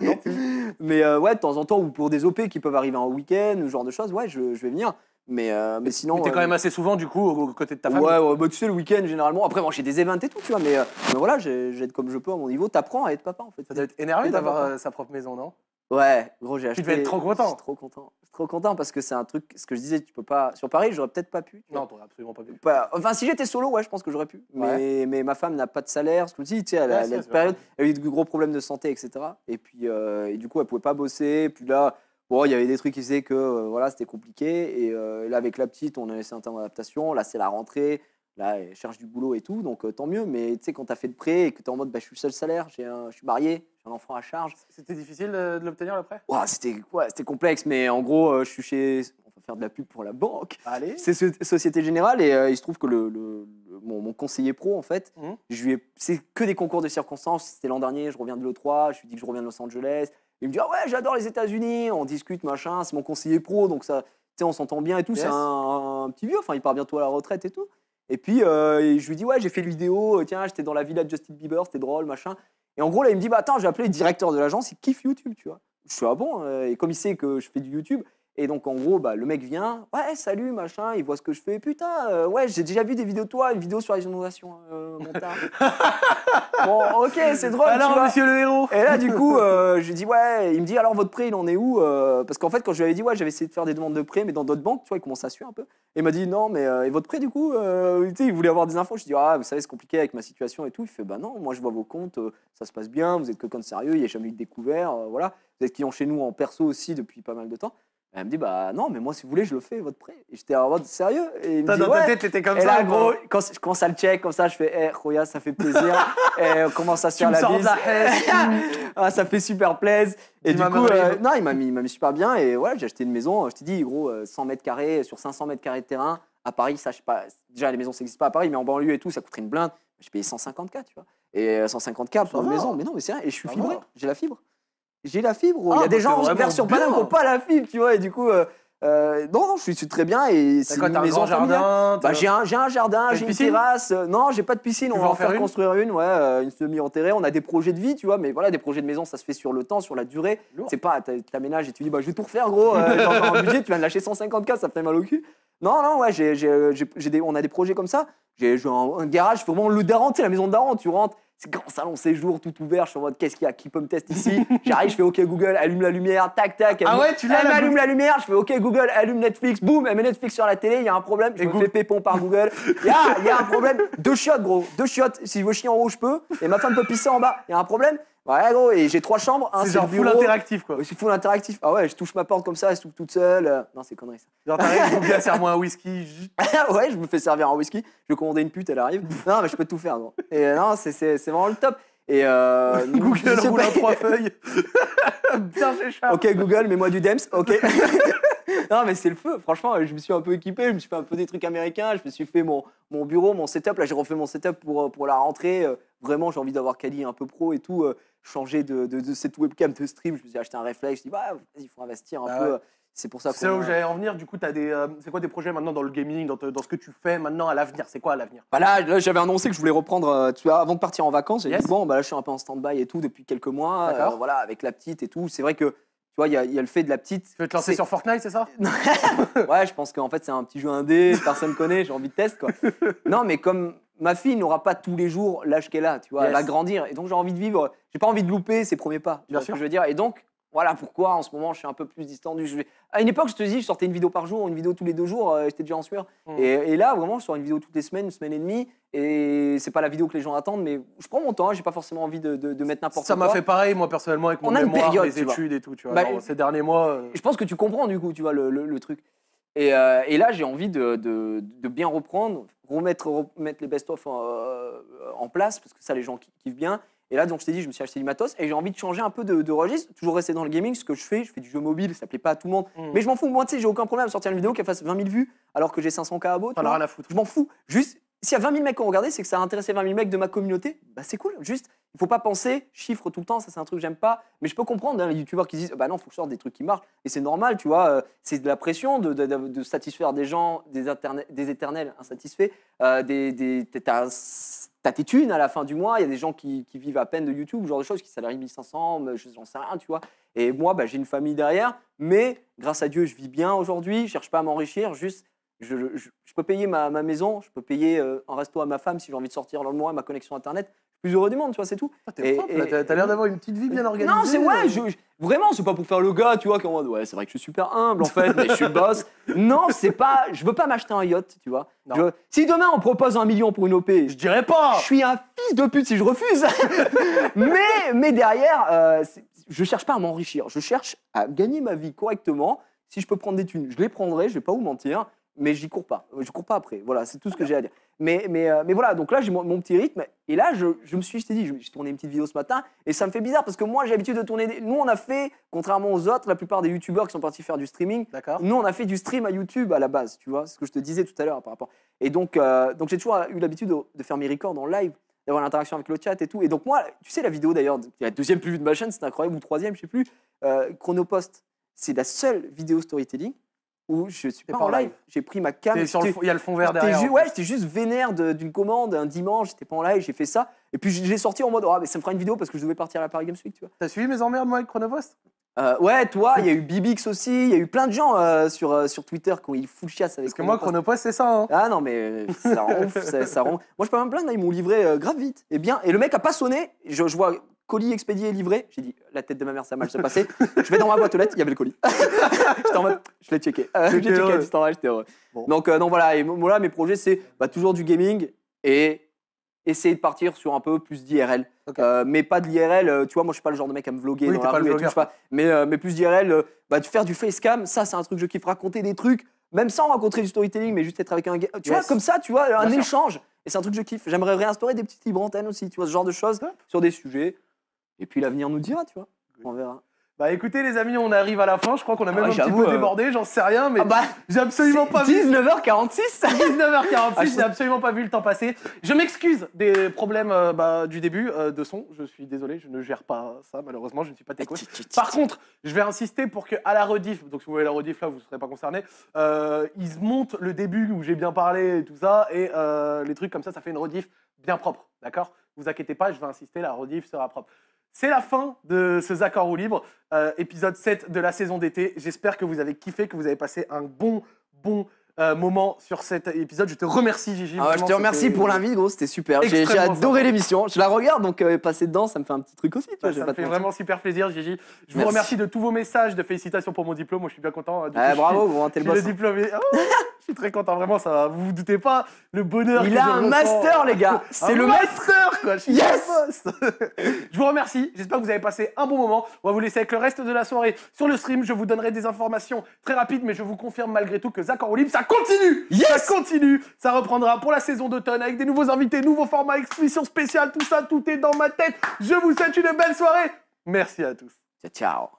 C: mais euh, ouais, de temps en temps, ou pour des OP qui peuvent arriver en week-end, ou ce genre de choses, ouais, je, je vais venir. Mais, euh, mais sinon.
A: Mais t'es quand
C: euh,
A: même assez souvent, du coup, aux côtés de ta famille.
C: Ouais, ouais, bah, tu sais, le week-end, généralement. Après, moi, j'ai des events et tout, tu vois, mais, euh, mais voilà, j'ai- j'aide comme je peux à mon niveau. T'apprends à être papa, en fait.
A: Ça doit être énervé d'avoir sa propre maison, non?
C: Ouais, gros, j'ai acheté.
A: devais être trop content.
C: Je suis trop content. Je suis trop content parce que c'est un truc, ce que je disais, tu peux pas. Sur Paris, j'aurais peut-être pas pu. tu.
A: Non, t'aurais absolument pas pu.
C: Pas- Enfin, si j'étais solo, ouais, je pense que j'aurais pu. Mais, mais ma femme n'a pas de salaire. Ce que je dis, tu sais, elle, a-
A: Ouais,
C: elle elle eu de gros problèmes de santé, etc. Et puis, et du coup, elle pouvait pas bosser. Puis là, bon, il y avait des trucs qui faisaient que euh, voilà, c'était compliqué. Et euh, là, avec la petite, on a laissé un temps d'adaptation. Là, c'est la rentrée. Là, elle cherche du boulot et tout, donc euh, tant mieux. Mais tu sais, quand tu as fait le prêt et que tu es en mode, bah, je suis seul salaire, j'ai un- je suis marié, j'ai un enfant à charge.
A: C'était difficile de, l'obtenir le prêt?
C: Ouah, c'était ouais, c'était complexe, mais en gros, je suis chez. On va faire de la pub pour la banque.
A: Allez.
C: C'est So- Société Générale et il se trouve que le, le- le- mon, mon conseiller pro, en fait, je lui ai- c'est que des concours de circonstances. C'était l'an dernier, je reviens de l'E3, je lui dis que je reviens de Los Angeles. Il me dit Ah ouais, j'adore les États-Unis, on discute, machin, c'est mon conseiller pro, donc ça, tu sais, on s'entend bien et tout. C'est un petit vieux, enfin, il part bientôt à la retraite et tout. Et puis, euh, je lui dis, ouais, j'ai fait une vidéo, euh, tiens, j'étais dans la villa de Justin Bieber, c'était drôle, machin. Et en gros, là, il me dit, bah attends, j'ai appelé le directeur de l'agence, il kiffe YouTube, tu vois. Je suis, ah bon euh, Et comme il sait que je fais du YouTube, et donc, en gros, bah, le mec vient, ouais, salut, machin, il voit ce que je fais. Putain, euh, ouais, j'ai déjà vu des vidéos de toi, une vidéo sur les inondations, euh, bon, ok, c'est drôle.
A: Alors,
C: tu vois.
A: monsieur le héros
C: Et là, du coup, euh, je lui dis, ouais, il me dit, alors votre prêt, il en est où Euh, Parce qu'en fait, quand je lui avais dit, ouais, j'avais essayé de faire des demandes de prêt, mais dans d'autres banques, tu vois, il commence à suer un peu. Et il m'a dit, non, mais et votre prêt, du coup il voulait avoir des infos. Je lui dis, ah, vous savez, c'est compliqué avec ma situation et tout. Il fait, bah non, moi, je vois vos comptes, ça se passe bien, vous êtes quelqu'un de sérieux, il n'y a jamais eu de découvert, voilà. Vous êtes client chez nous en perso aussi depuis pas mal de temps. Elle me dit, bah non, mais moi, si vous voulez, je le fais, votre prêt. Et j'étais en mode, sérieux Et il me dit,
A: dans ta
C: ouais.
A: tête, t'étais comme
C: Et
A: ça.
C: là,
A: gros.
C: quand je commence à le check comme ça, je fais, eh, Roya, ça fait plaisir. et on commence à se
A: Tu
C: faire
A: me
C: la
A: sors de
C: bise.
A: la haine.
C: ah, ça fait super plaise. Et du coup, euh, non, il m'a mis, il m'a mis super bien. Et voilà, j'ai acheté une maison. Je t'ai dit, gros, euh, 100 mètres carrés sur 500 mètres carrés de terrain. À Paris, ça, je sais pas. Déjà, les maisons, ça n'existe pas à Paris, mais en banlieue et tout, ça coûterait une blinde. J'ai payé 150K, tu vois. Et euh, 150K pour une
A: va.
C: maison. Mais non, mais c'est rien. Et je suis
A: Ça
C: fibré.
A: va.
C: J'ai la fibre. J'ai la fibre.
A: Ah,
C: il y a
A: bah,
C: des gens, sur
A: bien.
C: Paname qui n'ont pas la fibre, tu vois. Et du coup, euh, euh, non, non, je suis, je suis très bien. Et c'est une
A: un
C: maison familiale.
A: jardin
C: Bah, j'ai un, j'ai un jardin, j'ai
A: une
C: une terrasse. Euh, Non, j'ai pas de piscine.
A: Tu
C: on va
A: en
C: en
A: faire
C: construire une, ouais, euh, une semi-enterrée. On a des projets de vie, tu vois, mais voilà, des projets de maison, ça se fait sur le temps, sur la durée. C'est pas, t'aménages et tu dis, bah, je vais tout refaire, gros. euh, j'ai encore un budget, tu viens de lâcher 150K, ça fait mal au cul. Non, non, ouais, j'ai, j'ai, j'ai- j'ai des, on a des projets comme ça. J'ai, j'ai un, un garage, vraiment le daron, tu sais, la maison de daron, tu rentres. C'est grand salon séjour, tout ouvert. Je suis en mode, qu'est-ce qu'il y a Qui peut me tester ici J'arrive, je fais OK Google, allume la lumière, tac, tac.
A: Ah ouais, tu l'as,
C: Elle
A: la
C: m'allume la lumière, je fais OK Google, allume Netflix, boum, elle met Netflix sur la télé, il y a un problème, je
A: Et
C: me fais pépon par Google. Il y a, il y a un problème, deux chiottes, gros, deux chiottes. Si je veux chier en haut, je peux. Et ma femme peut pisser en bas. Il y a un problème Ouais, gros, et j'ai trois chambres. Un,
A: C'est
C: c'est
A: genre full interactif, quoi.
C: C'est full interactif. Ah ouais, je touche ma porte comme ça, elle s'ouvre toute seule. Euh, Non, c'est connerie ça.
A: Genre, t'arrives, Google, serre-moi un whisky.
C: ouais, je me fais servir un whisky. Je vais commander une pute, elle arrive. Non, mais je peux tout faire, gros. Et euh, non, c'est- vraiment le top. Et euh,
A: Google roule à trois feuilles. Bien, j'échappe.
C: Ok Google, mets-moi du Dems, ok. Non mais c'est le feu, franchement, je me suis un peu équipé, je me suis fait un peu des trucs américains, je me suis fait mon, mon bureau, mon setup, là j'ai refait mon setup pour, euh, pour la rentrée, Euh, vraiment j'ai envie d'avoir Kali un peu pro et tout, euh, changer de, de, de cette webcam de stream, je me suis acheté un réflexe, je dis bah vas-y, il faut investir un
A: Ah
C: peu,
A: ouais.
C: c'est pour ça
A: C'est là où j'allais en venir. Du coup, t'as des. euh, c'est quoi tes projets maintenant dans le gaming, dans, te- dans ce que tu fais maintenant à l'avenir? C'est quoi à l'avenir?
C: Bah là, là, j'avais annoncé que je voulais reprendre, euh, tu vois, avant de partir en vacances. J'ai
A: Yes.
C: dit, bon, bah là, je suis un peu en stand-by et tout depuis quelques mois.
A: D'accord.
C: euh, voilà, avec la petite et tout. C'est vrai que, tu vois, il y, a- il y a le fait de la petite.
A: Tu veux te lancer sur Fortnite, c'est ça
C: Ouais, je pense qu'en fait, c'est un petit jeu indé, personne connaît, j'ai envie de test, quoi. Non, mais comme ma fille n'aura pas tous les jours l'âge qu'elle a, tu vois, elle va grandir. Et donc, j'ai envie de vivre, j'ai pas envie de louper ses premiers pas. Tu
A: Bien
C: vois ce
A: sûr.
C: que je veux dire. Et donc, voilà pourquoi en ce moment, je suis un peu plus distendu. Je À une époque, je te dis, je sortais une vidéo par jour, une vidéo tous les deux jours, euh, j'étais déjà en sueur.
A: Mm.
C: Et, et là, vraiment, je sors une vidéo toutes les semaines, une semaine et demie. Et c'est pas la vidéo que les gens attendent, mais je prends mon temps, j'ai pas forcément envie de, de- de mettre n'importe quoi.
A: Ça m'a fait pareil, moi, personnellement, avec mon
C: On
A: mémoire,
C: période,
A: les études et tout. Tu vois,
C: Bah,
A: Genre, ces derniers mois. euh,
C: je pense que tu comprends du coup, tu vois, le, le- le truc. Et, euh, et là, j'ai envie de, de- de bien reprendre, remettre, remettre les best-of en, euh, en place, parce que ça, les gens ki- kiffent bien. Et là, donc, je t'ai dit, je me suis acheté du matos et j'ai envie de changer un peu de, de registre, toujours rester dans le gaming. Ce que je fais, je fais du jeu mobile, ça plaît pas à tout le monde.
A: Mm.
C: Mais je m'en fous, moi, tu sais, j'ai aucun problème à sortir une vidéo qui fasse 20 000 vues alors que j'ai 500 k abos. tu vois.
A: rien à foutre.
C: Je m'en fous. Juste, s'il y a 20 000 mecs qui ont regardé, c'est que ça a intéressé 20 000 mecs de ma communauté. Bah, c'est cool. Juste, il faut pas penser chiffres tout le temps. Ça, c'est un truc que j'aime pas. Mais je peux comprendre hein, les youtubeurs qui disent Bah non, faut que je sorte des trucs qui marchent. Et c'est normal, tu vois. euh, c'est de la pression de, satisfaire des gens, des, des éternels insatisfaits. euh, des, t'as, tes thunes à la fin du mois. Il y a des gens qui, vivent à peine de YouTube, genre de choses, qui salarient 1500, mais je- j'en sais rien, tu vois. Et moi, bah, j'ai une famille derrière. Mais grâce à Dieu, je vis bien aujourd'hui. Je cherche pas à m'enrichir. Juste, je, je- je peux payer ma, ma maison, je peux payer euh, un resto à ma femme si j'ai envie de sortir dans le mois, ma connexion internet. Je suis plus heureux du monde, tu vois, c'est tout.
A: Ah, T'es t'as- l'air d'avoir une petite vie bien organisée.
C: Non, c'est ouais,
A: euh.
C: je, vraiment, c'est pas pour faire le gars, tu vois, qui en mode, ouais, c'est vrai que je suis super humble en fait, mais je suis boss. Non, c'est pas, je veux pas m'acheter un yacht, tu vois. Je- si demain on propose un million pour une OP,
A: Je dirais pas
C: je suis un fils de pute si je refuse. mais, mais derrière, euh, je cherche pas à m'enrichir. Je cherche à gagner ma vie correctement. Si je peux prendre des thunes, je les prendrai. Je vais pas vous mentir. Mais j'y cours pas. Je cours pas après. Voilà, c'est tout ce que j'ai à dire. Mais, mais, euh, mais voilà, donc là, j'ai mon, mon petit rythme. Et là, je, je me suis, je t'ai dit, j'ai tourné une petite vidéo ce matin. Et ça me fait bizarre parce que moi, j'ai l'habitude de tourner. des- Nous, on a fait, contrairement aux autres, la plupart des youtubeurs qui sont partis faire du streaming,
A: D'accord.
C: nous, on a fait du stream à YouTube à la base, tu vois, ce que je te disais tout à l'heure par rapport. Et donc, euh, donc j'ai toujours eu l'habitude de, de faire mes records en live, d'avoir l'interaction avec le chat et tout. Et donc, moi, tu sais, la vidéo d'ailleurs, la deuxième plus vue de ma chaîne, c'est incroyable, ou troisième, je sais plus, euh, Chronopost, c'est la seule vidéo storytelling où je suis pas en live.
A: live.
C: J'ai pris ma cam.
A: Il y a le fond vert derrière.
C: ju- ouais, j'étais juste vénère d'une commande un dimanche, j'étais pas en live, j'ai fait ça. Et puis j'ai sorti en mode, ah, mais ça me fera une vidéo parce que je devais partir à la Paris Games Week, tu vois.
A: T'as suivi mes emmerdes, moi, avec Chronopost?
C: Euh, ouais, toi, il y a eu Bibix aussi, il y a eu plein de gens euh, sur, euh, sur Twitter qui ont eu full chiasse avec
A: Parce que moi,
C: Chronopost.
A: C'est ça. Hein.
C: Ah non, mais ça ouf, ça, ça Moi, je peux même plaindre, ils m'ont livré grave vite. Et bien, et le mec a pas sonné. Je, je vois colis expédié et livré. J'ai dit, la tête de ma mère, ça a mal se passer. je vais dans ma boîte aux lettres, il y avait le colis. j'étais en mode, je l'ai checké. Euh,
A: T'étais
C: J'ai checké à distance, j'étais heureux.
A: Bon.
C: Donc, euh, non, voilà. Et voilà, mes projets, c'est bah, toujours du gaming et essayer de partir sur un peu plus d'IRL.
A: Ok.
C: Euh, mais pas de l'IRL, euh, tu vois, moi je suis pas le genre de mec à me vloguer
A: Oui,
C: dans la
A: pas
C: rue et tout, je pas. Mais, euh, mais plus d'IRL, euh, bah, de faire du facecam, ça c'est un truc que je kiffe, raconter des trucs, même sans rencontrer du storytelling, mais juste être avec un gars. Tu vois,
A: Yes.
C: comme ça, tu vois, un
A: Bien sûr.
C: échange. Et c'est un truc que je kiffe. J'aimerais réinstaurer des petites libres antennes aussi, tu vois, ce genre de choses
A: Top.
C: sur des sujets. Et puis l'avenir nous dira, tu vois. On verra.
A: Bah écoutez, les amis, on arrive à la fin. Je crois qu'on a même
C: Ah,
A: un petit peu
C: euh,
A: débordé, j'en sais rien, mais
C: Ah bah,
A: j'ai absolument pas vu.
C: 19h46
A: 19h46,
C: Ah,
A: j'ai absolument pas vu le temps passer. Je m'excuse des problèmes euh, bah, du début euh, de son. Je suis désolé, je ne gère pas ça, malheureusement, je ne suis pas technique. Par contre, je vais insister pour que à la rediff, donc si vous voyez la rediff là, vous ne serez pas concerné, euh, ils montent le début où j'ai bien parlé et tout ça, et les trucs comme ça, ça fait une rediff bien propre, d'accord? Vous inquiétez pas, je vais insister, la rediff sera propre. C'est la fin de ce Zach roue libre, euh, épisode 7 de la saison d'été. J'espère que vous avez kiffé, que vous avez passé un bon, bon euh, moment sur cet épisode. Je te remercie, Gigi.
C: Ah ouais, je te remercie pour l'invite, gros, c'était super. J'ai adoré l'émission. Je la regarde, donc euh, passer dedans, ça me fait un petit truc aussi.
A: Bah, ça me fait
C: mentir.
A: vraiment super plaisir, Gigi. Je vous
C: Merci.
A: remercie de tous vos messages de félicitations pour mon diplôme. Moi, je suis bien content. hein. Du coup, je
C: bravo,
A: suis-
C: gros, hein, le boss.
A: le diplôme. et- Oh, je suis très content, vraiment. Ça, vous vous doutez pas le bonheur.
C: Il
A: que
C: a un master, les gars. C'est le
A: master, quoi. Je suis
C: Yes
A: je vous remercie. J'espère que vous avez passé un bon moment. On va vous laisser avec le reste de la soirée sur le stream. Je vous donnerai des informations très rapides, mais je vous confirme malgré tout que Zach libre, ça continue.
C: Yes
A: Ça continue. Ça reprendra pour la saison d'automne avec des nouveaux invités, nouveaux formats, expéditions spéciales. Tout ça, tout est dans ma tête. Je vous souhaite une belle soirée. Merci à tous.
C: Ciao, ciao.